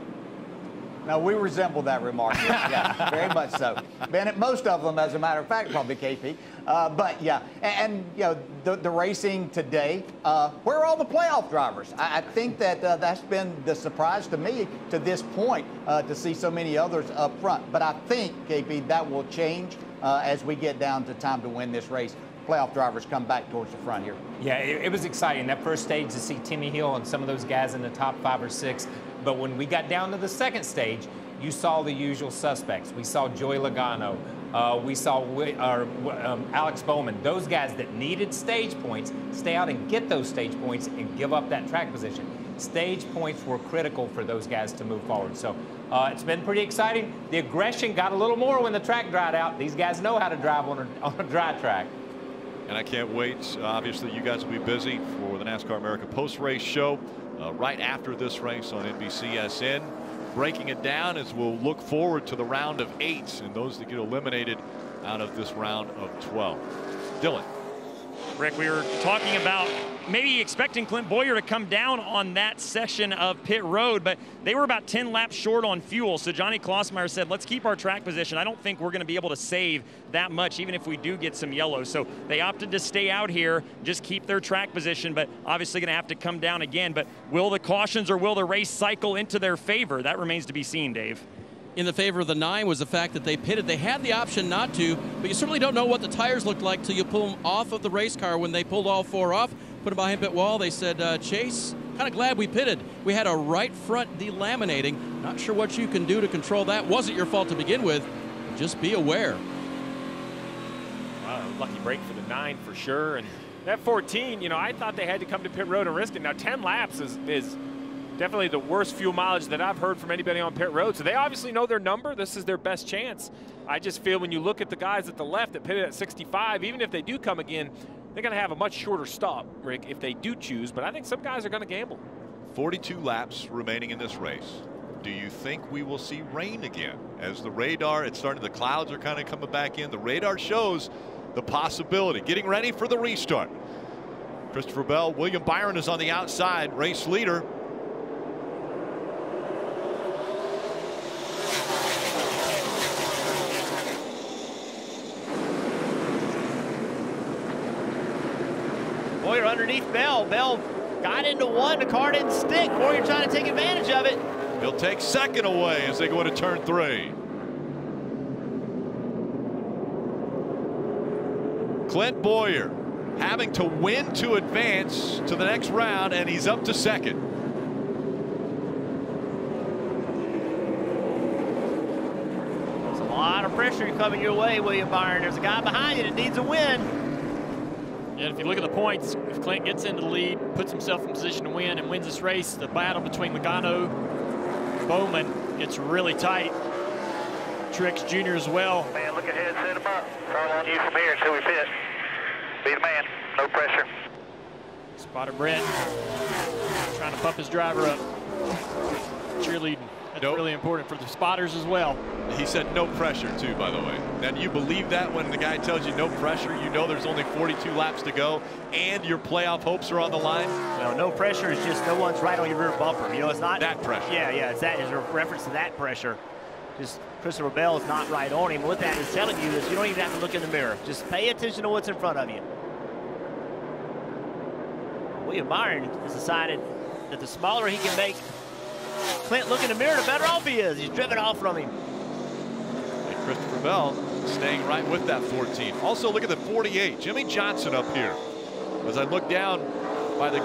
Speaker 32: Now, we resemble that remark. yeah, very much so. Bennett, most of them, as a matter of fact, probably KP. Uh, but yeah, and, and, you know, the, the racing today, uh, where are all the playoff drivers? I, I think that uh, that's been the surprise to me to this point uh, to see so many others up front. But I think, KP, that will change uh, as we get down to time to win this race playoff drivers come back towards the front here.
Speaker 33: Yeah, it, it, was exciting. That first stage to see Timmy Hill and some of those guys in the top five or six. But when we got down to the second stage, you saw the usual suspects. We saw Joey Logano. Uh, we saw um, Alex Bowman. Those guys that needed stage points stay out and get those stage points and give up that track position. Stage points were critical for those guys to move forward. So uh, it's been pretty exciting. The aggression got a little more when the track dried out. These guys know how to drive on a, on a dry track.
Speaker 9: And I can't wait. Obviously, you guys will be busy for the NASCAR America post-race show uh, right after this race on NBCSN. Breaking it down as we'll look forward to the round of eights and those that get eliminated out of this round of 12. Dylan.
Speaker 28: Rick, we were talking about maybe expecting Clint Bowyer to come down on that section of pit road, but they were about 10 laps short on fuel. So Johnny Klausmeier said, let's keep our track position. I don't think we're going to be able to save that much, even if we do get some yellow. So they opted to stay out here, just keep their track position, but obviously going to have to come down again. But will the cautions or will the race cycle into their favor? That remains to be seen, Dave
Speaker 27: in the favor of the nine was the fact that they pitted. They had the option not to, but you certainly don't know what the tires looked like till you pull them off of the race car. When they pulled all four off, put them behind pit wall, they said, uh, Chase, kind of glad we pitted. We had a right front delaminating. Not sure what you can do to control that. Wasn't your fault to begin with. Just be aware.
Speaker 21: lucky break for the nine for sure. And that 14, you know, I thought they had to come to pit road and risk it. Now 10 laps is, is definitely the worst fuel mileage that I've heard from anybody on pit road. So they obviously know their number. This is their best chance. I just feel when you look at the guys at the left that pitted at 65, even if they do come again, they're going to have a much shorter stop, Rick, if they do choose. But I think some guys are going to gamble.
Speaker 9: 42 laps remaining in this race. Do you think we will see rain again? As the radar, it's starting, the clouds are kind of coming back in. The radar shows the possibility. Getting ready for the restart. Christopher Bell, William Byron is on the outside, race leader.
Speaker 24: Bowyer underneath Bell. Bell got into one. The car didn't stick. Bowyer trying to take advantage of it.
Speaker 9: He'll take second away as they go into turn three. Clint Bowyer having to win to advance to the next round, and he's up to second.
Speaker 24: There's a lot of pressure coming your way, William Byron. There's a guy behind you that needs a win.
Speaker 22: Yeah, if you look at the points, if Clint gets into the lead, puts himself in position to win and wins this race, the battle between Logano Bowman gets really tight. Truex Jr. as well.
Speaker 23: Man, look ahead, set him up. Call on you from here until we fit. Be the man, no pressure.
Speaker 22: Spotter Brett trying to pump his driver up. Cheerleading. That's
Speaker 9: Nope.
Speaker 22: really important for the spotters as well.
Speaker 9: He said no pressure, too, by the way. Now, do you believe that when the guy tells you no pressure, you know there's only 42 laps to go and your playoff hopes are on the line?
Speaker 24: Well, no pressure is just no one's right on your rear bumper. You know, it's not
Speaker 9: that pressure.
Speaker 24: Yeah, yeah, it's that is a reference to that pressure. Just Christopher Bell is not right on him. What that is telling you is you don't even have to look in the mirror. Just pay attention to what's in front of you. William Byron has decided that the smaller he can make Clint look in the mirror, the better off he is. He's driven off from him.
Speaker 9: And Christopher Bell staying right with that 14. Also, look at the 48. Jimmie Johnson up here. As I look down by the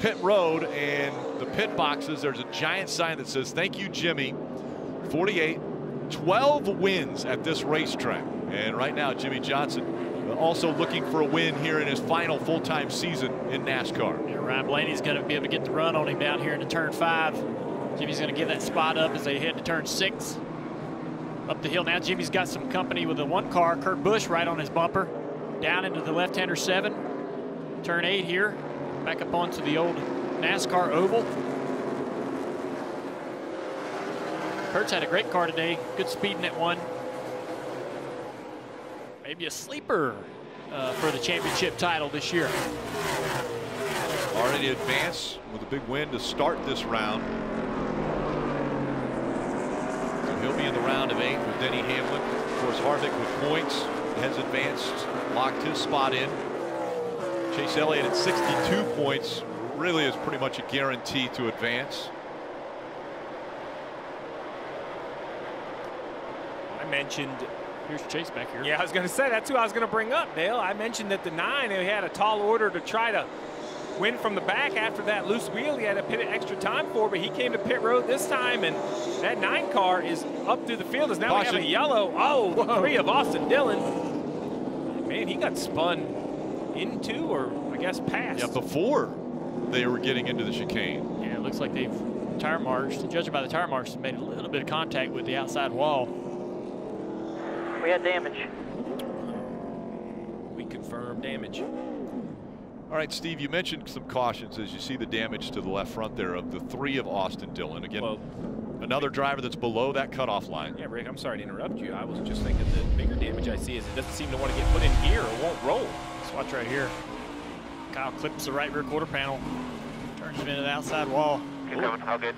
Speaker 9: pit road and the pit boxes, there's a giant sign that says, Thank you, Jimmie. 48, 12 wins at this racetrack. And right now, Jimmie Johnson also looking for a win here in his final full time season in NASCAR.
Speaker 22: Yeah, Ryan Blaney's going to be able to get the run on him down here into turn five. Jimmie's going to give that spot up as they head to turn six. Up the hill now, Jimmie's got some company with the one car, Kurt Busch, right on his bumper. Down into the left-hander seven. Turn eight here. Back up onto the old NASCAR oval. Kurt's had a great car today. Good speed in that one. Maybe a sleeper uh, for the championship title this year.
Speaker 9: Already advanced with a big win to start this round. So he'll be in the round of eight with Denny Hamlin. Of course, Harvick with points has advanced, locked his spot in. Chase Elliott at 62 points really is pretty much a guarantee to advance.
Speaker 21: I mentioned
Speaker 22: Here's Chase back here.
Speaker 21: Yeah, I was going to say that's who I was going to bring up, Dale. I mentioned that the nine they had a tall order to try to win from the back after that loose wheel he had to pit it extra time for, but he came to pit road this time, and that nine car is up through the field. Is now we have a yellow. Oh, the three of Austin Dillon. Man, he got spun into, or I guess past.
Speaker 9: Yeah, before they were getting into the chicane.
Speaker 22: Yeah, it looks like they've tire marks, judging by the tire marks, made a little bit of contact with the outside wall.
Speaker 23: We had damage.
Speaker 21: We confirm damage.
Speaker 9: All right, Steve, you mentioned some cautions as you see the damage to the left front there of the three of Austin Dillon. Again, another driver that's below that cutoff line.
Speaker 21: Yeah, Rick, I'm sorry to interrupt you. I was just thinking the bigger damage I see is it doesn't seem to want to get put in gear or won't roll.
Speaker 22: Let's watch right here. Kyle clips the right rear quarter panel, turns it into the outside wall.
Speaker 23: Keep going, all good.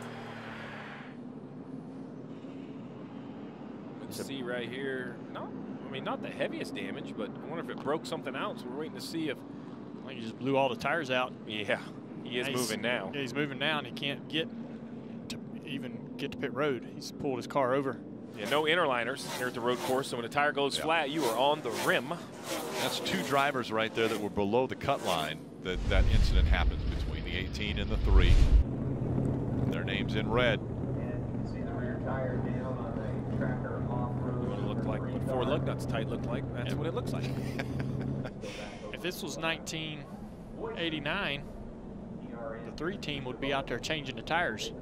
Speaker 21: Let's see right here. No, I mean, not the heaviest damage, but I wonder if it broke something out. So we're waiting to see if.
Speaker 22: I think he just blew all the tires out.
Speaker 21: Yeah, he is
Speaker 22: He's-
Speaker 21: moving now.
Speaker 22: Yeah, he's moving now, and he can't get to even get to pit road. He's pulled his car over.
Speaker 21: Yeah, no interliners here at the road course. So when a tire goes flat, you are on the rim.
Speaker 9: That's two drivers right there that were below the cut line that that incident happens between the 18 and the 3. Their names in red.
Speaker 21: It looked like what four lug nuts tight looked like. That's what it looks like.
Speaker 22: If this was 1989, the three team would be out there changing the tires.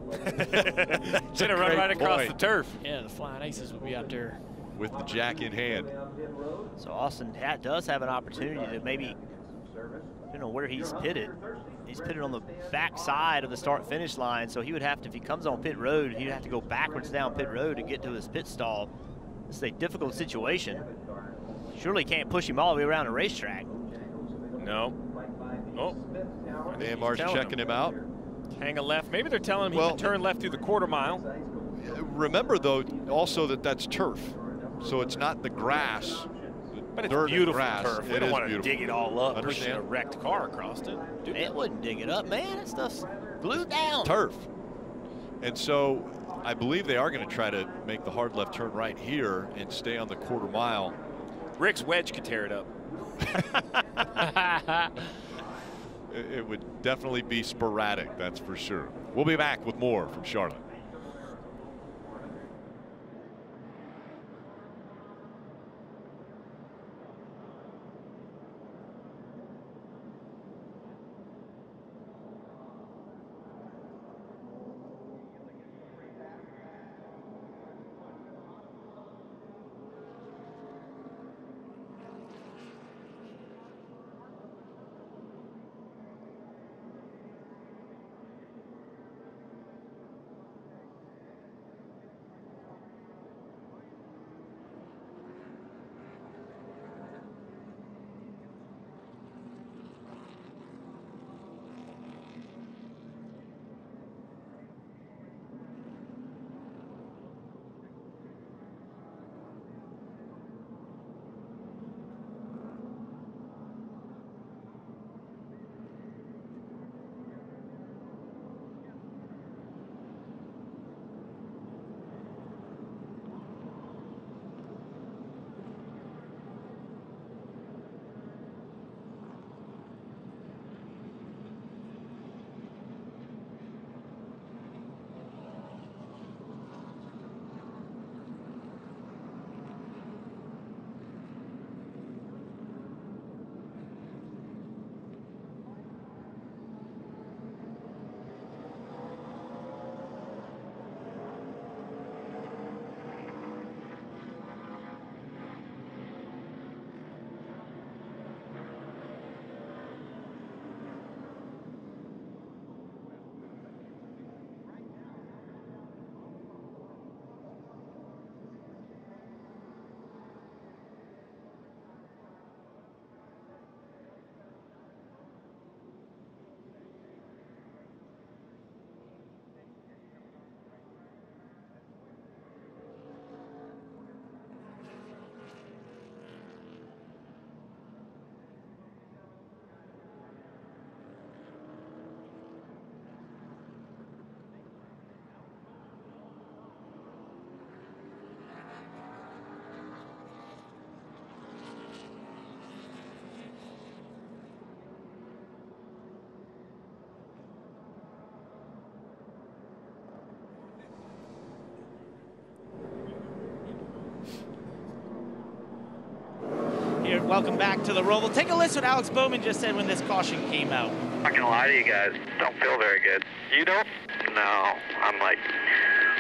Speaker 21: Should have run right across the turf.
Speaker 22: Yeah, the Flying Aces would be out there.
Speaker 9: With the jack in hand.
Speaker 24: So Austin ha- does have an opportunity to maybe, I don't know where he's pitted. He's pitted on the back side of the start-finish line, so he would have to, if he comes on pit road, he'd have to go backwards down pit road to get to his pit stall. This is a difficult situation. Surely can't push him all the way around a racetrack.
Speaker 21: No. Oh.
Speaker 9: AMR's checking him out.
Speaker 21: Hang a left. Maybe they're telling him he can turn left through the quarter mile.
Speaker 9: Remember, though, also that that's turf. So it's not the grass.
Speaker 21: But it's
Speaker 9: dirt
Speaker 21: beautiful
Speaker 9: grass.
Speaker 21: turf. We
Speaker 9: It
Speaker 21: don't want to
Speaker 9: beautiful.
Speaker 21: dig it all up, pushing a wrecked car across it. Dude,
Speaker 24: It wouldn't dig it up, man. That stuff's glued down.
Speaker 9: turf. And so I believe they are going to try to make the hard left turn right here and stay on the quarter mile.
Speaker 21: Rick's wedge could tear it up.
Speaker 9: It it would definitely be sporadic, that's for sure. We'll be back with more from Charlotte.
Speaker 26: Here, welcome back to the Roval. Take a listen what Alex Bowman just said when this caution came out.
Speaker 29: Not gonna lie to you guys, don't feel very good. You don't? No, I'm like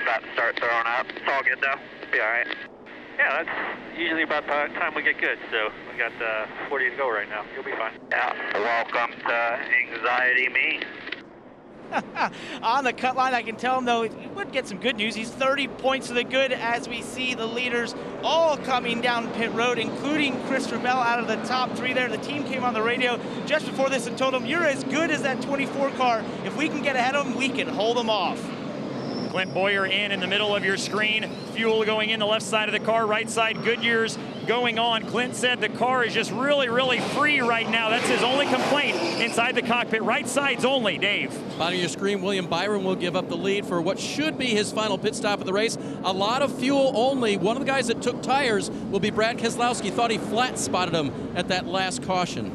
Speaker 29: about to start throwing up. It's all good though. Be all right.
Speaker 34: Yeah, that's usually about the time we get good. So we got uh, 40 to go right now. You'll be fine.
Speaker 29: Yeah. Welcome to anxiety me.
Speaker 26: On the cut line, I can tell him though, he would get some good news. He's 30 points to the good as we see the leaders all coming down pit road, including Chris Bell out of the top three there. The team came on the radio just before this and told him, You're as good as that 24 car. If we can get ahead of them, we can hold them off.
Speaker 28: Clint Bowyer in in the middle of your screen. Fuel going in the left side of the car, right side Goodyear's going on. Clint said the car is just really, really free right now. That's his only complaint inside the cockpit. Right side's only, Dave.
Speaker 27: Bottom of your screen, William Byron will give up the lead for what should be his final pit stop of the race. A lot of fuel only. One of the guys that took tires will be Brad Keselowski. Thought he flat spotted him at that last caution.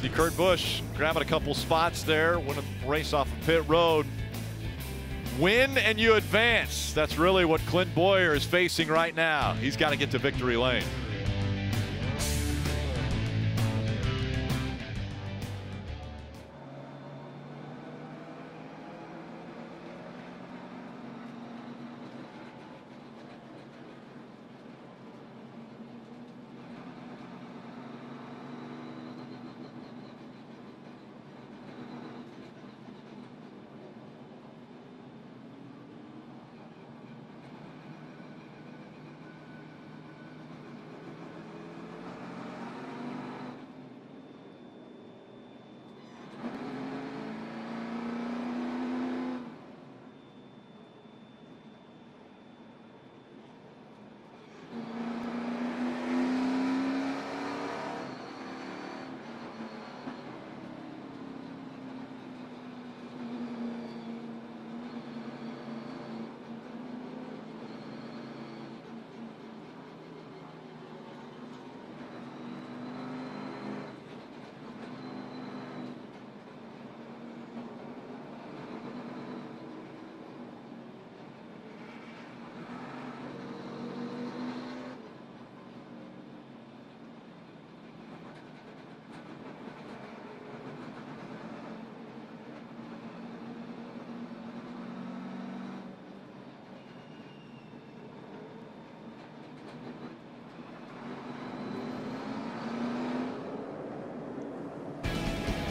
Speaker 9: See Kurt Busch grabbing a couple spots there, winning the race off of pit road. Win and you advance. That's really what Clint Bowyer is facing right now. He's got to get to victory lane.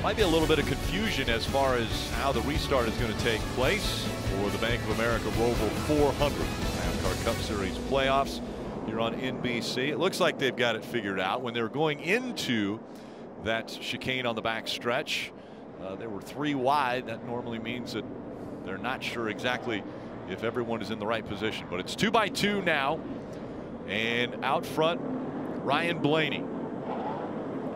Speaker 9: Might be a little bit of confusion as far as how the restart is going to take place for the Bank of America Roval 400 NASCAR Cup Series playoffs here on NBC. It looks like they've got it figured out. When they're going into that chicane on the back stretch, uh, there were three wide. That normally means that they're not sure exactly if everyone is in the right position. But it's two by two now. And out front, Ryan Blaney.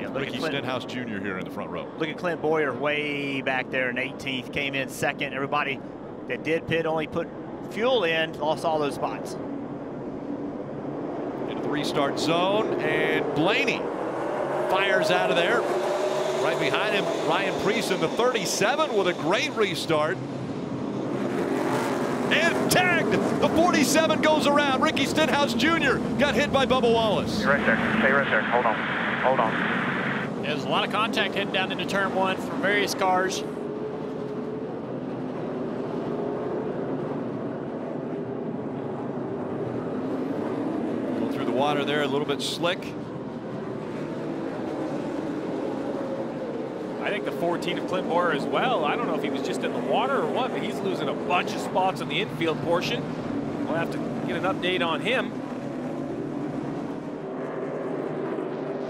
Speaker 24: Yeah, look
Speaker 9: Ricky
Speaker 24: at Clint-
Speaker 9: Stenhouse Jr. here in the front row.
Speaker 24: Look at Clint Bowyer way back there in 18th, came in second. Everybody that did pit only put fuel in, lost all those spots.
Speaker 9: into the restart zone, and Blaney fires out of there. Right behind him, Ryan Preece in the 37 with a great restart. And tagged! The 47 goes around. Ricky Stenhouse Jr. got hit by Bubba Wallace.
Speaker 29: Stay right there. Stay right there. Hold on. Hold on.
Speaker 22: There's a lot of contact heading down into turn one from various cars.
Speaker 9: Go through the water there, a little bit slick.
Speaker 21: I think the 14 of Clint Bowyer as well. I don't know if he was just in the water or what, but he's losing a bunch of spots on the infield portion. We'll have to get an update on him.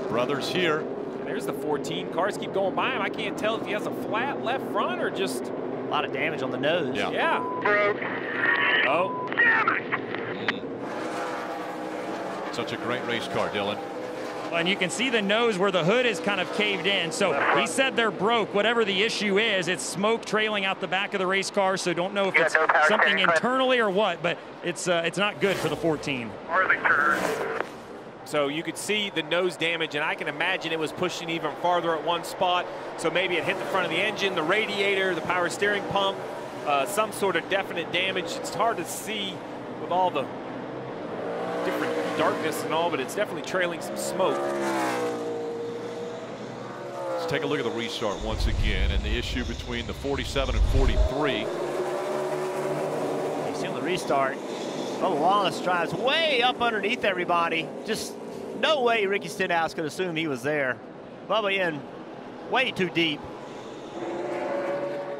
Speaker 9: Brothers here.
Speaker 21: And there's the 14. Cars keep going by him. I can't tell if he has a flat left front or just
Speaker 24: a lot of damage on the nose.
Speaker 9: Yeah.
Speaker 21: Yeah.
Speaker 29: Broke.
Speaker 21: Oh.
Speaker 9: Such a great race car, Dylan.
Speaker 28: And you can see the nose where the hood is kind of caved in. So he said they're broke. Whatever the issue is, it's smoke trailing out the back of the race car. So don't know if
Speaker 29: Yeah,
Speaker 28: it's
Speaker 29: no
Speaker 28: something internally or what, but it's uh, it's not good for the 14.
Speaker 21: So you could see the nose damage, and I can imagine it was pushing even farther at one spot. So maybe it hit the front of the engine, the radiator, the power steering pump, uh, some sort of definite damage. It's hard to see with all the different darkness and all, but it's definitely trailing some smoke.
Speaker 9: Let's take a look at the restart once again and the issue between the 47 and 43.
Speaker 24: You see on the restart, Bubba Wallace drives way up underneath everybody. Just no way Ricky Stenhouse could assume he was there. Bubba in way too deep.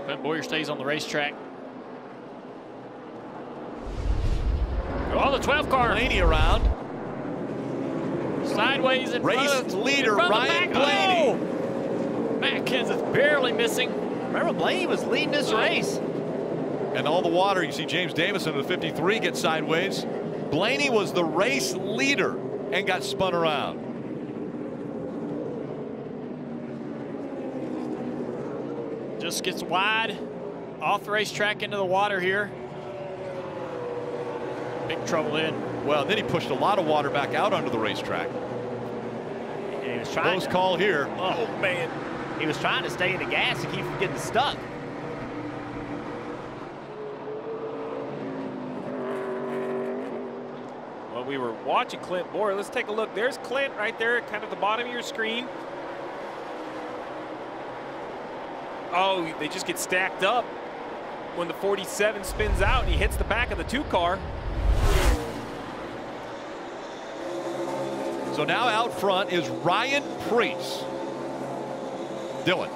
Speaker 22: Clint Bowyer stays on the racetrack. Oh, the 12 car.
Speaker 9: Blaney around.
Speaker 22: Sideways in
Speaker 9: Race
Speaker 22: front of,
Speaker 9: leader,
Speaker 22: in front
Speaker 9: Ryan
Speaker 22: Matt. Oh! Matt Kenseth barely missing.
Speaker 24: Remember, Blaney was leading this race.
Speaker 9: And all the water, you see James Davison of the 53 get sideways. Blaney was the race leader and got spun around.
Speaker 22: Just gets wide off the racetrack into the water here. Big trouble in.
Speaker 9: Well, then he pushed a lot of water back out onto the racetrack.
Speaker 24: And he was trying
Speaker 9: Close
Speaker 24: to,
Speaker 9: call here.
Speaker 24: Oh, man. He was trying to stay in the gas to keep from getting stuck.
Speaker 21: We were watching Clint Bowyer. Let's take a look. There's Clint right there, kind of the bottom of your screen. Oh, they just get stacked up when the 47 spins out and he hits the back of the two car.
Speaker 9: So now out front is Ryan Preece. Dylan.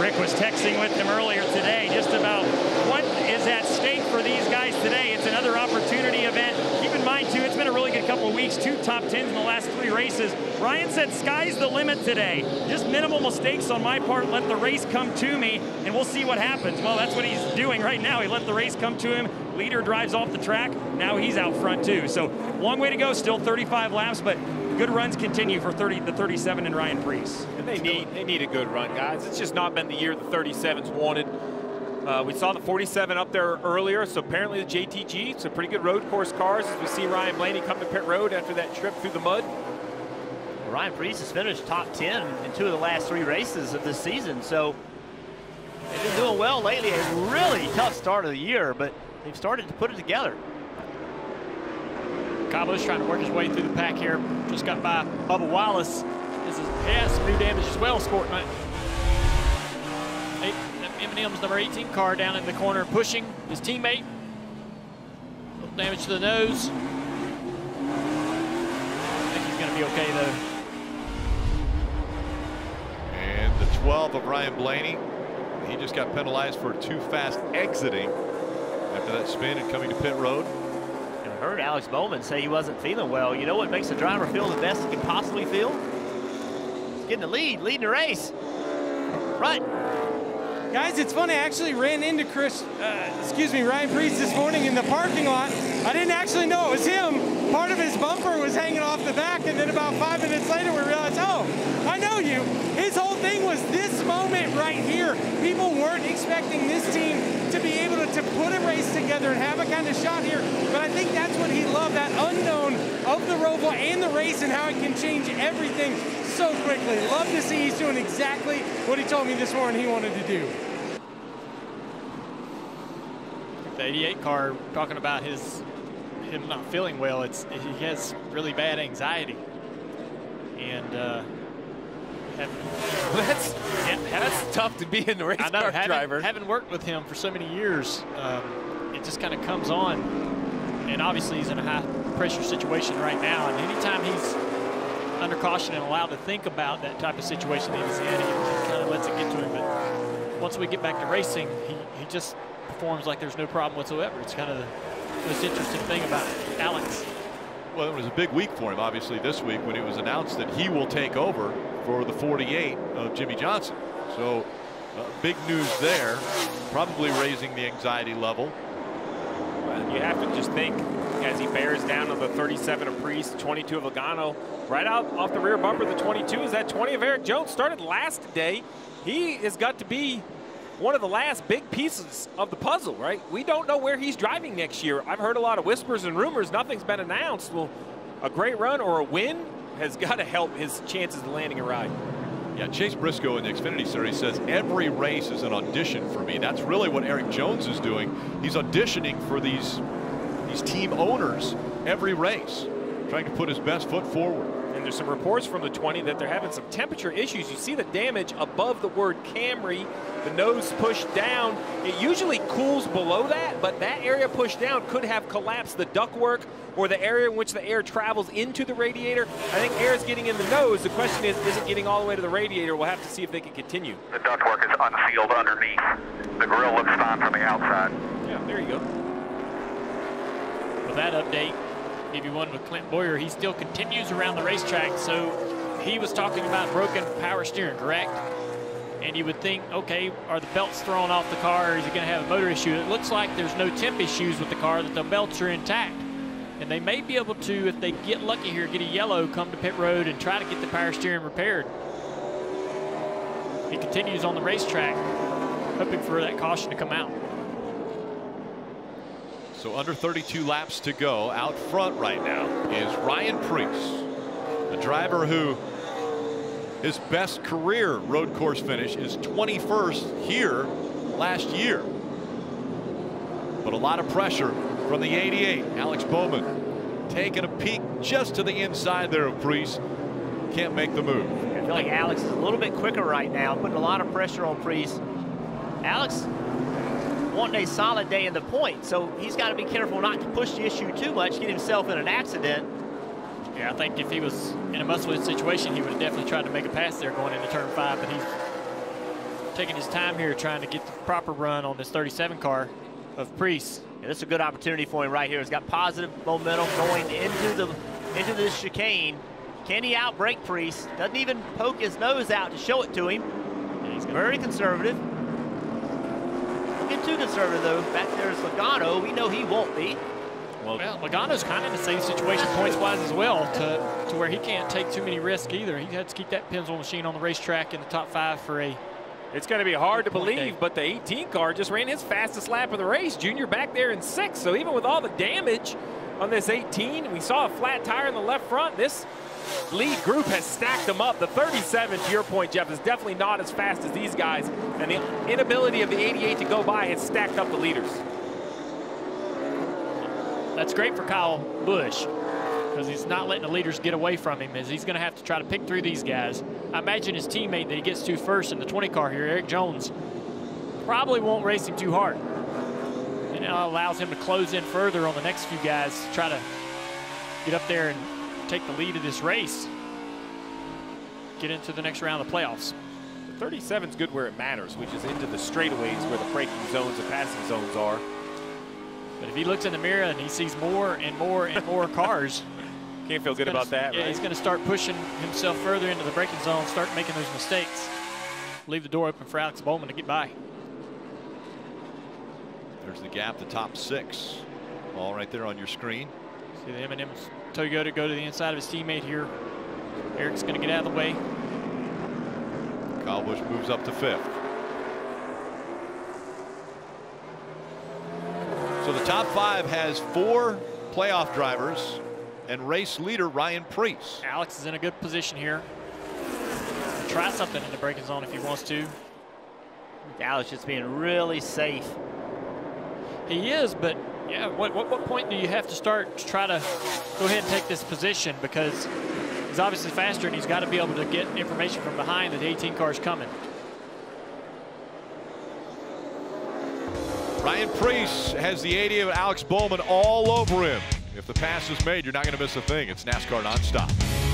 Speaker 28: Rick was texting with him earlier today just about what is at stake for these guys today. It's another opportunity event. It's been a really good couple of weeks. Two top tens in the last three races. Ryan said sky's the limit today. Just minimal mistakes on my part. Let the race come to me, and we'll see what happens. Well, that's what he's doing right now. He let the race come to him. Leader drives off the track. Now he's out front, too. So long way to go. Still 35 laps, but good runs continue for 30, the 37 and Ryan Preece.
Speaker 21: And they need they need a good run, guys. It's just not been the year the 37s wanted. Uh, we saw the 47 up there earlier, so apparently the JTG, some pretty good road course cars as we see Ryan Blaney come to pit road after that trip through the mud.
Speaker 24: Well, Ryan Preece has finished top 10 in two of the last three races of this season, so they've been doing well lately. A really tough start of the year, but they've started to put it together.
Speaker 22: Cabo's trying to work his way through the pack here. Just got by Bubba Wallace. This is, he has some new damage as well, Scorton. M&M's number 18 car down in the corner pushing his teammate. A Little damage to the nose. I think he's going to be okay, though.
Speaker 9: And the 12 of Ryan Blaney. He just got penalized for too fast exiting after that spin and coming to pit road.
Speaker 24: And I heard Alex Bowman say he wasn't feeling well. You know what makes a driver feel the best he can possibly feel? He's getting the lead, leading the race. Right.
Speaker 25: Guys, it's funny. I actually ran into Chris, uh, excuse me, Ryan Preece this morning in the parking lot. I didn't actually know it was him. Part of his bumper was hanging off the back, and then about five minutes later, we realized, oh, I know you. His whole thing was this moment right here. People weren't expecting this team to be able to, to put a race together and have a kind of shot here. But I think that's what he loved, that unknown of the Roval and the race and how it can change everything so quickly. Love to see he's doing exactly what he told me this morning he wanted to do.
Speaker 22: The 88 car talking about his him not feeling well. It's he has really bad anxiety, and uh, have,
Speaker 21: that's yeah, that's tough to be in the race
Speaker 22: I know,
Speaker 21: car
Speaker 22: having,
Speaker 21: driver.
Speaker 22: Having worked with him for so many years, um, it just kind of comes on, and obviously he's in a high pressure situation right now, and anytime he's under caution and allowed to think about that type of situation that he's in, he, he kind of lets it get to him. But once we get back to racing, he, he just performs like there's no problem whatsoever. It's kind of the most interesting thing about Alex.
Speaker 9: Well, it was a big week for him, obviously, this week when it was announced that he will take over for the 48 of Jimmie Johnson. So, uh, big news there, probably raising the anxiety level.
Speaker 21: You have to just think as he bears down on the 37 of Preece, 22 of Logano, right out off the rear bumper, the 22 is that 20 of Erik Jones. Started last day. He has got to be one of the last big pieces of the puzzle, right? We don't know where he's driving next year. I've heard a lot of whispers and rumors. Nothing's been announced. Well, a great run or a win has got to help his chances of landing a ride.
Speaker 9: Yeah, Chase Briscoe in the Xfinity Series says every race is an audition for me. That's really what Erik Jones is doing. He's auditioning for these these team owners every race, trying to put his best foot forward.
Speaker 21: And there's some reports from the 20 that they're having some temperature issues. You see the damage above the word Camry, the nose pushed down. It usually cools below that, but that area pushed down could have collapsed the ductwork or the area in which the air travels into the radiator. I think air is getting in the nose. The question is, is it getting all the way to the radiator? We'll have to see if they can continue.
Speaker 29: The ductwork is unsealed underneath. The grill looks fine from the outside.
Speaker 21: Yeah, there you go.
Speaker 22: That update, give you one with Clint Bowyer. He still continues around the racetrack, so he was talking about broken power steering, correct? And you would think, okay, are the belts thrown off the car? Or is he going to have a motor issue? It looks like there's no temp issues with the car, that the belts are intact. And they may be able to, if they get lucky here, get a yellow, come to pit road and try to get the power steering repaired. He continues on the racetrack, hoping for that caution to come out.
Speaker 9: So under 32 laps to go. Out front right now is Ryan Preece, a driver who his best career road course finish is 21st here last year. But a lot of pressure from the 88, Alex Bowman. taking a peek just to the inside there of Preece. Can't make the move.
Speaker 24: I feel like Alex is a little bit quicker right now, putting a lot of pressure on Preece. Alex wanting a solid day in the point, so he's got to be careful not to push the issue too much, get himself in an accident.
Speaker 22: Yeah, I think if he was in a muscle situation, he would have definitely tried to make a pass there going into turn five, but he's taking his time here trying to get the proper run on this 37 car of Preece.
Speaker 24: Yeah, this is a good opportunity for him right here. He's got positive momentum going into the into this chicane. Can he outbrake Preece? Doesn't even poke his nose out to show it to him. he's very conservative. Don't get too conservative though. Back there's Logano. We know he won't be.
Speaker 22: Well, Logano's kind of in the same situation points-wise as well, to, to where he can't take too many risks either. He has to keep that Pennzoil machine on the racetrack in the top five for a
Speaker 21: It's going to be hard to believe,
Speaker 22: day.
Speaker 21: but the 18 car just ran his fastest lap of the race. Junior back there in sixth. So even with all the damage on this 18, we saw a flat tire in the left front. This lead group has stacked them up. The 37, to your point, Jeff, is definitely not as fast as these guys. And the inability of the 88 to go by has stacked up the leaders.
Speaker 22: That's great for Kyle Busch because he's not letting the leaders get away from him as he's going to have to try to pick through these guys. I imagine his teammate that he gets to first in the 20 car here, Erik Jones, probably won't race him too hard. And it allows him to close in further on the next few guys to try to get up there and take the lead of this race. Get into the next round of the playoffs.
Speaker 21: The 37 is good where it matters, which is into the straightaways where the braking zones and passing zones are.
Speaker 22: But if he looks in the mirror and he sees more and more and more cars,
Speaker 21: Can't feel good
Speaker 22: gonna-
Speaker 21: about that,
Speaker 22: Yeah,
Speaker 21: right?
Speaker 22: he's going to start pushing himself further into the braking zone, start making those mistakes. Leave the door open for Alex Bowman to get by.
Speaker 9: There's the gap, the top six. All right there on your screen.
Speaker 22: See the M&M Toyota go to the inside of his teammate here. Erik's going to get out of the way.
Speaker 9: Kyle Busch moves up to fifth. So the top five has four playoff drivers and race leader Ryan Preece.
Speaker 22: Alex is in a good position here. Try something in the braking zone if he wants to.
Speaker 24: Alex just being really safe.
Speaker 22: He is, but yeah, what, what, what point do you have to start to try to go ahead and take this position? Because he's obviously faster and he's got to be able to get information from behind that the 18 car is coming.
Speaker 9: Ryan Preece has the 80 of Alex Bowman all over him. If the pass is made, you're not going to miss a thing. It's NASCAR nonstop.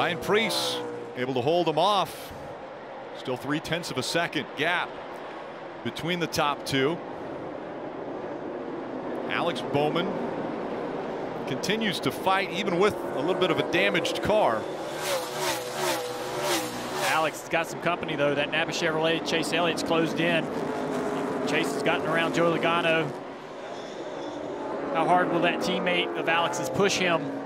Speaker 9: Ryan Preece able to hold him off. Still three tenths of a second gap between the top two. Alex Bowman continues to fight even with a little bit of a damaged car.
Speaker 22: Alex has got some company though. That Napa Chevrolet Chase Elliott's closed in. Chase has gotten around Joey Logano. How hard will that teammate of Alex's push him?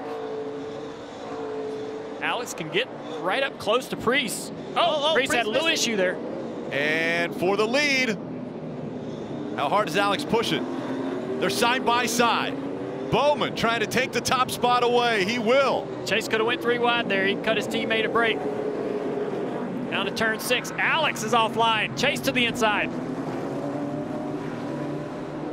Speaker 22: Alex can get right up close to Preece. Oh,
Speaker 9: oh,
Speaker 22: Preece had a little issue there.
Speaker 9: And for the lead, how hard does Alex push it? They're side by side. Bowman trying to take the top spot away. He will.
Speaker 22: Chase could have went three wide there. He cut his teammate a break. Down to turn six. Alex is offline. Chase to the inside.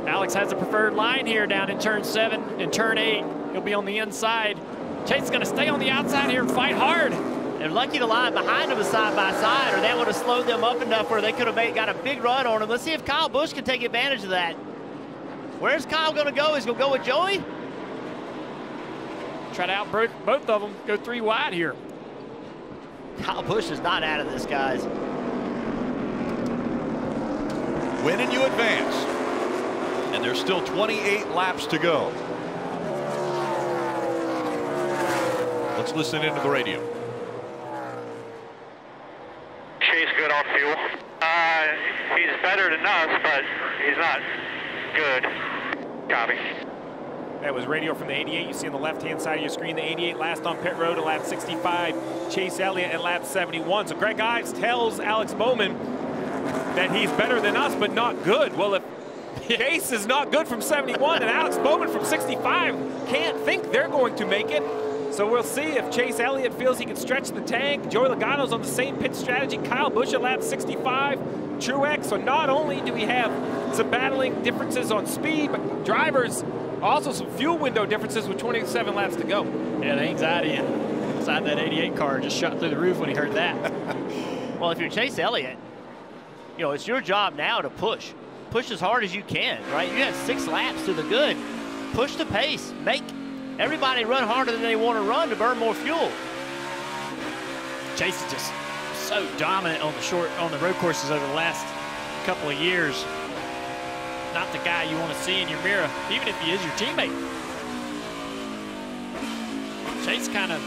Speaker 22: Alex has a preferred line here down in turn seven. In turn eight, he'll be on the inside. Chase is going to stay on the outside here and fight hard.
Speaker 24: They're lucky the line behind them is side by side, or that would have slowed them up enough where they could have made, got a big run on them. Let's see if Kyle Busch can take advantage of that. Where's Kyle going to go? He's going to go with Joey?
Speaker 22: Try to outbrake both of them. Go three wide here.
Speaker 24: Kyle Busch is not out of this, guys.
Speaker 9: Win and you advance. And there's still 28 laps to go. Let's listen into the radio.
Speaker 29: Chase good on fuel. Uh, he's better than us, but he's not good. Copy.
Speaker 21: That was radio from the 88. You see on the left-hand side of your screen, the 88 last on pit road at lap 65. Chase Elliott at lap 71. So Greg Ives tells Alex Bowman that he's better than us, but not good. Well, if Chase is not good from 71 and Alex Bowman from 65 can't think they're going to make it. So we'll see if Chase Elliott feels he can stretch the tank. Joey Logano's on the same pit strategy. Kyle Busch at lap 65. Truex. So not only do we have some battling differences on speed, but drivers also some fuel window differences with 27 laps to go.
Speaker 22: Yeah, the anxiety inside that 88 car just shot through the roof when he heard that.
Speaker 24: well, if you're Chase Elliott, you know, it's your job now to push. Push as hard as you can, right? You have six laps to the good. Push the pace. Make everybody run harder than they want to run to burn more fuel.
Speaker 22: Chase is just so dominant on the short on the road courses over the last couple of years. Not the guy you want to see in your mirror, even if he is your teammate. Chase kind of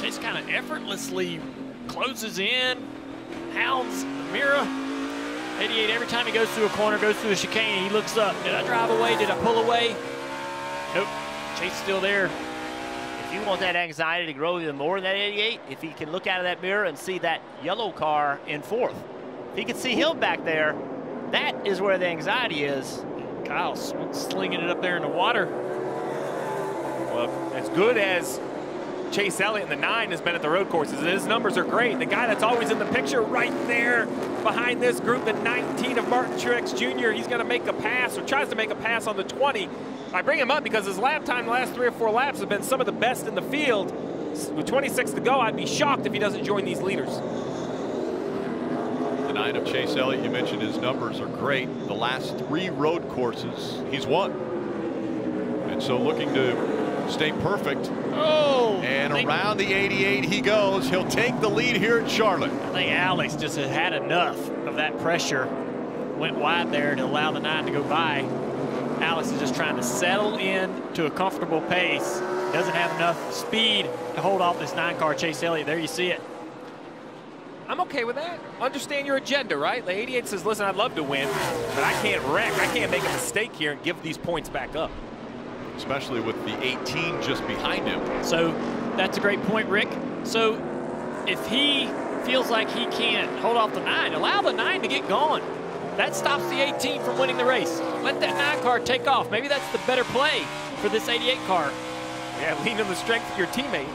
Speaker 22: Chase kind of effortlessly closes in, hounds the mirror. 88 every time he goes through a corner, goes through a chicane, he looks up. Did I drive away? Did I pull away? Nope. Chase still there.
Speaker 24: If you want that anxiety to grow even more than that 88, if he can look out of that mirror and see that yellow car in fourth, if he can see him back there, that is where the anxiety is.
Speaker 22: Kyle slinging it up there in the water.
Speaker 21: Well, as good as Chase Elliott in the nine has been at the road courses, his numbers are great. The guy that's always in the picture right there behind this group, the 19 of Martin Truex Jr., he's going to make a pass or tries to make a pass on the 20. I bring him up because his lap time the last three or four laps have been some of the best in the field. With 26 to go, I'd be shocked if he doesn't join these leaders.
Speaker 9: The nine of Chase Elliott, you mentioned his numbers are great. The last three road courses, he's won. And so looking to stay perfect.
Speaker 22: Oh!
Speaker 9: And around the 88 he goes. He'll take the lead here at Charlotte.
Speaker 22: I think Alex just had had enough of that pressure. Went wide there to allow the nine to go by. Alex is just trying to settle in to a comfortable pace. Doesn't have enough speed to hold off this nine car Chase Elliott. There you see it.
Speaker 21: I'm okay with that. Understand your agenda, right? The 88 says, listen, I'd love to win, but I can't wreck. I can't make a mistake here and give these points back up.
Speaker 9: Especially with the 18 just behind him.
Speaker 22: So that's a great point, Rick. So if he feels like he can't hold off the nine, allow the nine to get going. That stops the 18 from winning the race. Let that nine car take off. Maybe that's the better play for this 88 car.
Speaker 21: Yeah, lean on the strength of your teammate.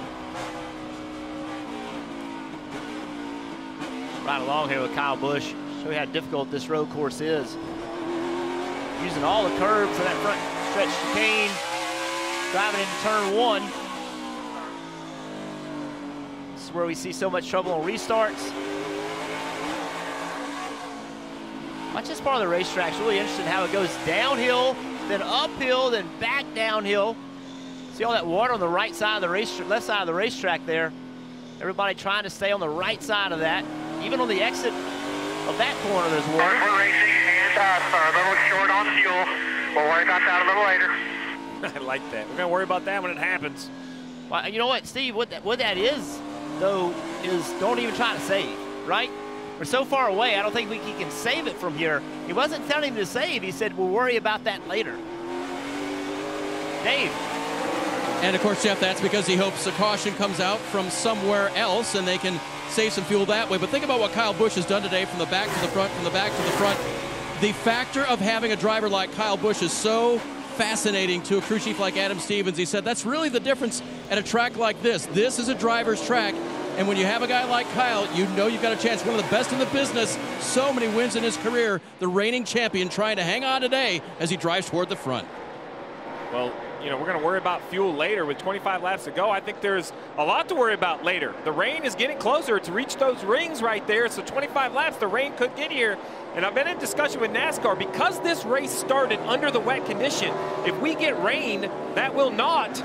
Speaker 24: Right along here with Kyle Busch. Show you how difficult this road course is. Using all the curves for that front stretch chicane. Driving into turn one. This is where we see so much trouble on restarts. Watch this part of the racetrack. It's really interesting how it goes downhill, then uphill, then back downhill. See all that water on the right side of the race, left side of the racetrack there. Everybody trying to stay on the right side of that. Even on the exit of that corner, there's water.
Speaker 29: We're racing and uh, are a little short on fuel. We'll worry about that a little later.
Speaker 22: I like that. We're going to worry about that when it happens.
Speaker 24: Well, you know what, Steve? What that, what that is, though, is don't even try to save, right? We're so far away, I don't think we can save it from here. He wasn't telling him to save. He said, we'll worry about that later. Dave.
Speaker 27: And of course, Jeff, that's because he hopes a caution comes out from somewhere else and they can save some fuel that way. But think about what Kyle Busch has done today from the back to the front, from the back to the front. The factor of having a driver like Kyle Busch is so fascinating to a crew chief like Adam Stevens. He said that's really the difference at a track like this. This is a driver's track. And when you have a guy like Kyle, you know you've got a chance. One of the best in the business, so many wins in his career, the reigning champion trying to hang on today as he drives toward the front.
Speaker 21: Well, you know, we're going to worry about fuel later with 25 laps to go. I think there's a lot to worry about later. The rain is getting closer to reach those rings right there. So 25 laps, the rain could get here. And I've been in discussion with NASCAR because this race started under the wet condition. If we get rain, that will not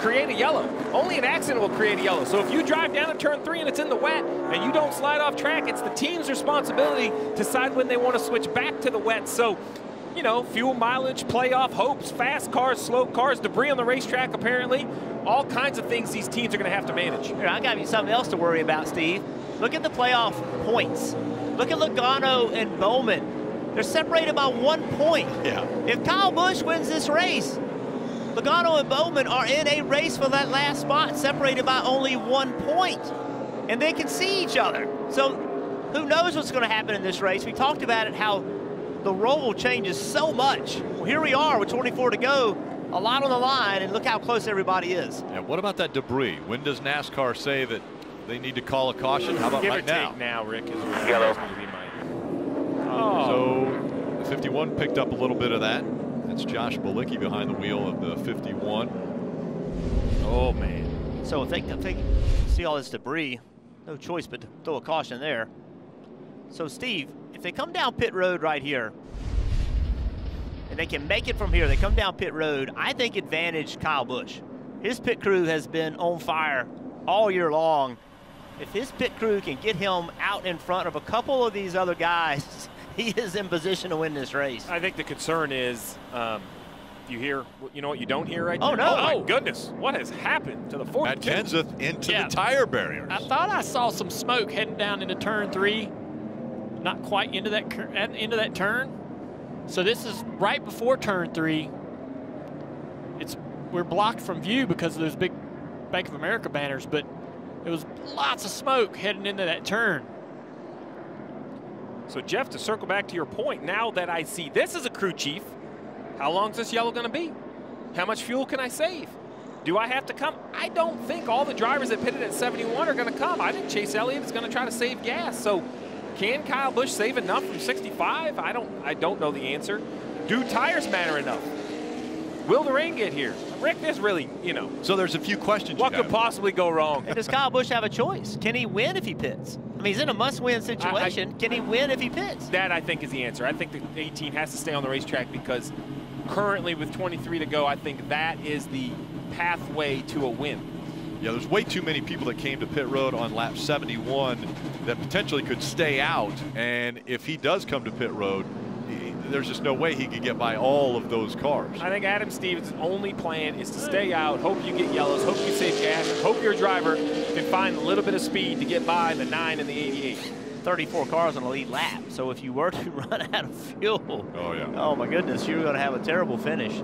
Speaker 21: create a yellow. Only an accident will create a yellow. So if you drive down to turn three and it's in the wet and you don't slide off track, it's the team's responsibility to decide when they want to switch back to the wet. So you know, fuel mileage, playoff hopes, fast cars, slow cars, debris on the racetrack apparently. All kinds of things these teams are going to have to manage.
Speaker 24: Here, I got you something else to worry about, Steve. Look at the playoff points. Look at Logano and Bowman. They're separated by one point.
Speaker 9: Yeah.
Speaker 24: If Kyle Busch wins this race, Logano and Bowman are in a race for that last spot, separated by only one point. And they can see each other. So who knows what's going to happen in this race? We talked about it, how the role changes so much. Well, here we are with 24 to go, a lot on the line, and look how close everybody is.
Speaker 9: And what about that debris? When does NASCAR say that they need to call a caution? How about
Speaker 21: Give
Speaker 9: right
Speaker 21: or
Speaker 9: now?
Speaker 21: take now, Rick, is
Speaker 9: Yellow.
Speaker 21: going to be my. Oh.
Speaker 9: So the 51 picked up a little bit of that. That's Josh Bilicki behind the wheel of the 51.
Speaker 21: Oh, man.
Speaker 24: So if they, if they see all this debris, no choice but to throw a caution there. So Steve, if they come down pit road right here, and they can make it from here, they come down pit road, I think advantage Kyle Busch. His pit crew has been on fire all year long. If his pit crew can get him out in front of a couple of these other guys, he is in position to win this race.
Speaker 21: I think the concern is um, you hear, you know what you don't hear right
Speaker 24: Oh,
Speaker 21: there?
Speaker 24: no.
Speaker 21: Oh, my
Speaker 24: Oh.
Speaker 21: goodness. What has happened to the fourth?
Speaker 9: Matt Kenseth into
Speaker 22: Yeah.
Speaker 9: the tire barriers.
Speaker 22: I thought I saw some smoke heading down into turn three, not quite into that into that turn. So this is right before turn three. It's we're blocked from view because of those big Bank of America banners, but it was lots of smoke heading into that turn.
Speaker 21: So, Jeff, to circle back to your point, now that I see this as a crew chief, how long is this yellow going to be? How much fuel can I save? Do I have to come? I don't think all the drivers that pitted at 71 are going to come. I think Chase Elliott is going to try to save gas. So, can Kyle Busch save enough from 65? I don't. I don't know the answer. Do tires matter enough? Will the rain get here? Rick, this really, you know.
Speaker 9: So there's a few questions.
Speaker 21: What could possibly go wrong?
Speaker 24: And does Kyle Busch have a choice? Can he win if he pits? I mean, he's in a must-win situation. Can he win if he pits?
Speaker 21: That I think is the answer. I think the 18 has to stay on the racetrack because currently with 23 to go, I think that is the pathway to a win.
Speaker 9: Yeah, there's way too many people that came to pit road on lap 71 that potentially could stay out. And if he does come to pit road, there's just no way he could get by all of those cars.
Speaker 21: I think Adam Stevens' only plan is to stay out, hope you get yellows, hope you save gas, hope your driver can find a little bit of speed to get by the 9 and the 88.
Speaker 24: 34 cars on the lead lap. So if you were to run out of fuel,
Speaker 9: oh yeah,
Speaker 24: oh my goodness, you're going to have a terrible finish.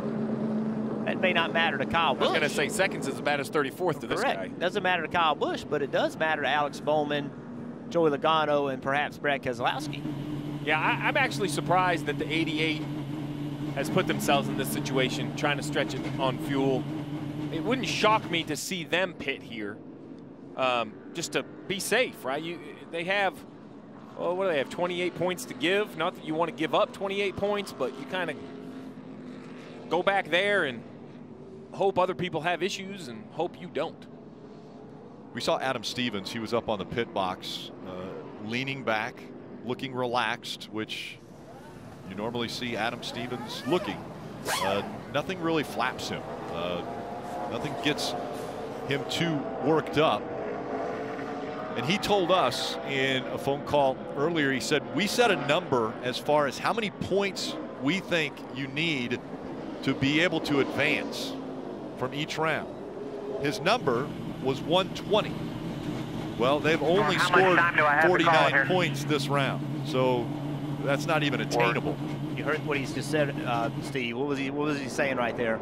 Speaker 24: That may not matter to Kyle
Speaker 21: I was going to say seconds is about as 34th to this
Speaker 24: Correct.
Speaker 21: guy.
Speaker 24: Doesn't matter to Kyle Busch, but it does matter to Alex Bowman, Joey Logano, and perhaps Brad Keselowski.
Speaker 21: Yeah, I, I'm actually surprised that the 88 has put themselves in this situation, trying to stretch it on fuel. It wouldn't shock me to see them pit here, um, just to be safe, right? You, they have, well, what do they have? 28 points to give. Not that you want to give up 28 points, but you kind of go back there and hope other people have issues and hope you don't.
Speaker 9: We saw Adam Stevens. He was up on the pit box, uh, leaning back, looking relaxed, which you normally see Adam Stevens looking. Uh, nothing really flaps him. Uh, nothing gets him too worked up. And he told us in a phone call earlier, he said, we set a number as far as how many points we think you need to be able to advance from each round. His number was 120. Well, they've only
Speaker 29: How
Speaker 9: scored
Speaker 29: time do I have to call it here?
Speaker 9: 49 points this round. So that's not even attainable.
Speaker 24: You heard what he's just said, uh, Steve. What was he? What was he saying right there?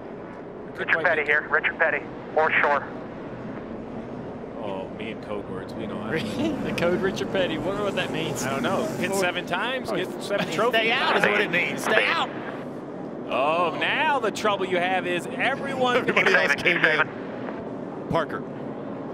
Speaker 29: Richard Petty here. Richard Petty. Or shore.
Speaker 22: Oh, me and code words. We know how the code Richard Petty. Wonder what that means.
Speaker 21: I don't know. Hit seven times, get seven trophies.
Speaker 22: Stay out is what it means. Stay out. Oh, now the trouble you have is everyone.
Speaker 9: Everybody else came in. Parker.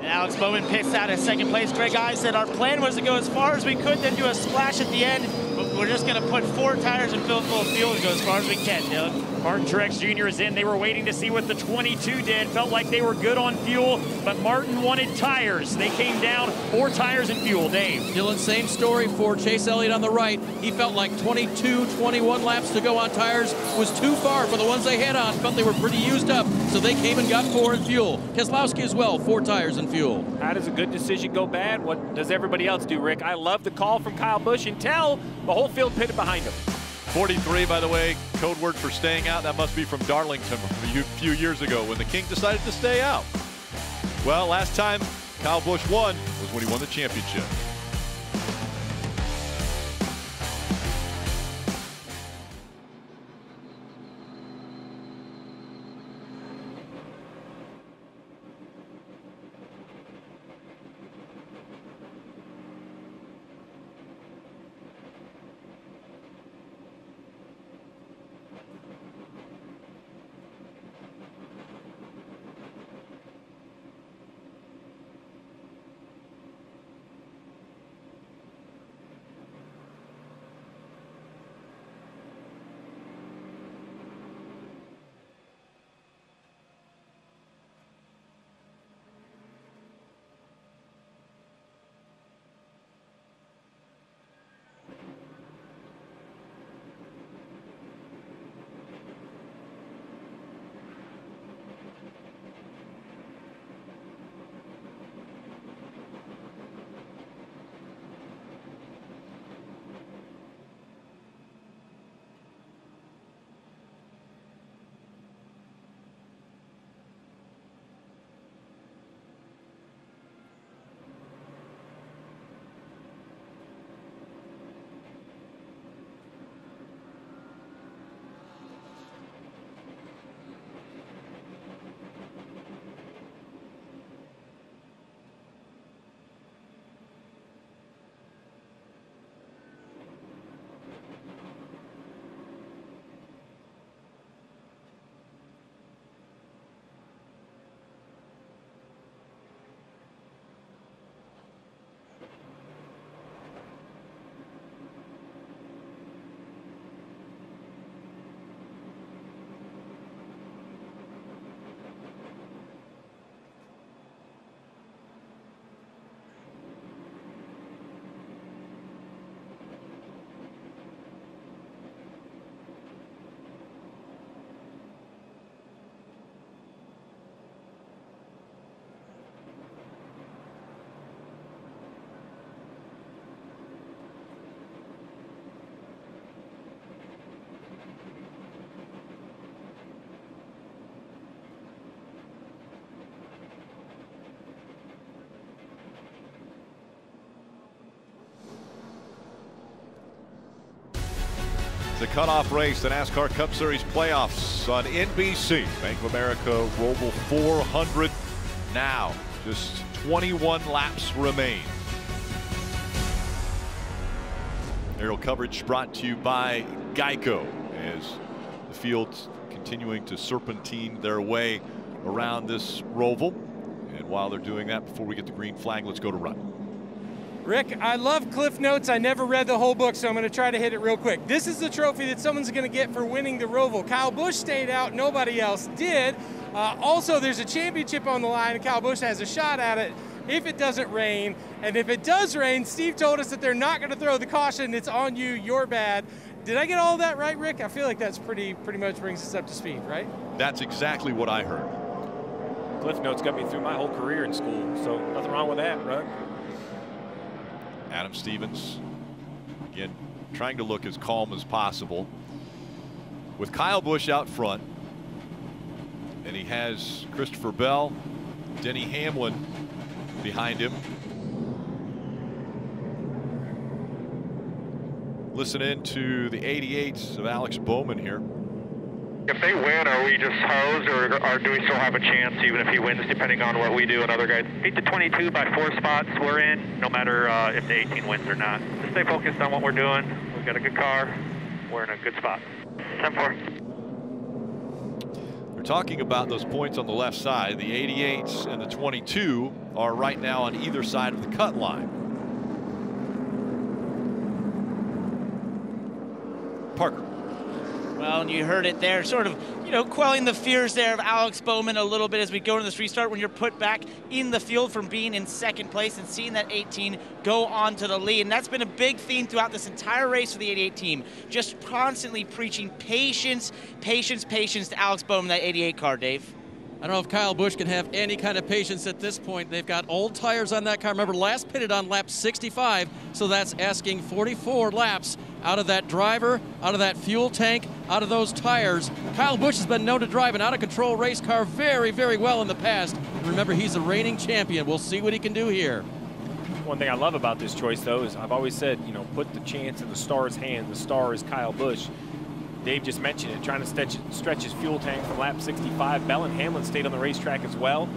Speaker 26: Alex Bowman picks out in second place. Greg I said our plan was to go as far as we could, then do a splash at the end. But we're just going to put four tires and fill it full of fuel and go as far as we can, Dillon.
Speaker 28: Martin Truex Jr. is in. They were waiting to see what the 22 did. Felt like they were good on fuel, but Martin wanted tires. They came down four tires and fuel. Dave.
Speaker 27: Dillon, same story for Chase Elliott on the right. He felt like 22, 21 laps to go on tires was too far for the ones they had on. Felt they were pretty used up, so they came and got four in fuel. Keselowski as well, four tires and fuel.
Speaker 21: How does a good decision go bad? What does everybody else do, Rick? I love the call from Kyle Busch until the whole field pitted behind him.
Speaker 9: 43, by the way, code word for staying out. That must be from Darlington a few- years ago when the King decided to stay out. Well, last time Kyle Busch won was when he won the championship. The cutoff race, the NASCAR Cup Series playoffs on NBC. Bank of America Roval 400 now. Just 21 laps remain. Aerial coverage brought to you by Geico as the field's continuing to serpentine their way around this Roval. And while they're doing that, before we get the green flag, let's go to run.
Speaker 25: Rick, I love Cliff Notes. I never read the whole book, so I'm going to try to hit it real quick. This is the trophy that someone's going to get for winning the Roval. Kyle Busch stayed out, nobody else did. Uh, also, there's a championship on the line, Kyle Busch has a shot at it if it doesn't rain. And if it does rain, Steve told us that they're not going to throw the caution. It's on you, you're bad. Did I get all that right, Rick? I feel like that's pretty pretty much brings us up to speed, right?
Speaker 9: That's exactly what I heard.
Speaker 21: Cliff Notes got me through my whole career in school, so nothing wrong with that, right?
Speaker 9: Adam Stevens, again, trying to look as calm as possible. With Kyle Busch out front, and he has Christopher Bell, Denny Hamlin behind him. Listen in to the 88s of Alex Bowman here.
Speaker 29: If they win, are we just hosed, or, or do we still have a chance, even if he wins, depending on what we do and other guys? 8 to 22 by four spots, we're in, no matter uh, if the 18 wins or not. Just stay focused on what we're doing. We've got a good car. We're in a good spot. 10-4.
Speaker 9: We're talking about those points on the left side. The 88s and the 22 are right now on either side of the cut line. Parker.
Speaker 26: Well, and you heard it there, sort of, you know, quelling the fears there of Alex Bowman a little bit as we go into this restart when you're put back in the field from being in second place and seeing that 18 go on to the lead. And that's been a big theme throughout this entire race for the 88 team. Just constantly preaching patience, patience, patience to Alex Bowman, that 88 car, Dave.
Speaker 27: I don't know if Kyle Busch can have any kind of patience at this point. They've got old tires on that car. Remember, last pitted on lap 65, so that's asking 44 laps out of that driver, out of that fuel tank, out of those tires. Kyle Busch has been known to drive an out-of-control race car very, very well in the past. And remember, he's a reigning champion. We'll see what he can do here.
Speaker 21: One thing I love about this choice, though, is I've always said, you know, put the chance in the star's hand. The star is Kyle Busch. Dave just mentioned it, trying to stretch, stretch his fuel tank from lap 65. Bell and Hamlin stayed on the racetrack as well.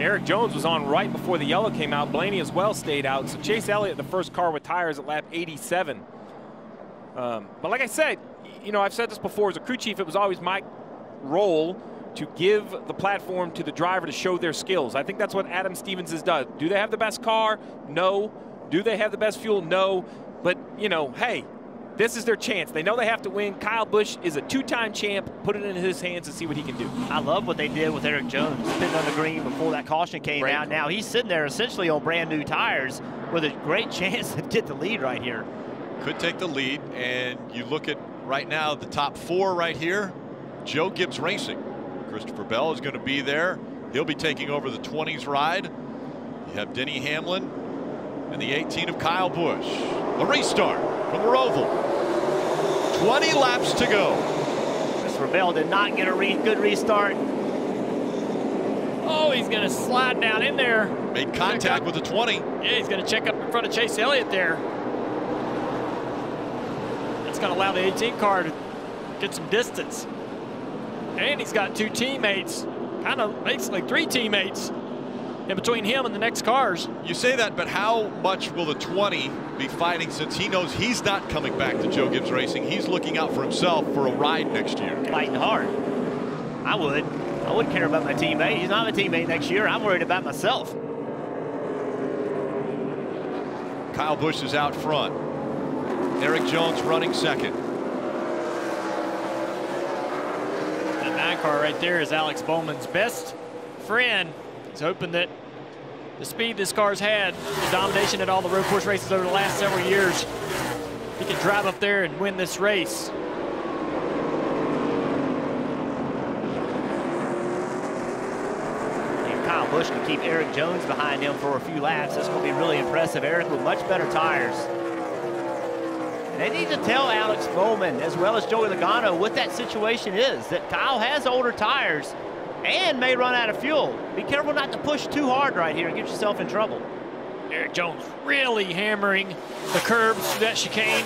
Speaker 21: Erik Jones was on right before the yellow came out. Blaney as well stayed out. So Chase Elliott, the first car with tires at lap 87. Um, but like I said, you know, I've said this before, as a crew chief, it was always my role to give the platform to the driver to show their skills. I think that's what Adam Stevens has done. Do they have the best car? No. Do they have the best fuel? No. But, you know, hey, this is their chance. They know they have to win. Kyle Busch is a two-time champ. Put it in his hands and see what he can do.
Speaker 24: I love what they did with Erik Jones, spinning on the green before that caution came
Speaker 21: Great.
Speaker 24: out. Now he's sitting there essentially on brand new tires with a great chance to get the lead right here.
Speaker 9: Could take the lead, and you look at right now the top four right here. Joe Gibbs Racing. Christopher Bell is going to be there. He'll be taking over the 20s ride. You have Denny Hamlin and the 18 of Kyle Busch. A restart from the Roval. 20 laps to go.
Speaker 24: Christopher Bell did not get a re good restart.
Speaker 22: Oh, he's going to slide down in there.
Speaker 9: Made contact with the 20.
Speaker 22: Yeah, he's going to check up in front of Chase Elliott there. That's going to allow the 18 car to get some distance. And he's got two teammates, kind of basically three teammates in between him and the next cars.
Speaker 9: You say that, but how much will the 20 be fighting since he knows he's not coming back to Joe Gibbs Racing? He's looking out for himself for a ride next year.
Speaker 24: Fighting hard. I would. I wouldn't care about my teammate. He's not my teammate next year. I'm worried about myself.
Speaker 9: Kyle Busch is out front. Erik Jones running second.
Speaker 22: That nine car right there is Alex Bowman's best friend. He's hoping that the speed this car's had, the domination at all the road course races over the last several years, he can drive up there and win this race.
Speaker 24: If Kyle Busch can keep Erik Jones behind him for a few laps, going to be really impressive. Erik with much better tires. And they need to tell Alex Bowman, as well as Joey Logano, what that situation is, that Kyle has older tires and may run out of fuel. Be careful not to push too hard right here and get yourself in trouble.
Speaker 22: Erik Jones really hammering the curbs through that chicane.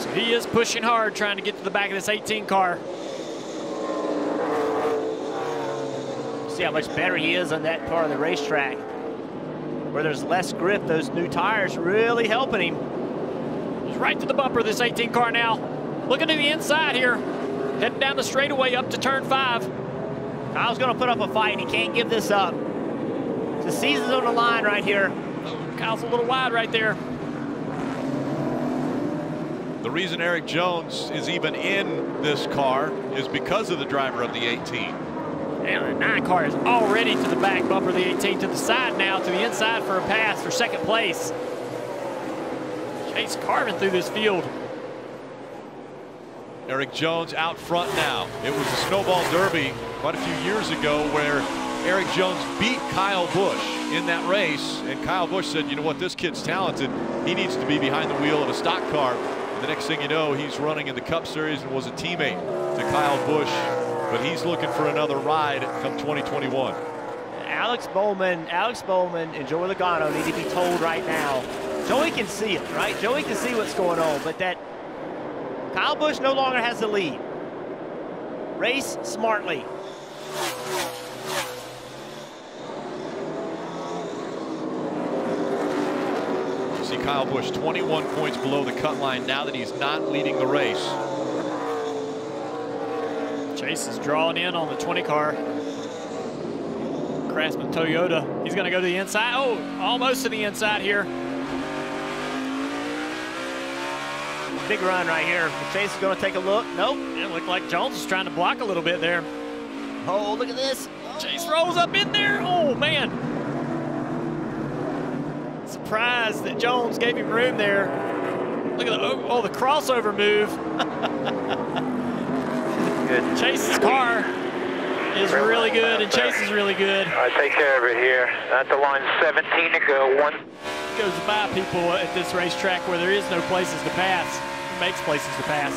Speaker 22: So he is pushing hard trying to get to the back of this 18 car.
Speaker 24: See how much better he is on that part of the racetrack. Where there's less grip, those new tires really helping him.
Speaker 22: He's right to the bumper of this 18 car now. Looking to the inside here. Heading down the straightaway up to turn five.
Speaker 24: Kyle's going to put up a fight. He can't give this up. The season's on the line right here.
Speaker 22: Kyle's a little wide right there.
Speaker 9: The reason Erik Jones is even in this car is because of the driver of the 18.
Speaker 22: And the nine car is already to the back bumper of the 18 to the side now, to the inside for a pass for second place. Chase carving through this field.
Speaker 9: Erik Jones out front now. It was a snowball derby quite a few years ago where Erik Jones beat Kyle Busch in that race. And Kyle Busch said, you know what, this kid's talented. He needs to be behind the wheel of a stock car. And the next thing you know, he's running in the Cup Series and was a teammate to Kyle Busch. But he's looking for another ride come 2021.
Speaker 24: Alex Bowman, Alex Bowman and Joey Logano need to be told right now. Joey can see it, right? Joey can see what's going on, but that Kyle Busch no longer has the lead. Race smartly.
Speaker 9: You see Kyle Busch 21 points below the cut line now that he's not leading the race.
Speaker 22: Chase is drawing in on the 20 car. Craftsman Toyota. He's going to go to the inside. Oh, almost to the inside here.
Speaker 24: Big run right here. Chase is going to take a look. Nope.
Speaker 22: It looked like Jones is trying to block a little bit there.
Speaker 24: Oh, look at this.
Speaker 22: Chase rolls up in there. Oh, man. Surprised that Jones gave him room there. Look at the, oh, oh the crossover move.
Speaker 34: Good.
Speaker 22: Chase's car is really good, and Chase is really good.
Speaker 34: I take care of it here. At the line 17 to go. One.
Speaker 22: Goes by people at this racetrack where there is no places to pass. Makes places to pass.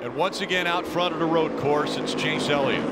Speaker 9: And once again out front of the road course, it's Chase Elliott.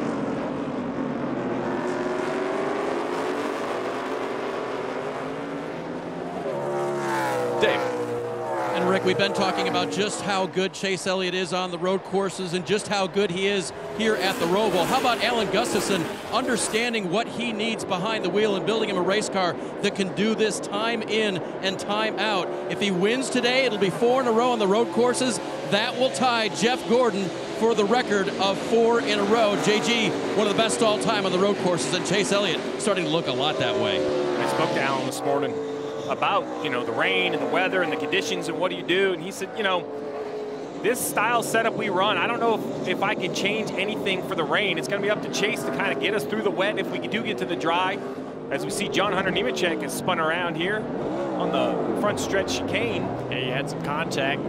Speaker 27: Rick, we've been talking about just how good Chase Elliott is on the road courses and just how good he is here at the Roval. How about Alan Gustafson understanding what he needs behind the wheel and building him a race car that can do this time in and time out? If he wins today, it'll be four in a row on the road courses. That will tie Jeff Gordon for the record of four in a row. JG, one of the best all time on the road courses, and Chase Elliott starting to look a lot that way.
Speaker 21: I spoke to Alan this morning about, you know, the rain and the weather and the conditions and what do you do? And he said, you know, this style setup we run, I don't know if, if I can change anything for the rain. It's going to be up to Chase to kind of get us through the wet if we do get to the dry. As we see John Hunter Nemechek has spun around here on the front stretch chicane.
Speaker 22: Yeah, he had some contact.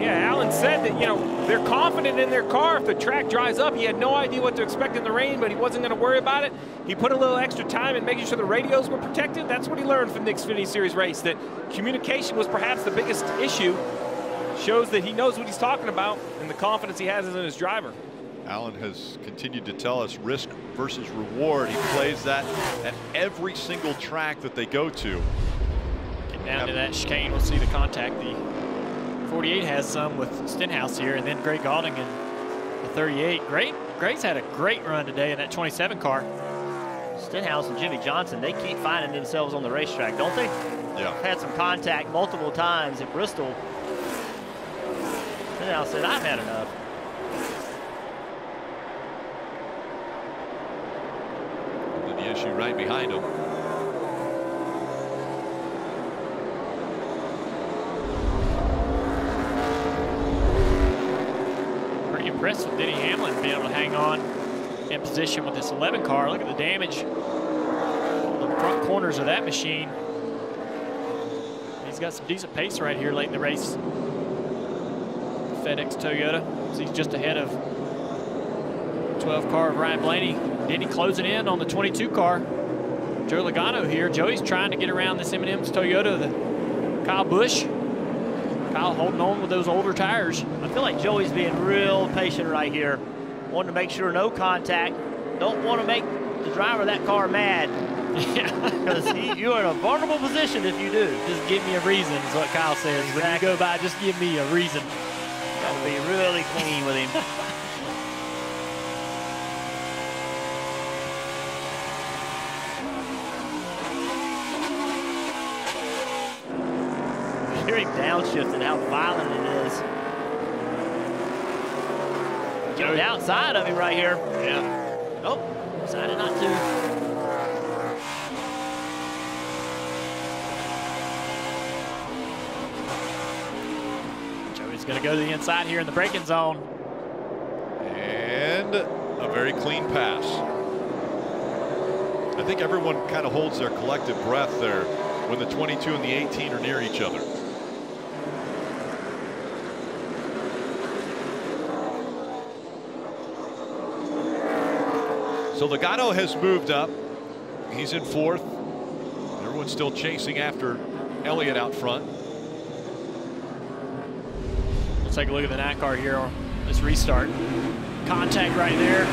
Speaker 21: Yeah, Alan said that, you know, they're confident in their car. If the track dries up, he had no idea what to expect in the rain, but he wasn't going to worry about it. He put a little extra time in making sure the radios were protected. That's what he learned from the Xfinity Series race, that communication was perhaps the biggest issue. Shows that he knows what he's talking about and the confidence he has in his driver.
Speaker 9: Alan has continued to tell us risk versus reward. He plays that at every single track that they go to.
Speaker 22: Get down to that chicane, we'll see the contact. The 48 has some with Stenhouse here, and then Gray Gaulding in the 38. Great, Gray's had a great run today in that 27 car.
Speaker 24: Stenhouse and Jimmie Johnson, they keep finding themselves on the racetrack, don't they?
Speaker 9: Yeah.
Speaker 24: Had some contact multiple times at Bristol. Stenhouse said, I've had enough.
Speaker 9: The issue right behind him.
Speaker 22: Pretty impressed with Denny Hamlin being able to hang on in position with this 11 car. Look at the damage on the front corners of that machine. He's got some decent pace right here late in the race. FedEx Toyota. He's just ahead of 12 car of Ryan Blaney. Denny closing in on the 22 car. Joe Logano here. Joey's trying to get around this M&M's Toyota, the Kyle Busch. Kyle holding on with those older tires.
Speaker 24: I feel like Joey's being real patient right here. Wanting to make sure no contact. Don't want to make the driver of that car mad. Because you are in a vulnerable position if you do.
Speaker 22: Just give me a reason is what Kyle says. When you go by, just give me a reason.
Speaker 24: Got to be really clean with him. Hearing downshift and how violent it is. Getting outside of him right here.
Speaker 22: Yeah.
Speaker 24: Oh, decided not to.
Speaker 22: Joey's going to go to the inside here in the braking zone.
Speaker 9: And a very clean pass. I think everyone kind of holds their collective breath there when the 22 and the 18 are near each other. So Logano has moved up. He's in fourth. Everyone's still chasing after Elliott out front.
Speaker 22: Let's take a look at the NASCAR here this restart. Contact right there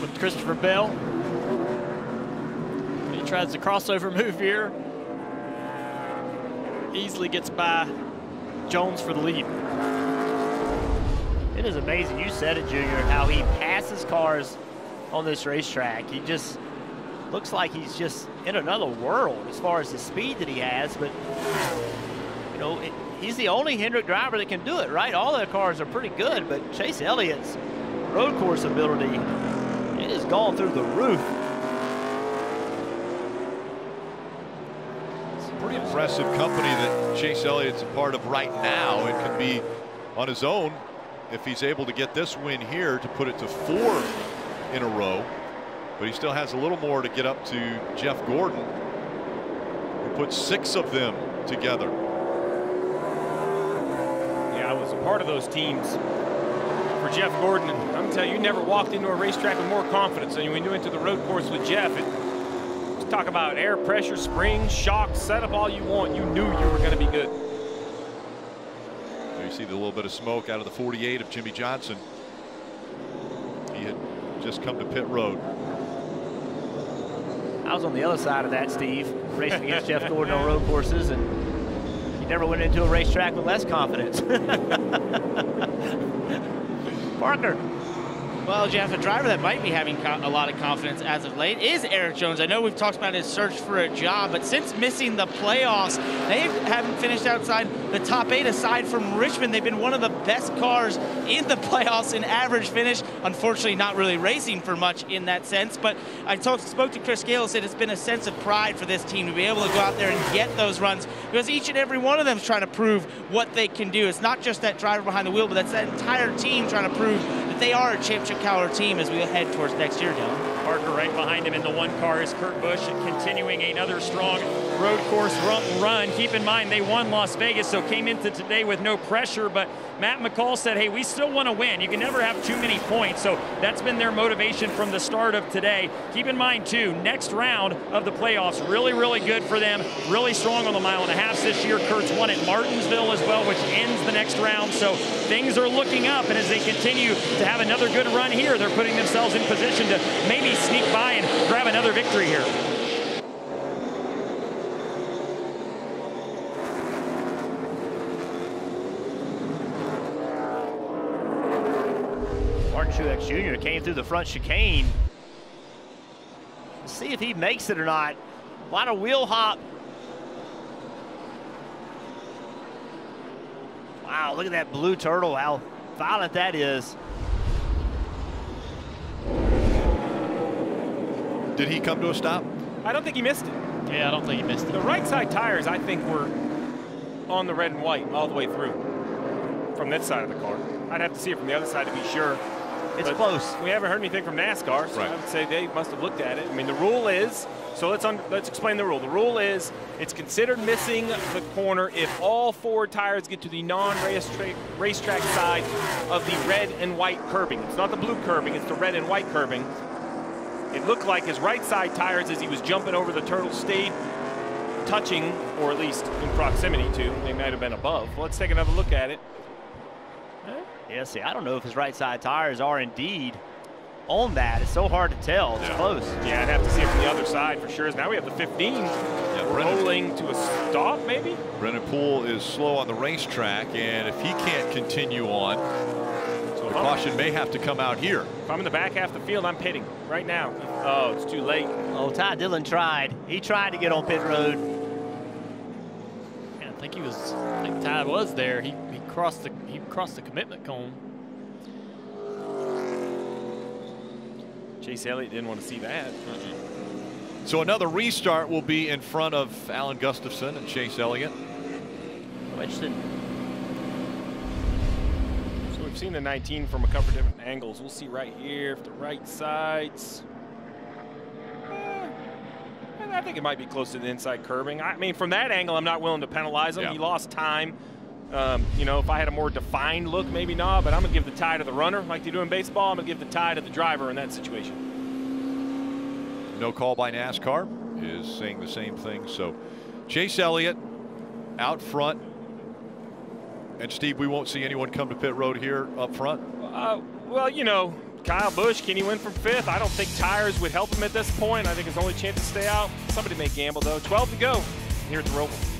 Speaker 22: with Christopher Bell. He tries the crossover move here. Easily gets by Jones for the lead.
Speaker 24: It is amazing. You said it, Junior, how he passes cars on this racetrack. He just looks like he's just in another world as far as the speed that he has. But, you know, it, he's the only Hendrick driver that can do it, right? All their cars are pretty good, but Chase Elliott's road course ability, it has gone through the roof.
Speaker 9: It's a pretty impressive company that Chase Elliott's a part of right now It can be on his own if he's able to get this win here to put it to four in a row. But he still has a little more to get up to Jeff Gordon, who put six of them together.
Speaker 21: Yeah, I was a part of those teams for Jeff Gordon. I'm telling you, you never walked into a racetrack with more confidence than when you went to the road course with Jeff. And talk about air pressure, springs, shocks, set up all you want. You knew you were going to be good.
Speaker 9: You see the little bit of smoke out of the 48 of Jimmie Johnson. He had just come to pit road.
Speaker 24: I was on the other side of that, Steve, racing against Jeff Gordon on road courses, and he never went into a racetrack with less confidence. Parker.
Speaker 26: Well, Jeff, a driver that might be having a lot of confidence as of late is Erik Jones. I know we've talked about his search for a job, but since missing the playoffs, they haven't finished outside the top eight. Aside from Richmond, they've been one of the best cars in the playoffs in average finish. Unfortunately, not really racing for much in that sense. But I talked, spoke to Chris Gayle, and said it's been a sense of pride for this team to be able to go out there and get those runs because each and every one of them is trying to prove what they can do. It's not just that driver behind the wheel, but that's that entire team trying to prove they are a championship caliber team as we head towards next year, Dillon.
Speaker 28: Parker right behind him in the one car is Kurt Busch continuing another strong road course run. Keep in mind they won Las Vegas, so came into today with no pressure. But Matt McCall said, hey, we still want to win. You can never have too many points. So that's been their motivation from the start of today. Keep in mind, too, next round of the playoffs, really, really good for them. Really strong on the mile and a half this year. Kurt's won at Martinsville as well, which ends the next round. So things are looking up. And as they continue to have another good run here, they're putting themselves in position to maybe sneak by and grab another victory here.
Speaker 24: Martin Truex Jr. came through the front chicane. Let's see if he makes it or not. A lot of wheel hop. Wow, look at that blue turtle, how violent that is.
Speaker 9: Did he come to a stop?
Speaker 21: I don't think he missed it.
Speaker 22: Yeah, I don't think he missed it.
Speaker 21: The right side tires, I think, were on the red and white all the way through from that side of the car. I'd have to see it from the other side to be sure.
Speaker 24: It's
Speaker 21: but
Speaker 24: close.
Speaker 21: We haven't heard anything from NASCAR, so
Speaker 9: Right.
Speaker 21: I would say they must have looked at it. I mean, the rule is so. Let's let's explain the rule. The rule is it's considered missing the corner if all four tires get to the non-racetrack racetrack side of the red and white curbing. It's not the blue curbing; it's the red and white curbing. It looked like his right side tires, as he was jumping over the turtle, stayed touching, or at least in proximity to. They might have been above. Let's take another look at it.
Speaker 24: Yeah, see, I don't know if his right side tires are indeed on that. It's so hard to tell. It's close.
Speaker 21: Yeah, I'd have to see it from the other side for sure. Now we have the 15 rolling to a stop, maybe?
Speaker 9: Brennan Poole is slow on the racetrack, and if he can't continue on, the caution may have to come out here.
Speaker 21: If I'm in the back half of the field, I'm pitting right now. Oh, it's too late.
Speaker 24: Oh, Ty Dillon tried. He tried to get on pit road.
Speaker 22: Yeah, I think he was. I think Ty was there. He he crossed the he crossed the commitment cone.
Speaker 21: Chase Elliott didn't want to see that.
Speaker 9: So another restart will be in front of Alan Gustafson and Chase Elliott.
Speaker 24: Wedgton.
Speaker 21: So we've seen the 19 from a couple different angles. We'll see right here if the right sides. Eh, I think it might be close to the inside curbing. I mean, from that angle, I'm not willing to penalize him.
Speaker 9: Yeah.
Speaker 21: He lost time. Um, you know, if I had a more defined look, maybe not, but I'm going to give the tie to the runner like they do in baseball. I'm going to give the tie to the driver in that situation.
Speaker 9: No call by NASCAR is saying the same thing. So Chase Elliott out front. And Steve, we won't see anyone come to pit road here up front.
Speaker 21: Uh, well, you know, Kyle Busch, can he win from fifth? I don't think tires would help him at this point. I think his only chance to stay out. Somebody may gamble, though. 12 to go here at the Roval.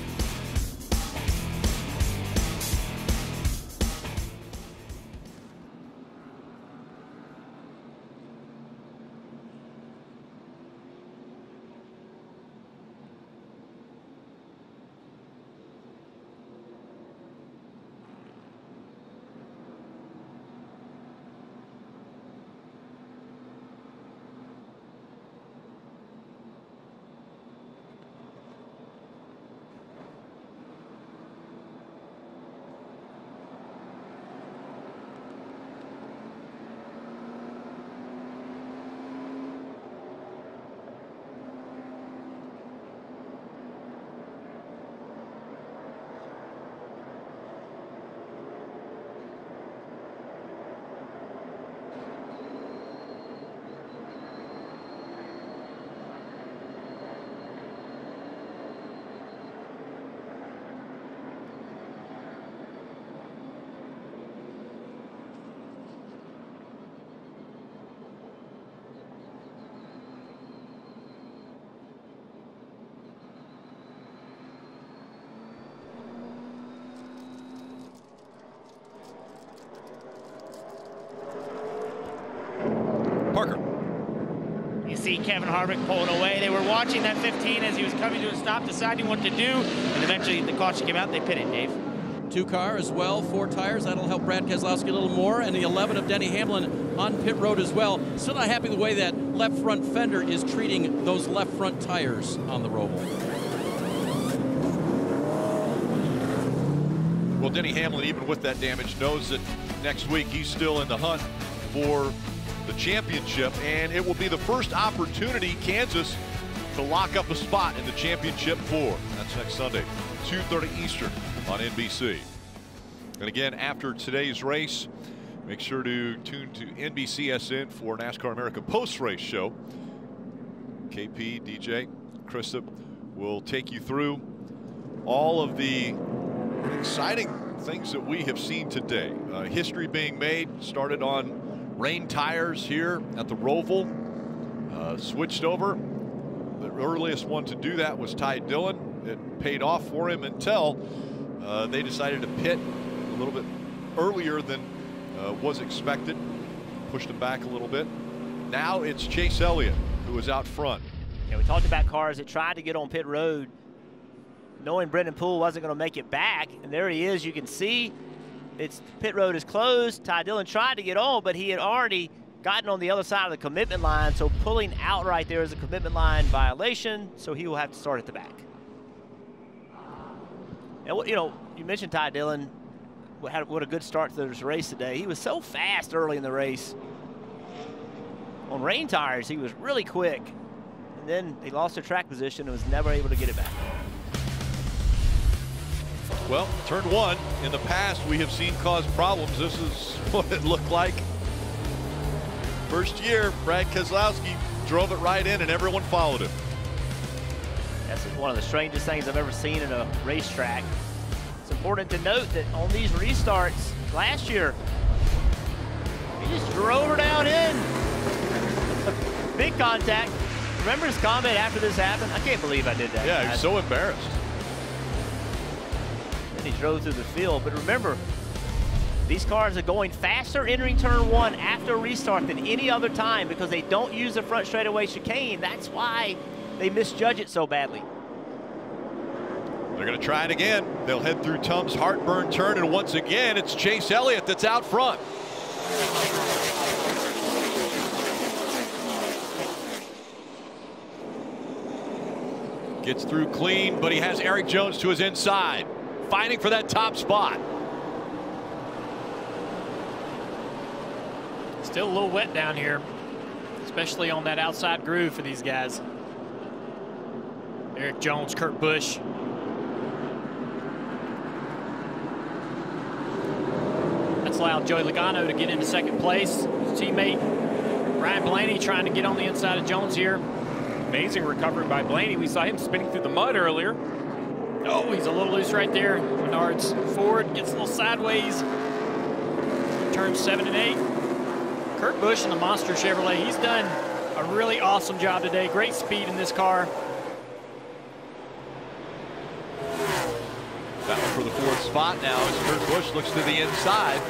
Speaker 26: Kevin Harvick pulling away. They were watching that 15 as he was coming to a stop, deciding what to do, and eventually the caution came out. They pitted, Dave.
Speaker 27: Two car as well, four tires. That'll help Brad Keselowski a little more. And the 11 of Denny Hamlin on pit road as well. Still not happy the way that left front fender is treating those left front tires on the Roval.
Speaker 9: Well, Denny Hamlin, even with that damage, knows that next week he's still in the hunt for the championship, and it will be the first opportunity Kansas to lock up a spot in the championship four. That's next Sunday, 2:30 Eastern on NBC. And again, after today's race, make sure to tune to NBCSN for NASCAR America post-race show. KP, DJ, Krista will take you through all of the exciting things that we have seen today. Uh, history being made started on rain tires here at the Roval. Uh, switched over. The earliest one to do that was Ty Dillon. It paid off for him until uh, they decided to pit a little bit earlier than uh, was expected. Pushed him back a little bit. Now it's Chase Elliott who is out front.
Speaker 24: Yeah, we talked about cars that tried to get on pit road, knowing Brennan Poole wasn't going to make it back, and there he is. You can see it's pit road is closed. Ty Dillon tried to get on, but he had already gotten on the other side of the commitment line, so pulling out right there is a commitment line violation, so he will have to start at the back. And you know, you mentioned Ty Dillon. Had what a good start to this race today. He was so fast early in the race. On rain tires, he was really quick. And then he lost their track position and was never able to get it back.
Speaker 9: Well, turn one, in the past we have seen cause problems. This is what it looked like. First year, Brad Keselowski drove it right in and everyone followed him.
Speaker 24: That's one of the strangest things I've ever seen in a racetrack. It's important to note that on these restarts last year, he just drove her down in. Big contact. Remember his comment after this happened? I can't believe I did that.
Speaker 9: Yeah, he was so embarrassed.
Speaker 24: He drove through the field. But remember, these cars are going faster entering turn one after a restart than any other time because they don't use the front straightaway chicane. That's why they misjudge it so badly.
Speaker 9: They're going to try it again. They'll head through Tums Heartburn turn, and once again, it's Chase Elliott that's out front. Gets through clean, but he has Erik Jones to his inside, fighting for that top spot.
Speaker 22: Still a little wet down here, especially on that outside groove for these guys. Erik Jones, Kurt Busch. That's allowed Joey Logano to get into second place. His teammate Ryan Blaney trying to get on the inside of Jones here.
Speaker 21: Amazing recovery by Blaney. We saw him spinning through the mud earlier.
Speaker 22: Oh, he's a little loose right there. Menard's forward, gets a little sideways. Turns seven and eight. Kurt Busch in the Monster Chevrolet, he's done a really awesome job today. Great speed in this car.
Speaker 9: Battle for the fourth spot now as Kurt Busch looks to the inside.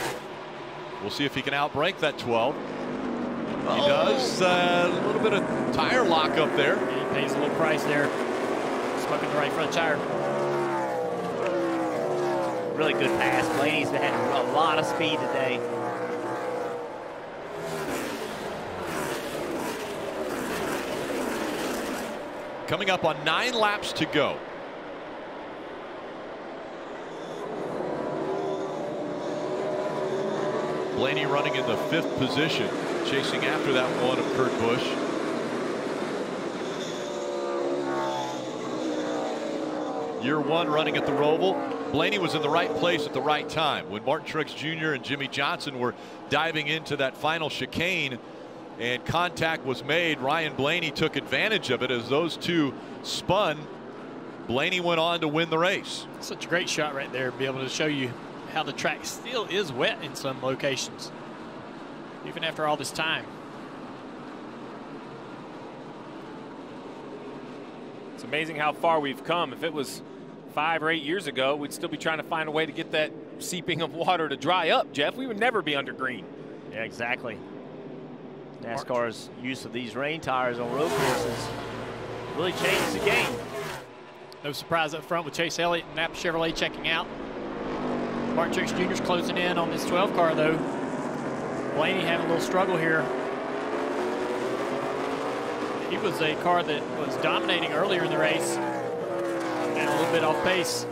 Speaker 9: We'll see if he can outbrake that 12. He does uh, a little bit of tire lock up there.
Speaker 22: He pays a little price there. Smoking the right front tire.
Speaker 24: Really good pass. Blaney's had a lot of speed today.
Speaker 9: Coming up on nine laps to go. Blaney running in the fifth position, chasing after that one of Kurt Busch. Year one running at the Roval. Blaney was in the right place at the right time. When Martin Truex Jr. and Jimmie Johnson were diving into that final chicane and contact was made, Ryan Blaney took advantage of it as those two spun. Blaney went on to win the race.
Speaker 22: Such a great shot right there, be able to show you how the track still is wet in some locations, even after all this time.
Speaker 21: It's amazing how far we've come. If it was five or eight years ago, we'd still be trying to find a way to get that seeping of water to dry up, Jeff. We would never be under green.
Speaker 24: Yeah, exactly. NASCAR's use of these rain tires on road courses really changes the game.
Speaker 22: No surprise up front with Chase Elliott and Napa Chevrolet checking out. Martin Truex Jr.'s closing in on this 12 car though. Blaney having a little struggle here. He was a car that was dominating earlier in the race and a little bit off pace.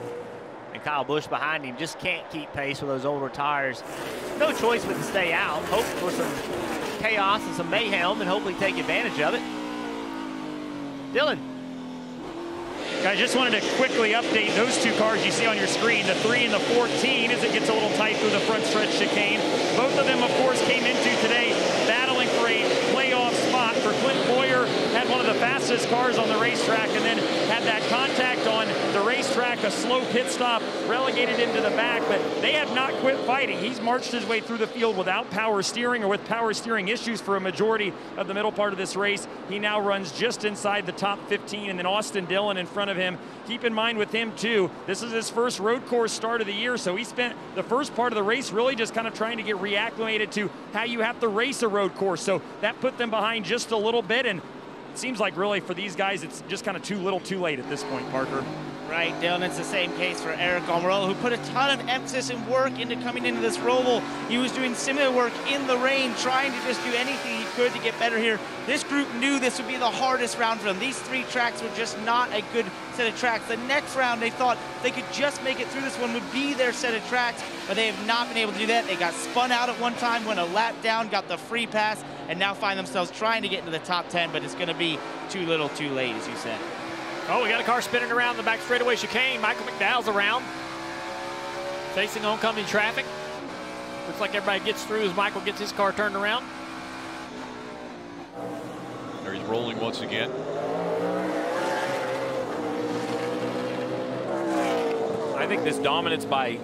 Speaker 24: And Kyle Busch behind him just can't keep pace with those older tires. No choice but to stay out, hope for some chaos and some mayhem and hopefully take advantage of it. Dillon.
Speaker 28: Guys, just wanted to quickly update those two cars you see on your screen, the 3 and the 14, as it gets a little tight through the front stretch chicane. Both of them, of course, came into today battling for a playoff spot. For Clint Bowyer, had one of the fastest cars on the racetrack and then had that contact on the racetrack, a slow pit stop, relegated into the back, but they have not quit fighting. He's marched his way through the field without power steering or with power steering issues for a majority of the middle part of this race. He now runs just inside the top 15, and then Austin Dillon in front of him. Keep in mind with him, too, this is his first road course start of the year, so he spent the first part of the race really just kind of trying to get reacclimated to how you have to race a road course. So that put them behind just a little bit, and seems like really for these guys, it's just kind of too little too late at this point, Parker.
Speaker 26: Right, Dillon, it's the same case for Aric Almirola, who put a ton of emphasis and work into coming into this Roval. He was doing similar work in the rain, trying to just do anything he could to get better here. This group knew this would be the hardest round for them. These three tracks were just not a good set of tracks. The next round, they thought they could just make it through this one would be their set of tracks, but they have not been able to do that. They got spun out at one time, went a lap down, got the free pass, and now find themselves trying to get into the top 10, but it's going to be too little too late, as you said.
Speaker 22: Oh, we got a car spinning around the back straightaway chicane. Michael McDowell's around, facing oncoming traffic. Looks like everybody gets through as Michael gets his car turned around.
Speaker 9: There he's rolling once again.
Speaker 21: I think this dominance by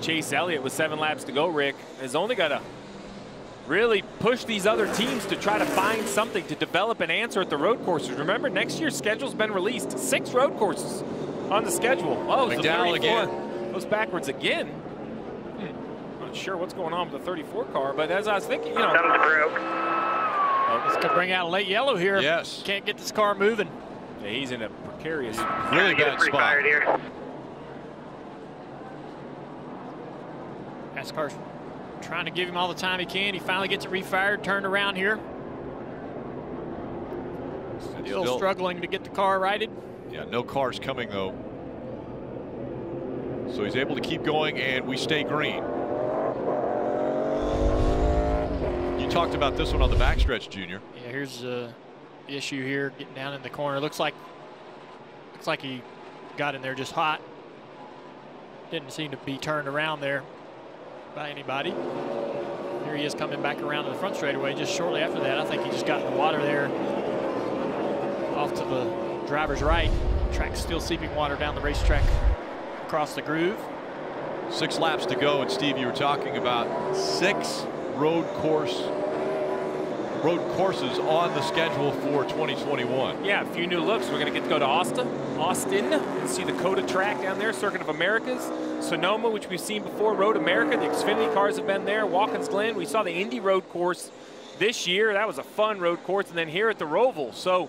Speaker 21: Chase Elliott with seven laps to go, Rick, has only got to really push these other teams to try to find something to develop an answer at the road courses. Remember, next year's schedule's been released. Six road courses on the schedule. Oh,
Speaker 9: McDowell again.
Speaker 21: Goes backwards again. Hmm. Not sure what's going on with the 34 car, but as I was thinking, you know. Something's broke.
Speaker 22: Oh, this could bring out a late yellow here.
Speaker 9: Yes.
Speaker 22: Can't get this car moving.
Speaker 21: Yeah, he's in a precarious,
Speaker 9: really bad spot.
Speaker 22: NASCAR's trying to give him all the time he can. He finally gets it refired, turned around here. Still,
Speaker 9: Still-
Speaker 22: struggling to get the car righted.
Speaker 9: Yeah, no cars coming though. So he's able to keep going and we stay green. You talked about this one on the backstretch, Junior.
Speaker 22: Yeah, here's uh, the issue here, getting down in the corner. Looks like looks like he got in there just hot. Didn't seem to be turned around there. By anybody. Here he is coming back around to the front straightaway just shortly after that. I think he just got in the water there off to the driver's right. Track still seeping water down the racetrack across the groove.
Speaker 9: Six laps to go, and Steve, you were talking about six road course road courses on the schedule for 2021.
Speaker 21: Yeah, a few new looks. We're going to get to go to Austin, Austin, and see the COTA track down there, Circuit of Americas. Sonoma, which we've seen before, Road America. The Xfinity cars have been there. Watkins Glen. We saw the Indy Road course this year. That was a fun road course. And then here at the Roval. So,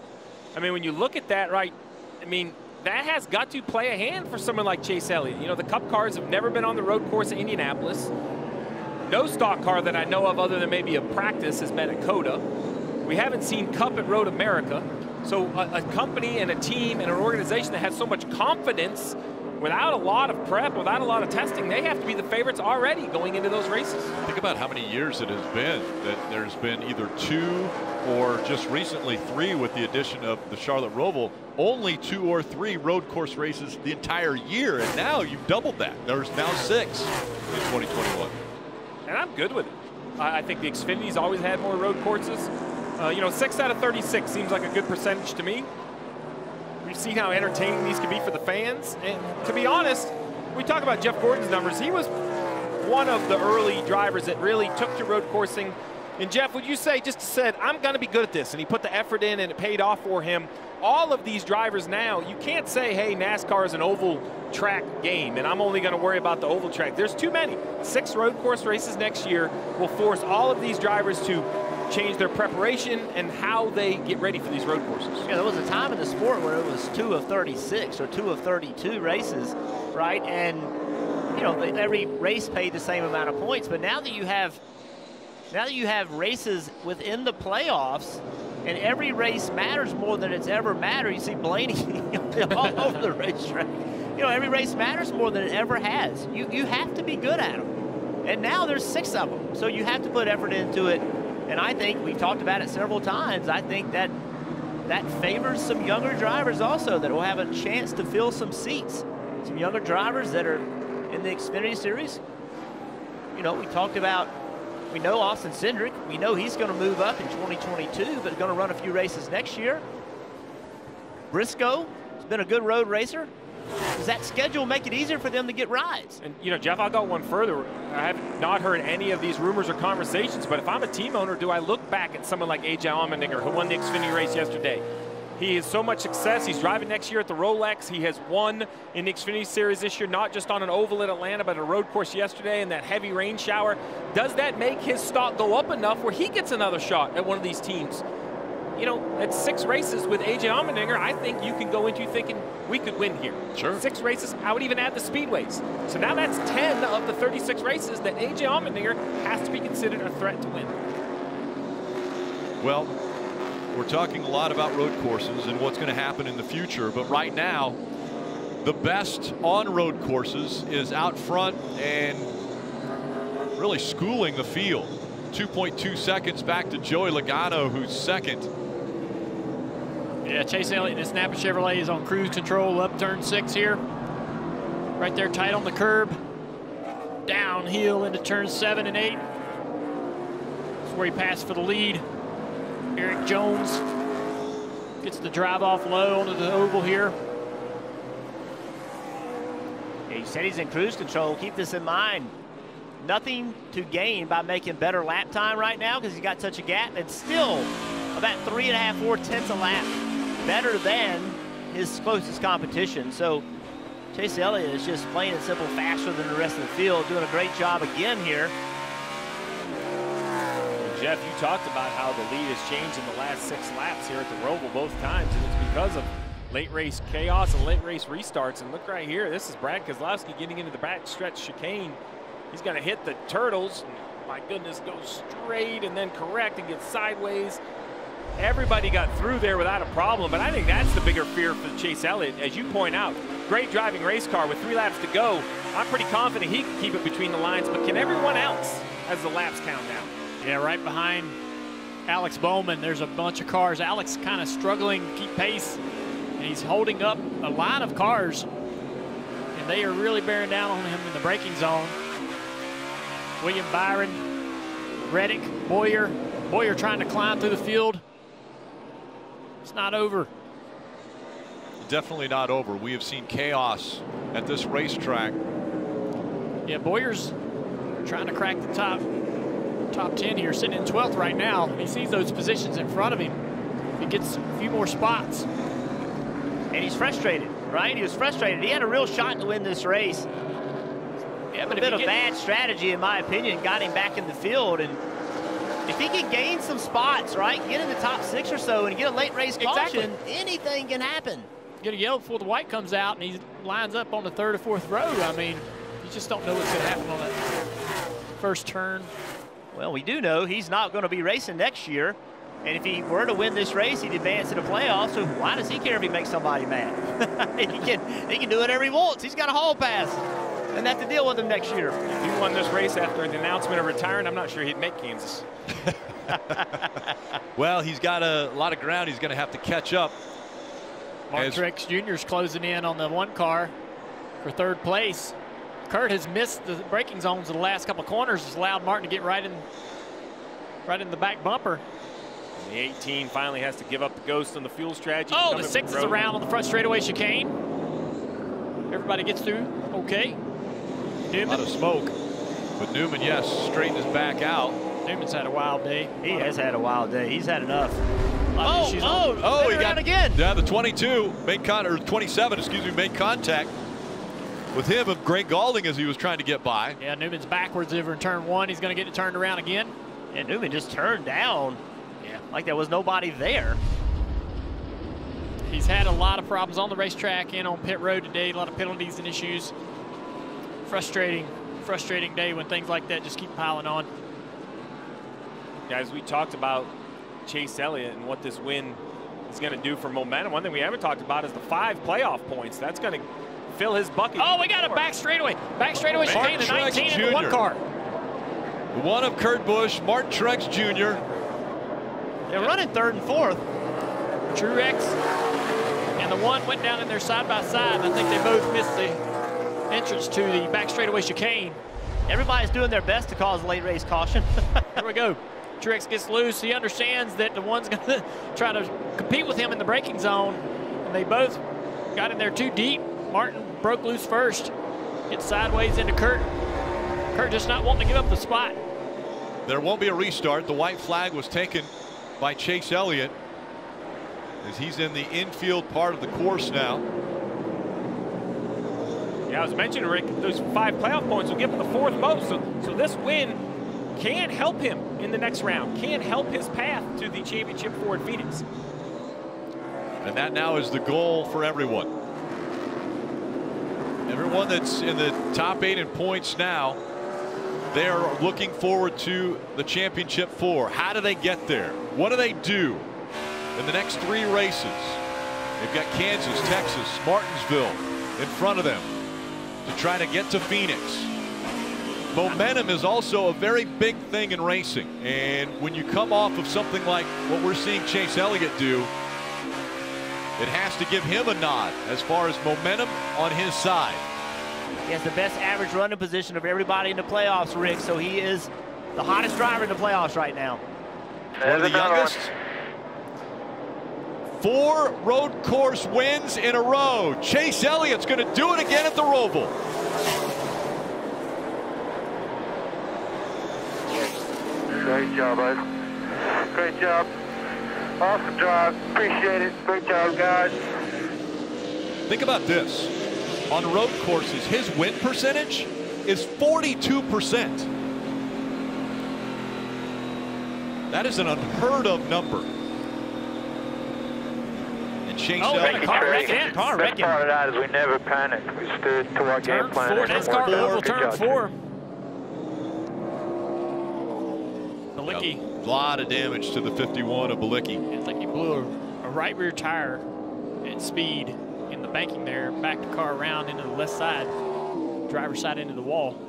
Speaker 21: I mean, when you look at that, right, I mean, that has got to play a hand for someone like Chase Elliott. You know, the Cup cars have never been on the road course at Indianapolis. No stock car that I know of other than maybe a practice has been at COTA. We haven't seen Cup at Road America. So a, a, company and a team and an organization that has so much confidence without a lot of prep, without a lot of testing, they have to be the favorites already going into those races.
Speaker 9: Think about how many years it has been that there's been either two or just recently three with the addition of the Charlotte Roval, only two or three road course races the entire year. And now you've doubled that. There's now six in 2021
Speaker 21: and I'm good with it. I, think the Xfinity's always had more road courses. Uh, you know, 6 out of 36 seems like a good percentage to me. We've seen how entertaining these can be for the fans. And to be honest, we talk about Jeff Gordon's numbers. He was one of the early drivers that really took to road coursing. And Jeff, would you say, just said, I'm going to be good at this, and he put the effort in and it paid off for him. All of these drivers now, you can't say, hey, NASCAR is an oval track game, and I'm only going to worry about the oval track. There's too many. Six road course races next year will force all of these drivers to change their preparation and how they get ready for these road courses.
Speaker 24: Yeah, there was a time in the sport where it was two of 36 or two of 32 races, right? And, you know, every race paid the same amount of points. But now that you have now that you have races within the playoffs, and every race matters more than it's ever mattered. You see Blaney all over the racetrack you know, every race matters more than it ever has. You, you have to be good at them. And now there's six of them. So you have to put effort into it. And I think we've talked about it several times. I think that that favors some younger drivers also that will have a chance to fill some seats. Some younger drivers that are in the Xfinity Series. You know, we talked about, we know Austin Cindric. We know he's going to move up in 2022, but going to run a few races next year. Briscoe has been a good road racer. Does that schedule make it easier for them to get rides?
Speaker 21: And, you know, Jeff, I'll go one further. I have not heard any of these rumors or conversations, but if I'm a team owner, do I look back at someone like AJ Allmendinger, who won the Xfinity race yesterday? He has so much success. He's driving next year at the Rolex. He has won in the Xfinity Series this year, not just on an oval at Atlanta, but a road course yesterday in that heavy rain shower. Does that make his stock go up enough where he gets another shot at one of these teams? you know, at six races with AJ Allmendinger, I think you can go into thinking we could win here.
Speaker 9: Sure.
Speaker 21: Six races, I would even add the speedways. So now that's 10 of the 36 races that AJ Allmendinger has to be considered a threat to win.
Speaker 9: Well, we're talking a lot about road courses and what's going to happen in the future, but right now, the best on road courses is out front and really schooling the field. 2.2 seconds back to Joey Logano, who's second.
Speaker 22: Yeah, Chase Elliott and Snapper Chevrolet is on cruise control up turn six here. Right there tight on the curb. Downhill into turn seven and eight. That's where he passed for the lead. Erik Jones gets the drive off low onto the oval here.
Speaker 24: he said he's in cruise control. Keep this in mind. Nothing to gain by making better lap time right now because he's got such a gap. And still about three and a half, four tenths a lap better than his closest competition. So Chase Elliott is just plain and simple faster than the rest of the field, doing a great job again here.
Speaker 21: Jeff, you talked about how the lead has changed in the last six laps here at the Roval both times, and it's because of late race chaos and late race restarts. And look right here, this is Brad Keselowski getting into the back stretch chicane. He's going to hit the turtles. My goodness, goes straight and then correct and get sideways. Everybody got through there without a problem, but I think that's the bigger fear for Chase Elliott. As you point out, great driving race car with three laps to go. I'm pretty confident he can keep it between the lines, but can everyone else as the laps count down?
Speaker 22: Yeah, right behind Alex Bowman, there's a bunch of cars. Alex kind of struggling to keep pace, and he's holding up a lot of cars, and they are really bearing down on him in the braking zone. William Byron, Reddick, Bowyer. Bowyer trying to climb through the field. It's not over.
Speaker 9: Definitely not over. We have seen chaos at this racetrack.
Speaker 22: Yeah, Bowyer's trying to crack the top top 10 here, sitting in 12th right now. He sees those positions in front of him. He gets a few more spots.
Speaker 24: And he's frustrated, right? He was frustrated. He had a real shot to win this race.
Speaker 22: Yeah,
Speaker 24: but a bit of bad strategy, in my opinion, got him back in the field. And if he can gain some spots, right, get in the top six or so and get a late race caution,
Speaker 22: Exactly.
Speaker 24: anything can happen.
Speaker 22: Get a yellow before the white comes out and he lines up on the third or fourth row. I mean, you just don't know what's going to happen on that first turn.
Speaker 24: Well, we do know he's not going to be racing next year. And if he were to win this race, he'd advance to the playoffs. So why does he care if he makes somebody mad? he can he can do whatever he wants. He's got a hall pass. And have to deal with him next year.
Speaker 21: If he won this race after the announcement of retiring, I'm not sure he'd make Kansas.
Speaker 9: Well, he's got a lot of ground he's going to have to catch up.
Speaker 22: Mark
Speaker 9: As-
Speaker 22: Truex Jr. is closing in on the one car for third place. Kurt has missed the braking zones of the last couple of corners. Has allowed Martin to get right in, right in the back bumper.
Speaker 21: The 18 finally has to give up the ghost on the fuel strategy.
Speaker 22: Oh, the six is around on the front straightaway chicane. Everybody gets through. Okay.
Speaker 9: A lot of smoke. But Newman, yes, straightened his back out.
Speaker 22: Newman's had a wild day.
Speaker 24: He has had a wild day. He's had enough.
Speaker 22: Oh, oh,
Speaker 9: Oh, he got
Speaker 24: around again.
Speaker 9: Yeah, the 22 made con or 27, excuse me, made contact with him of Gray Gaulding as he was trying to get by.
Speaker 22: Yeah, Newman's backwards over in turn one. He's going to get it turned around again.
Speaker 24: And Newman just turned down.
Speaker 22: Yeah.
Speaker 24: Like there was nobody there.
Speaker 22: He's had a lot of problems on the racetrack and on pit road today. A lot of penalties and issues. Frustrating, frustrating day when things like that just keep piling on.
Speaker 21: Guys, we talked about Chase Elliott and what this win is going to do for momentum. One thing we haven't talked about is the five playoff points. That's going to fill his bucket.
Speaker 22: Oh, we got a back straightaway. Back straightaway chicane, the
Speaker 9: Truex
Speaker 22: 19 and the one car.
Speaker 9: One of Kurt Busch, Martin Truex Jr.
Speaker 24: They're running third and fourth.
Speaker 22: Truex and the one went down in there side by side. I think they both missed the entrance to the back straightaway chicane.
Speaker 24: Everybody's doing their best to cause late race caution.
Speaker 22: Here we go. Truex gets loose. He understands that the one's going to try to compete with him in the braking zone. And they both got in there too deep. Martin broke loose first. Gets sideways into Kurt. Kurt just not wanting to give up the spot.
Speaker 9: There won't be a restart. The white flag was taken by Chase Elliott as he's in the infield part of the course now.
Speaker 21: Yeah, I was mentioning, Rick, those five playoff points will give him the fourth most. So, so this win can help him in the next round, can help his path to the championship for Phoenix.
Speaker 9: And that now is the goal for everyone. Everyone that's in the top eight in points now, they're looking forward to the championship four. How do they get there? What do they do in the next three races? They've got Kansas, Texas, Martinsville in front of them to try to get to Phoenix. Momentum is also a very big thing in racing. And when you come off of something like what we're seeing Chase Elliott do, it has to give him a nod as far as momentum on his side.
Speaker 24: He has the best average running position of everybody in the playoffs, Rick. So he is the hottest driver in the playoffs right now.
Speaker 9: One of the youngest. Four road course wins in a row. Chase Elliott's going to do it again at the Roval.
Speaker 29: Great job, bud. Great job. Awesome job. Appreciate it. Great job, guys.
Speaker 9: Think about this. On road courses, his win percentage is 42%. That is an unheard of number. And Chase
Speaker 29: Oh,
Speaker 9: Elliott.
Speaker 29: car wrecking. Car wrecking. Best part of that is we never panicked. We stood to our game plan.
Speaker 22: Four, NASCAR oval turn four. Bilicki.
Speaker 9: A lot of damage to the 51 of Bilicki.
Speaker 22: It's like he blew a, a right rear tire at speed in the banking there, backed the car around into the left side, driver's side into the wall.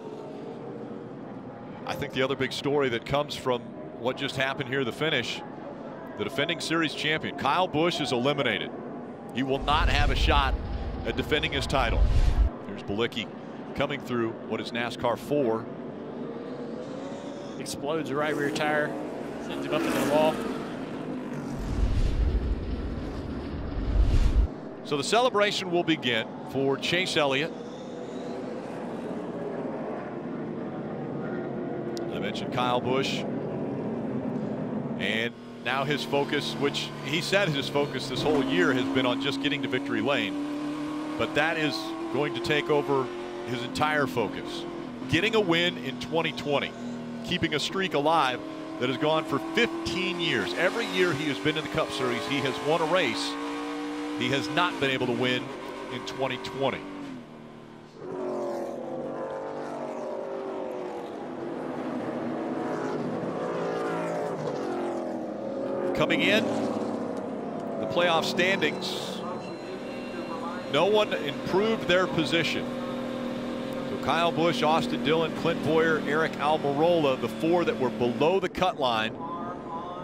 Speaker 9: I think the other big story that comes from what just happened here, the finish, the defending series champion, Kyle Busch is eliminated. He will not have a shot at defending his title. Here's Bilicki coming through what is NASCAR 4.
Speaker 22: explodes the right rear tire, sends him up into the wall.
Speaker 9: So the celebration will begin for Chase Elliott. I mentioned Kyle Busch. And now his focus, which he said his focus this whole year has been on just getting to victory lane. But that is going to take over his entire focus. Getting a win in 2020, keeping a streak alive that has gone for 15 years. Every year he has been in the Cup Series, he has won a race. He has not been able to win in 2020. Coming in, the playoff standings, no one improved their position. Kyle Busch, Austin Dillon, Clint Bowyer, Aric Almirola, the four that were below the cut line,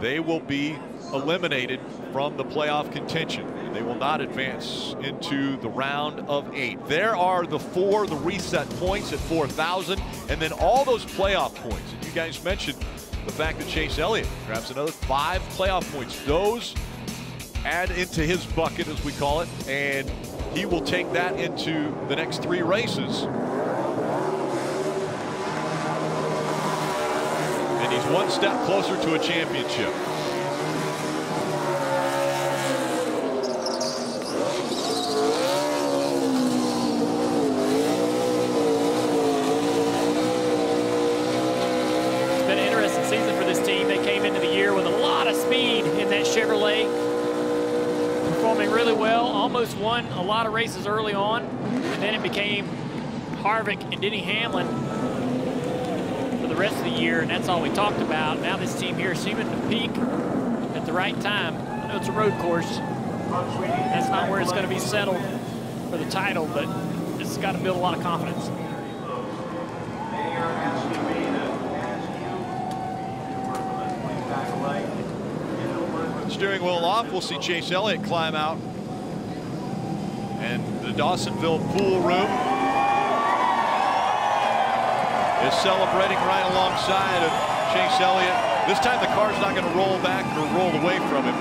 Speaker 9: they will be eliminated from the playoff contention. They will not advance into the round of eight. There are the four, the reset points at 4,000, and then all those playoff points. And you guys mentioned the fact that Chase Elliott grabs another five playoff points. Those add into his bucket, as we call it, and he will take that into the next three races. And he's one step closer to a championship.
Speaker 22: It's been an interesting season for this team. They came into the year with a lot of speed in that Chevrolet, performing really well, almost won a lot of races early on, and then it became Harvick and Denny Hamlin rest of the year, and that's all we talked about. Now this team here seeming to peak at the right time. I know it's a road course. That's not where it's going to be settled for the title, but it's got to build a lot of confidence.
Speaker 9: Steering wheel off, we'll see Chase Elliott climb out. And the Dawsonville pool room is celebrating right alongside of Chase Elliott. This time the car's not going to roll back or roll away from him.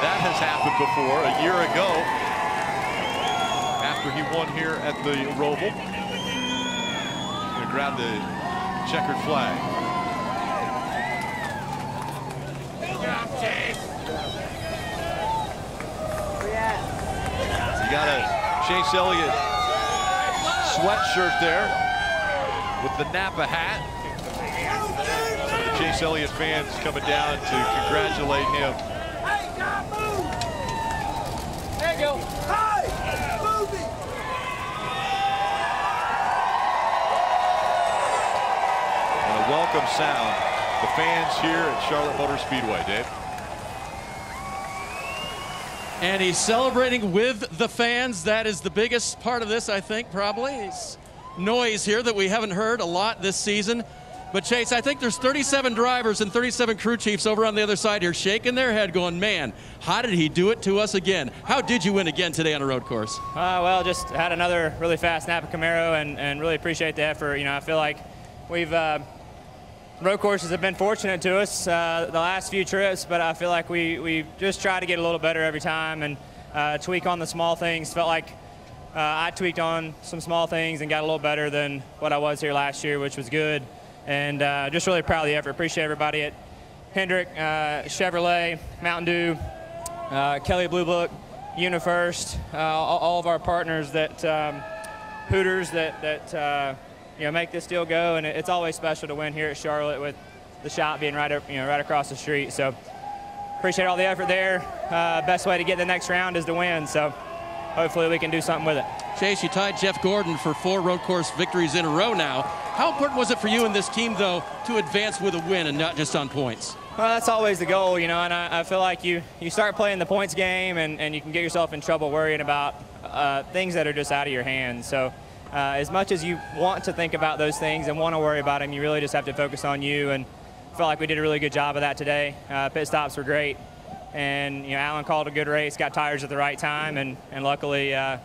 Speaker 9: That has happened before a year ago after he won here at the Roval. Gonna grab the checkered flag. You got a Chase Elliott sweatshirt there with the Napa hat. Some of The Chase Elliott fans coming down to congratulate him.
Speaker 35: There you go. Hey, move it.
Speaker 9: And a welcome sound. The fans here at Charlotte Motor Speedway, Dave.
Speaker 27: And he's celebrating with the fans. That is the biggest part of this, I think, probably. It's noise here that we haven't heard a lot this season. But Chase, I think there's 37 drivers and 37 crew chiefs over on the other side here shaking their head going, man, how did he do it to us again? How did you win again today on a road course?
Speaker 36: Uh, well, just had another really fast Napa Camaro and, and really appreciate the effort. You know, I feel like we've, uh, road courses have been fortunate to us uh, the last few trips, but I feel like we, we just try to get a little better every time and uh, tweak on the small things. Felt like uh, I tweaked on some small things and got a little better than what I was here last year, which was good. And uh, just really proud of the effort. Appreciate everybody at Hendrick, uh, Chevrolet, Mountain Dew, uh, Kelley Blue Book, UniFirst, all, all of our partners that um, Hooters that that you know make this deal go, and it's always special to win here at Charlotte with the shop being right up, you know right across the street. So appreciate all the effort there. Uh, best way to get the next round is to win. So hopefully we can do something with it.
Speaker 27: Chase, you tied Jeff Gordon for four road course victories in a row now. How important was it for you and this team, though, to advance with a win and not just on points?
Speaker 36: Well, that's always the goal, you know, and I, I feel like you, you start playing the points game and, and you can get yourself in trouble worrying about uh, things that are just out of your hands. So uh, as much as you want to think about those things and want to worry about them, you really just have to focus on you. And felt like we did a really good job of that today. Uh, pit stops were great. And, you know, Alan called a good race, got tires at the right time, and, and luckily uh,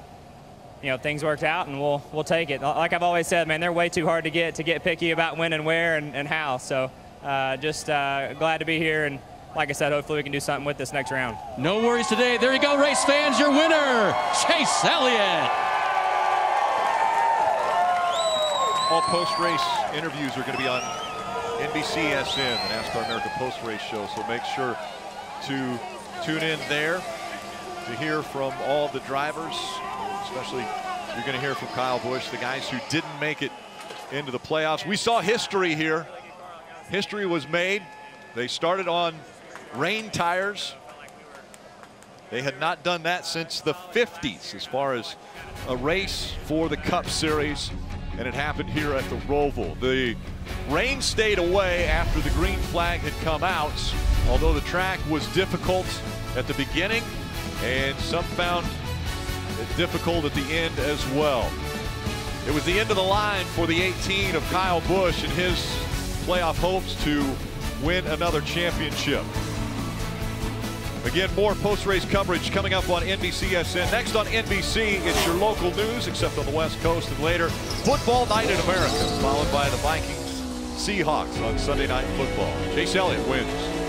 Speaker 36: you know, things worked out, and we'll we'll take it. Like I've always said, man, they're way too hard to get to get picky about when and where and, and how. So uh, just uh, glad to be here, and like I said, hopefully we can do something with this next round.
Speaker 27: No worries today. There you go, race fans. Your winner, Chase Elliott.
Speaker 9: All post-race interviews are going to be on NBCSN, the NASCAR America post-race show. So make sure to tune in there to hear from all the drivers, especially you're going to hear from Kyle Busch, the guys who didn't make it into the playoffs. We saw history here. History was made. They started on rain tires. They had not done that since the 50s as far as a race for the Cup Series, and it happened here at the Roval. The rain stayed away after the green flag had come out, although the track was difficult at the beginning, and some found it difficult at the end as well. It was the end of the line for the 18 of Kyle Busch and his playoff hopes to win another championship. Again, more post-race coverage coming up on NBCSN. Next on NBC, it's your local news, except on the West Coast, and later, Football Night in America, followed by the Vikings Seahawks on Sunday Night Football. Chase Elliott wins.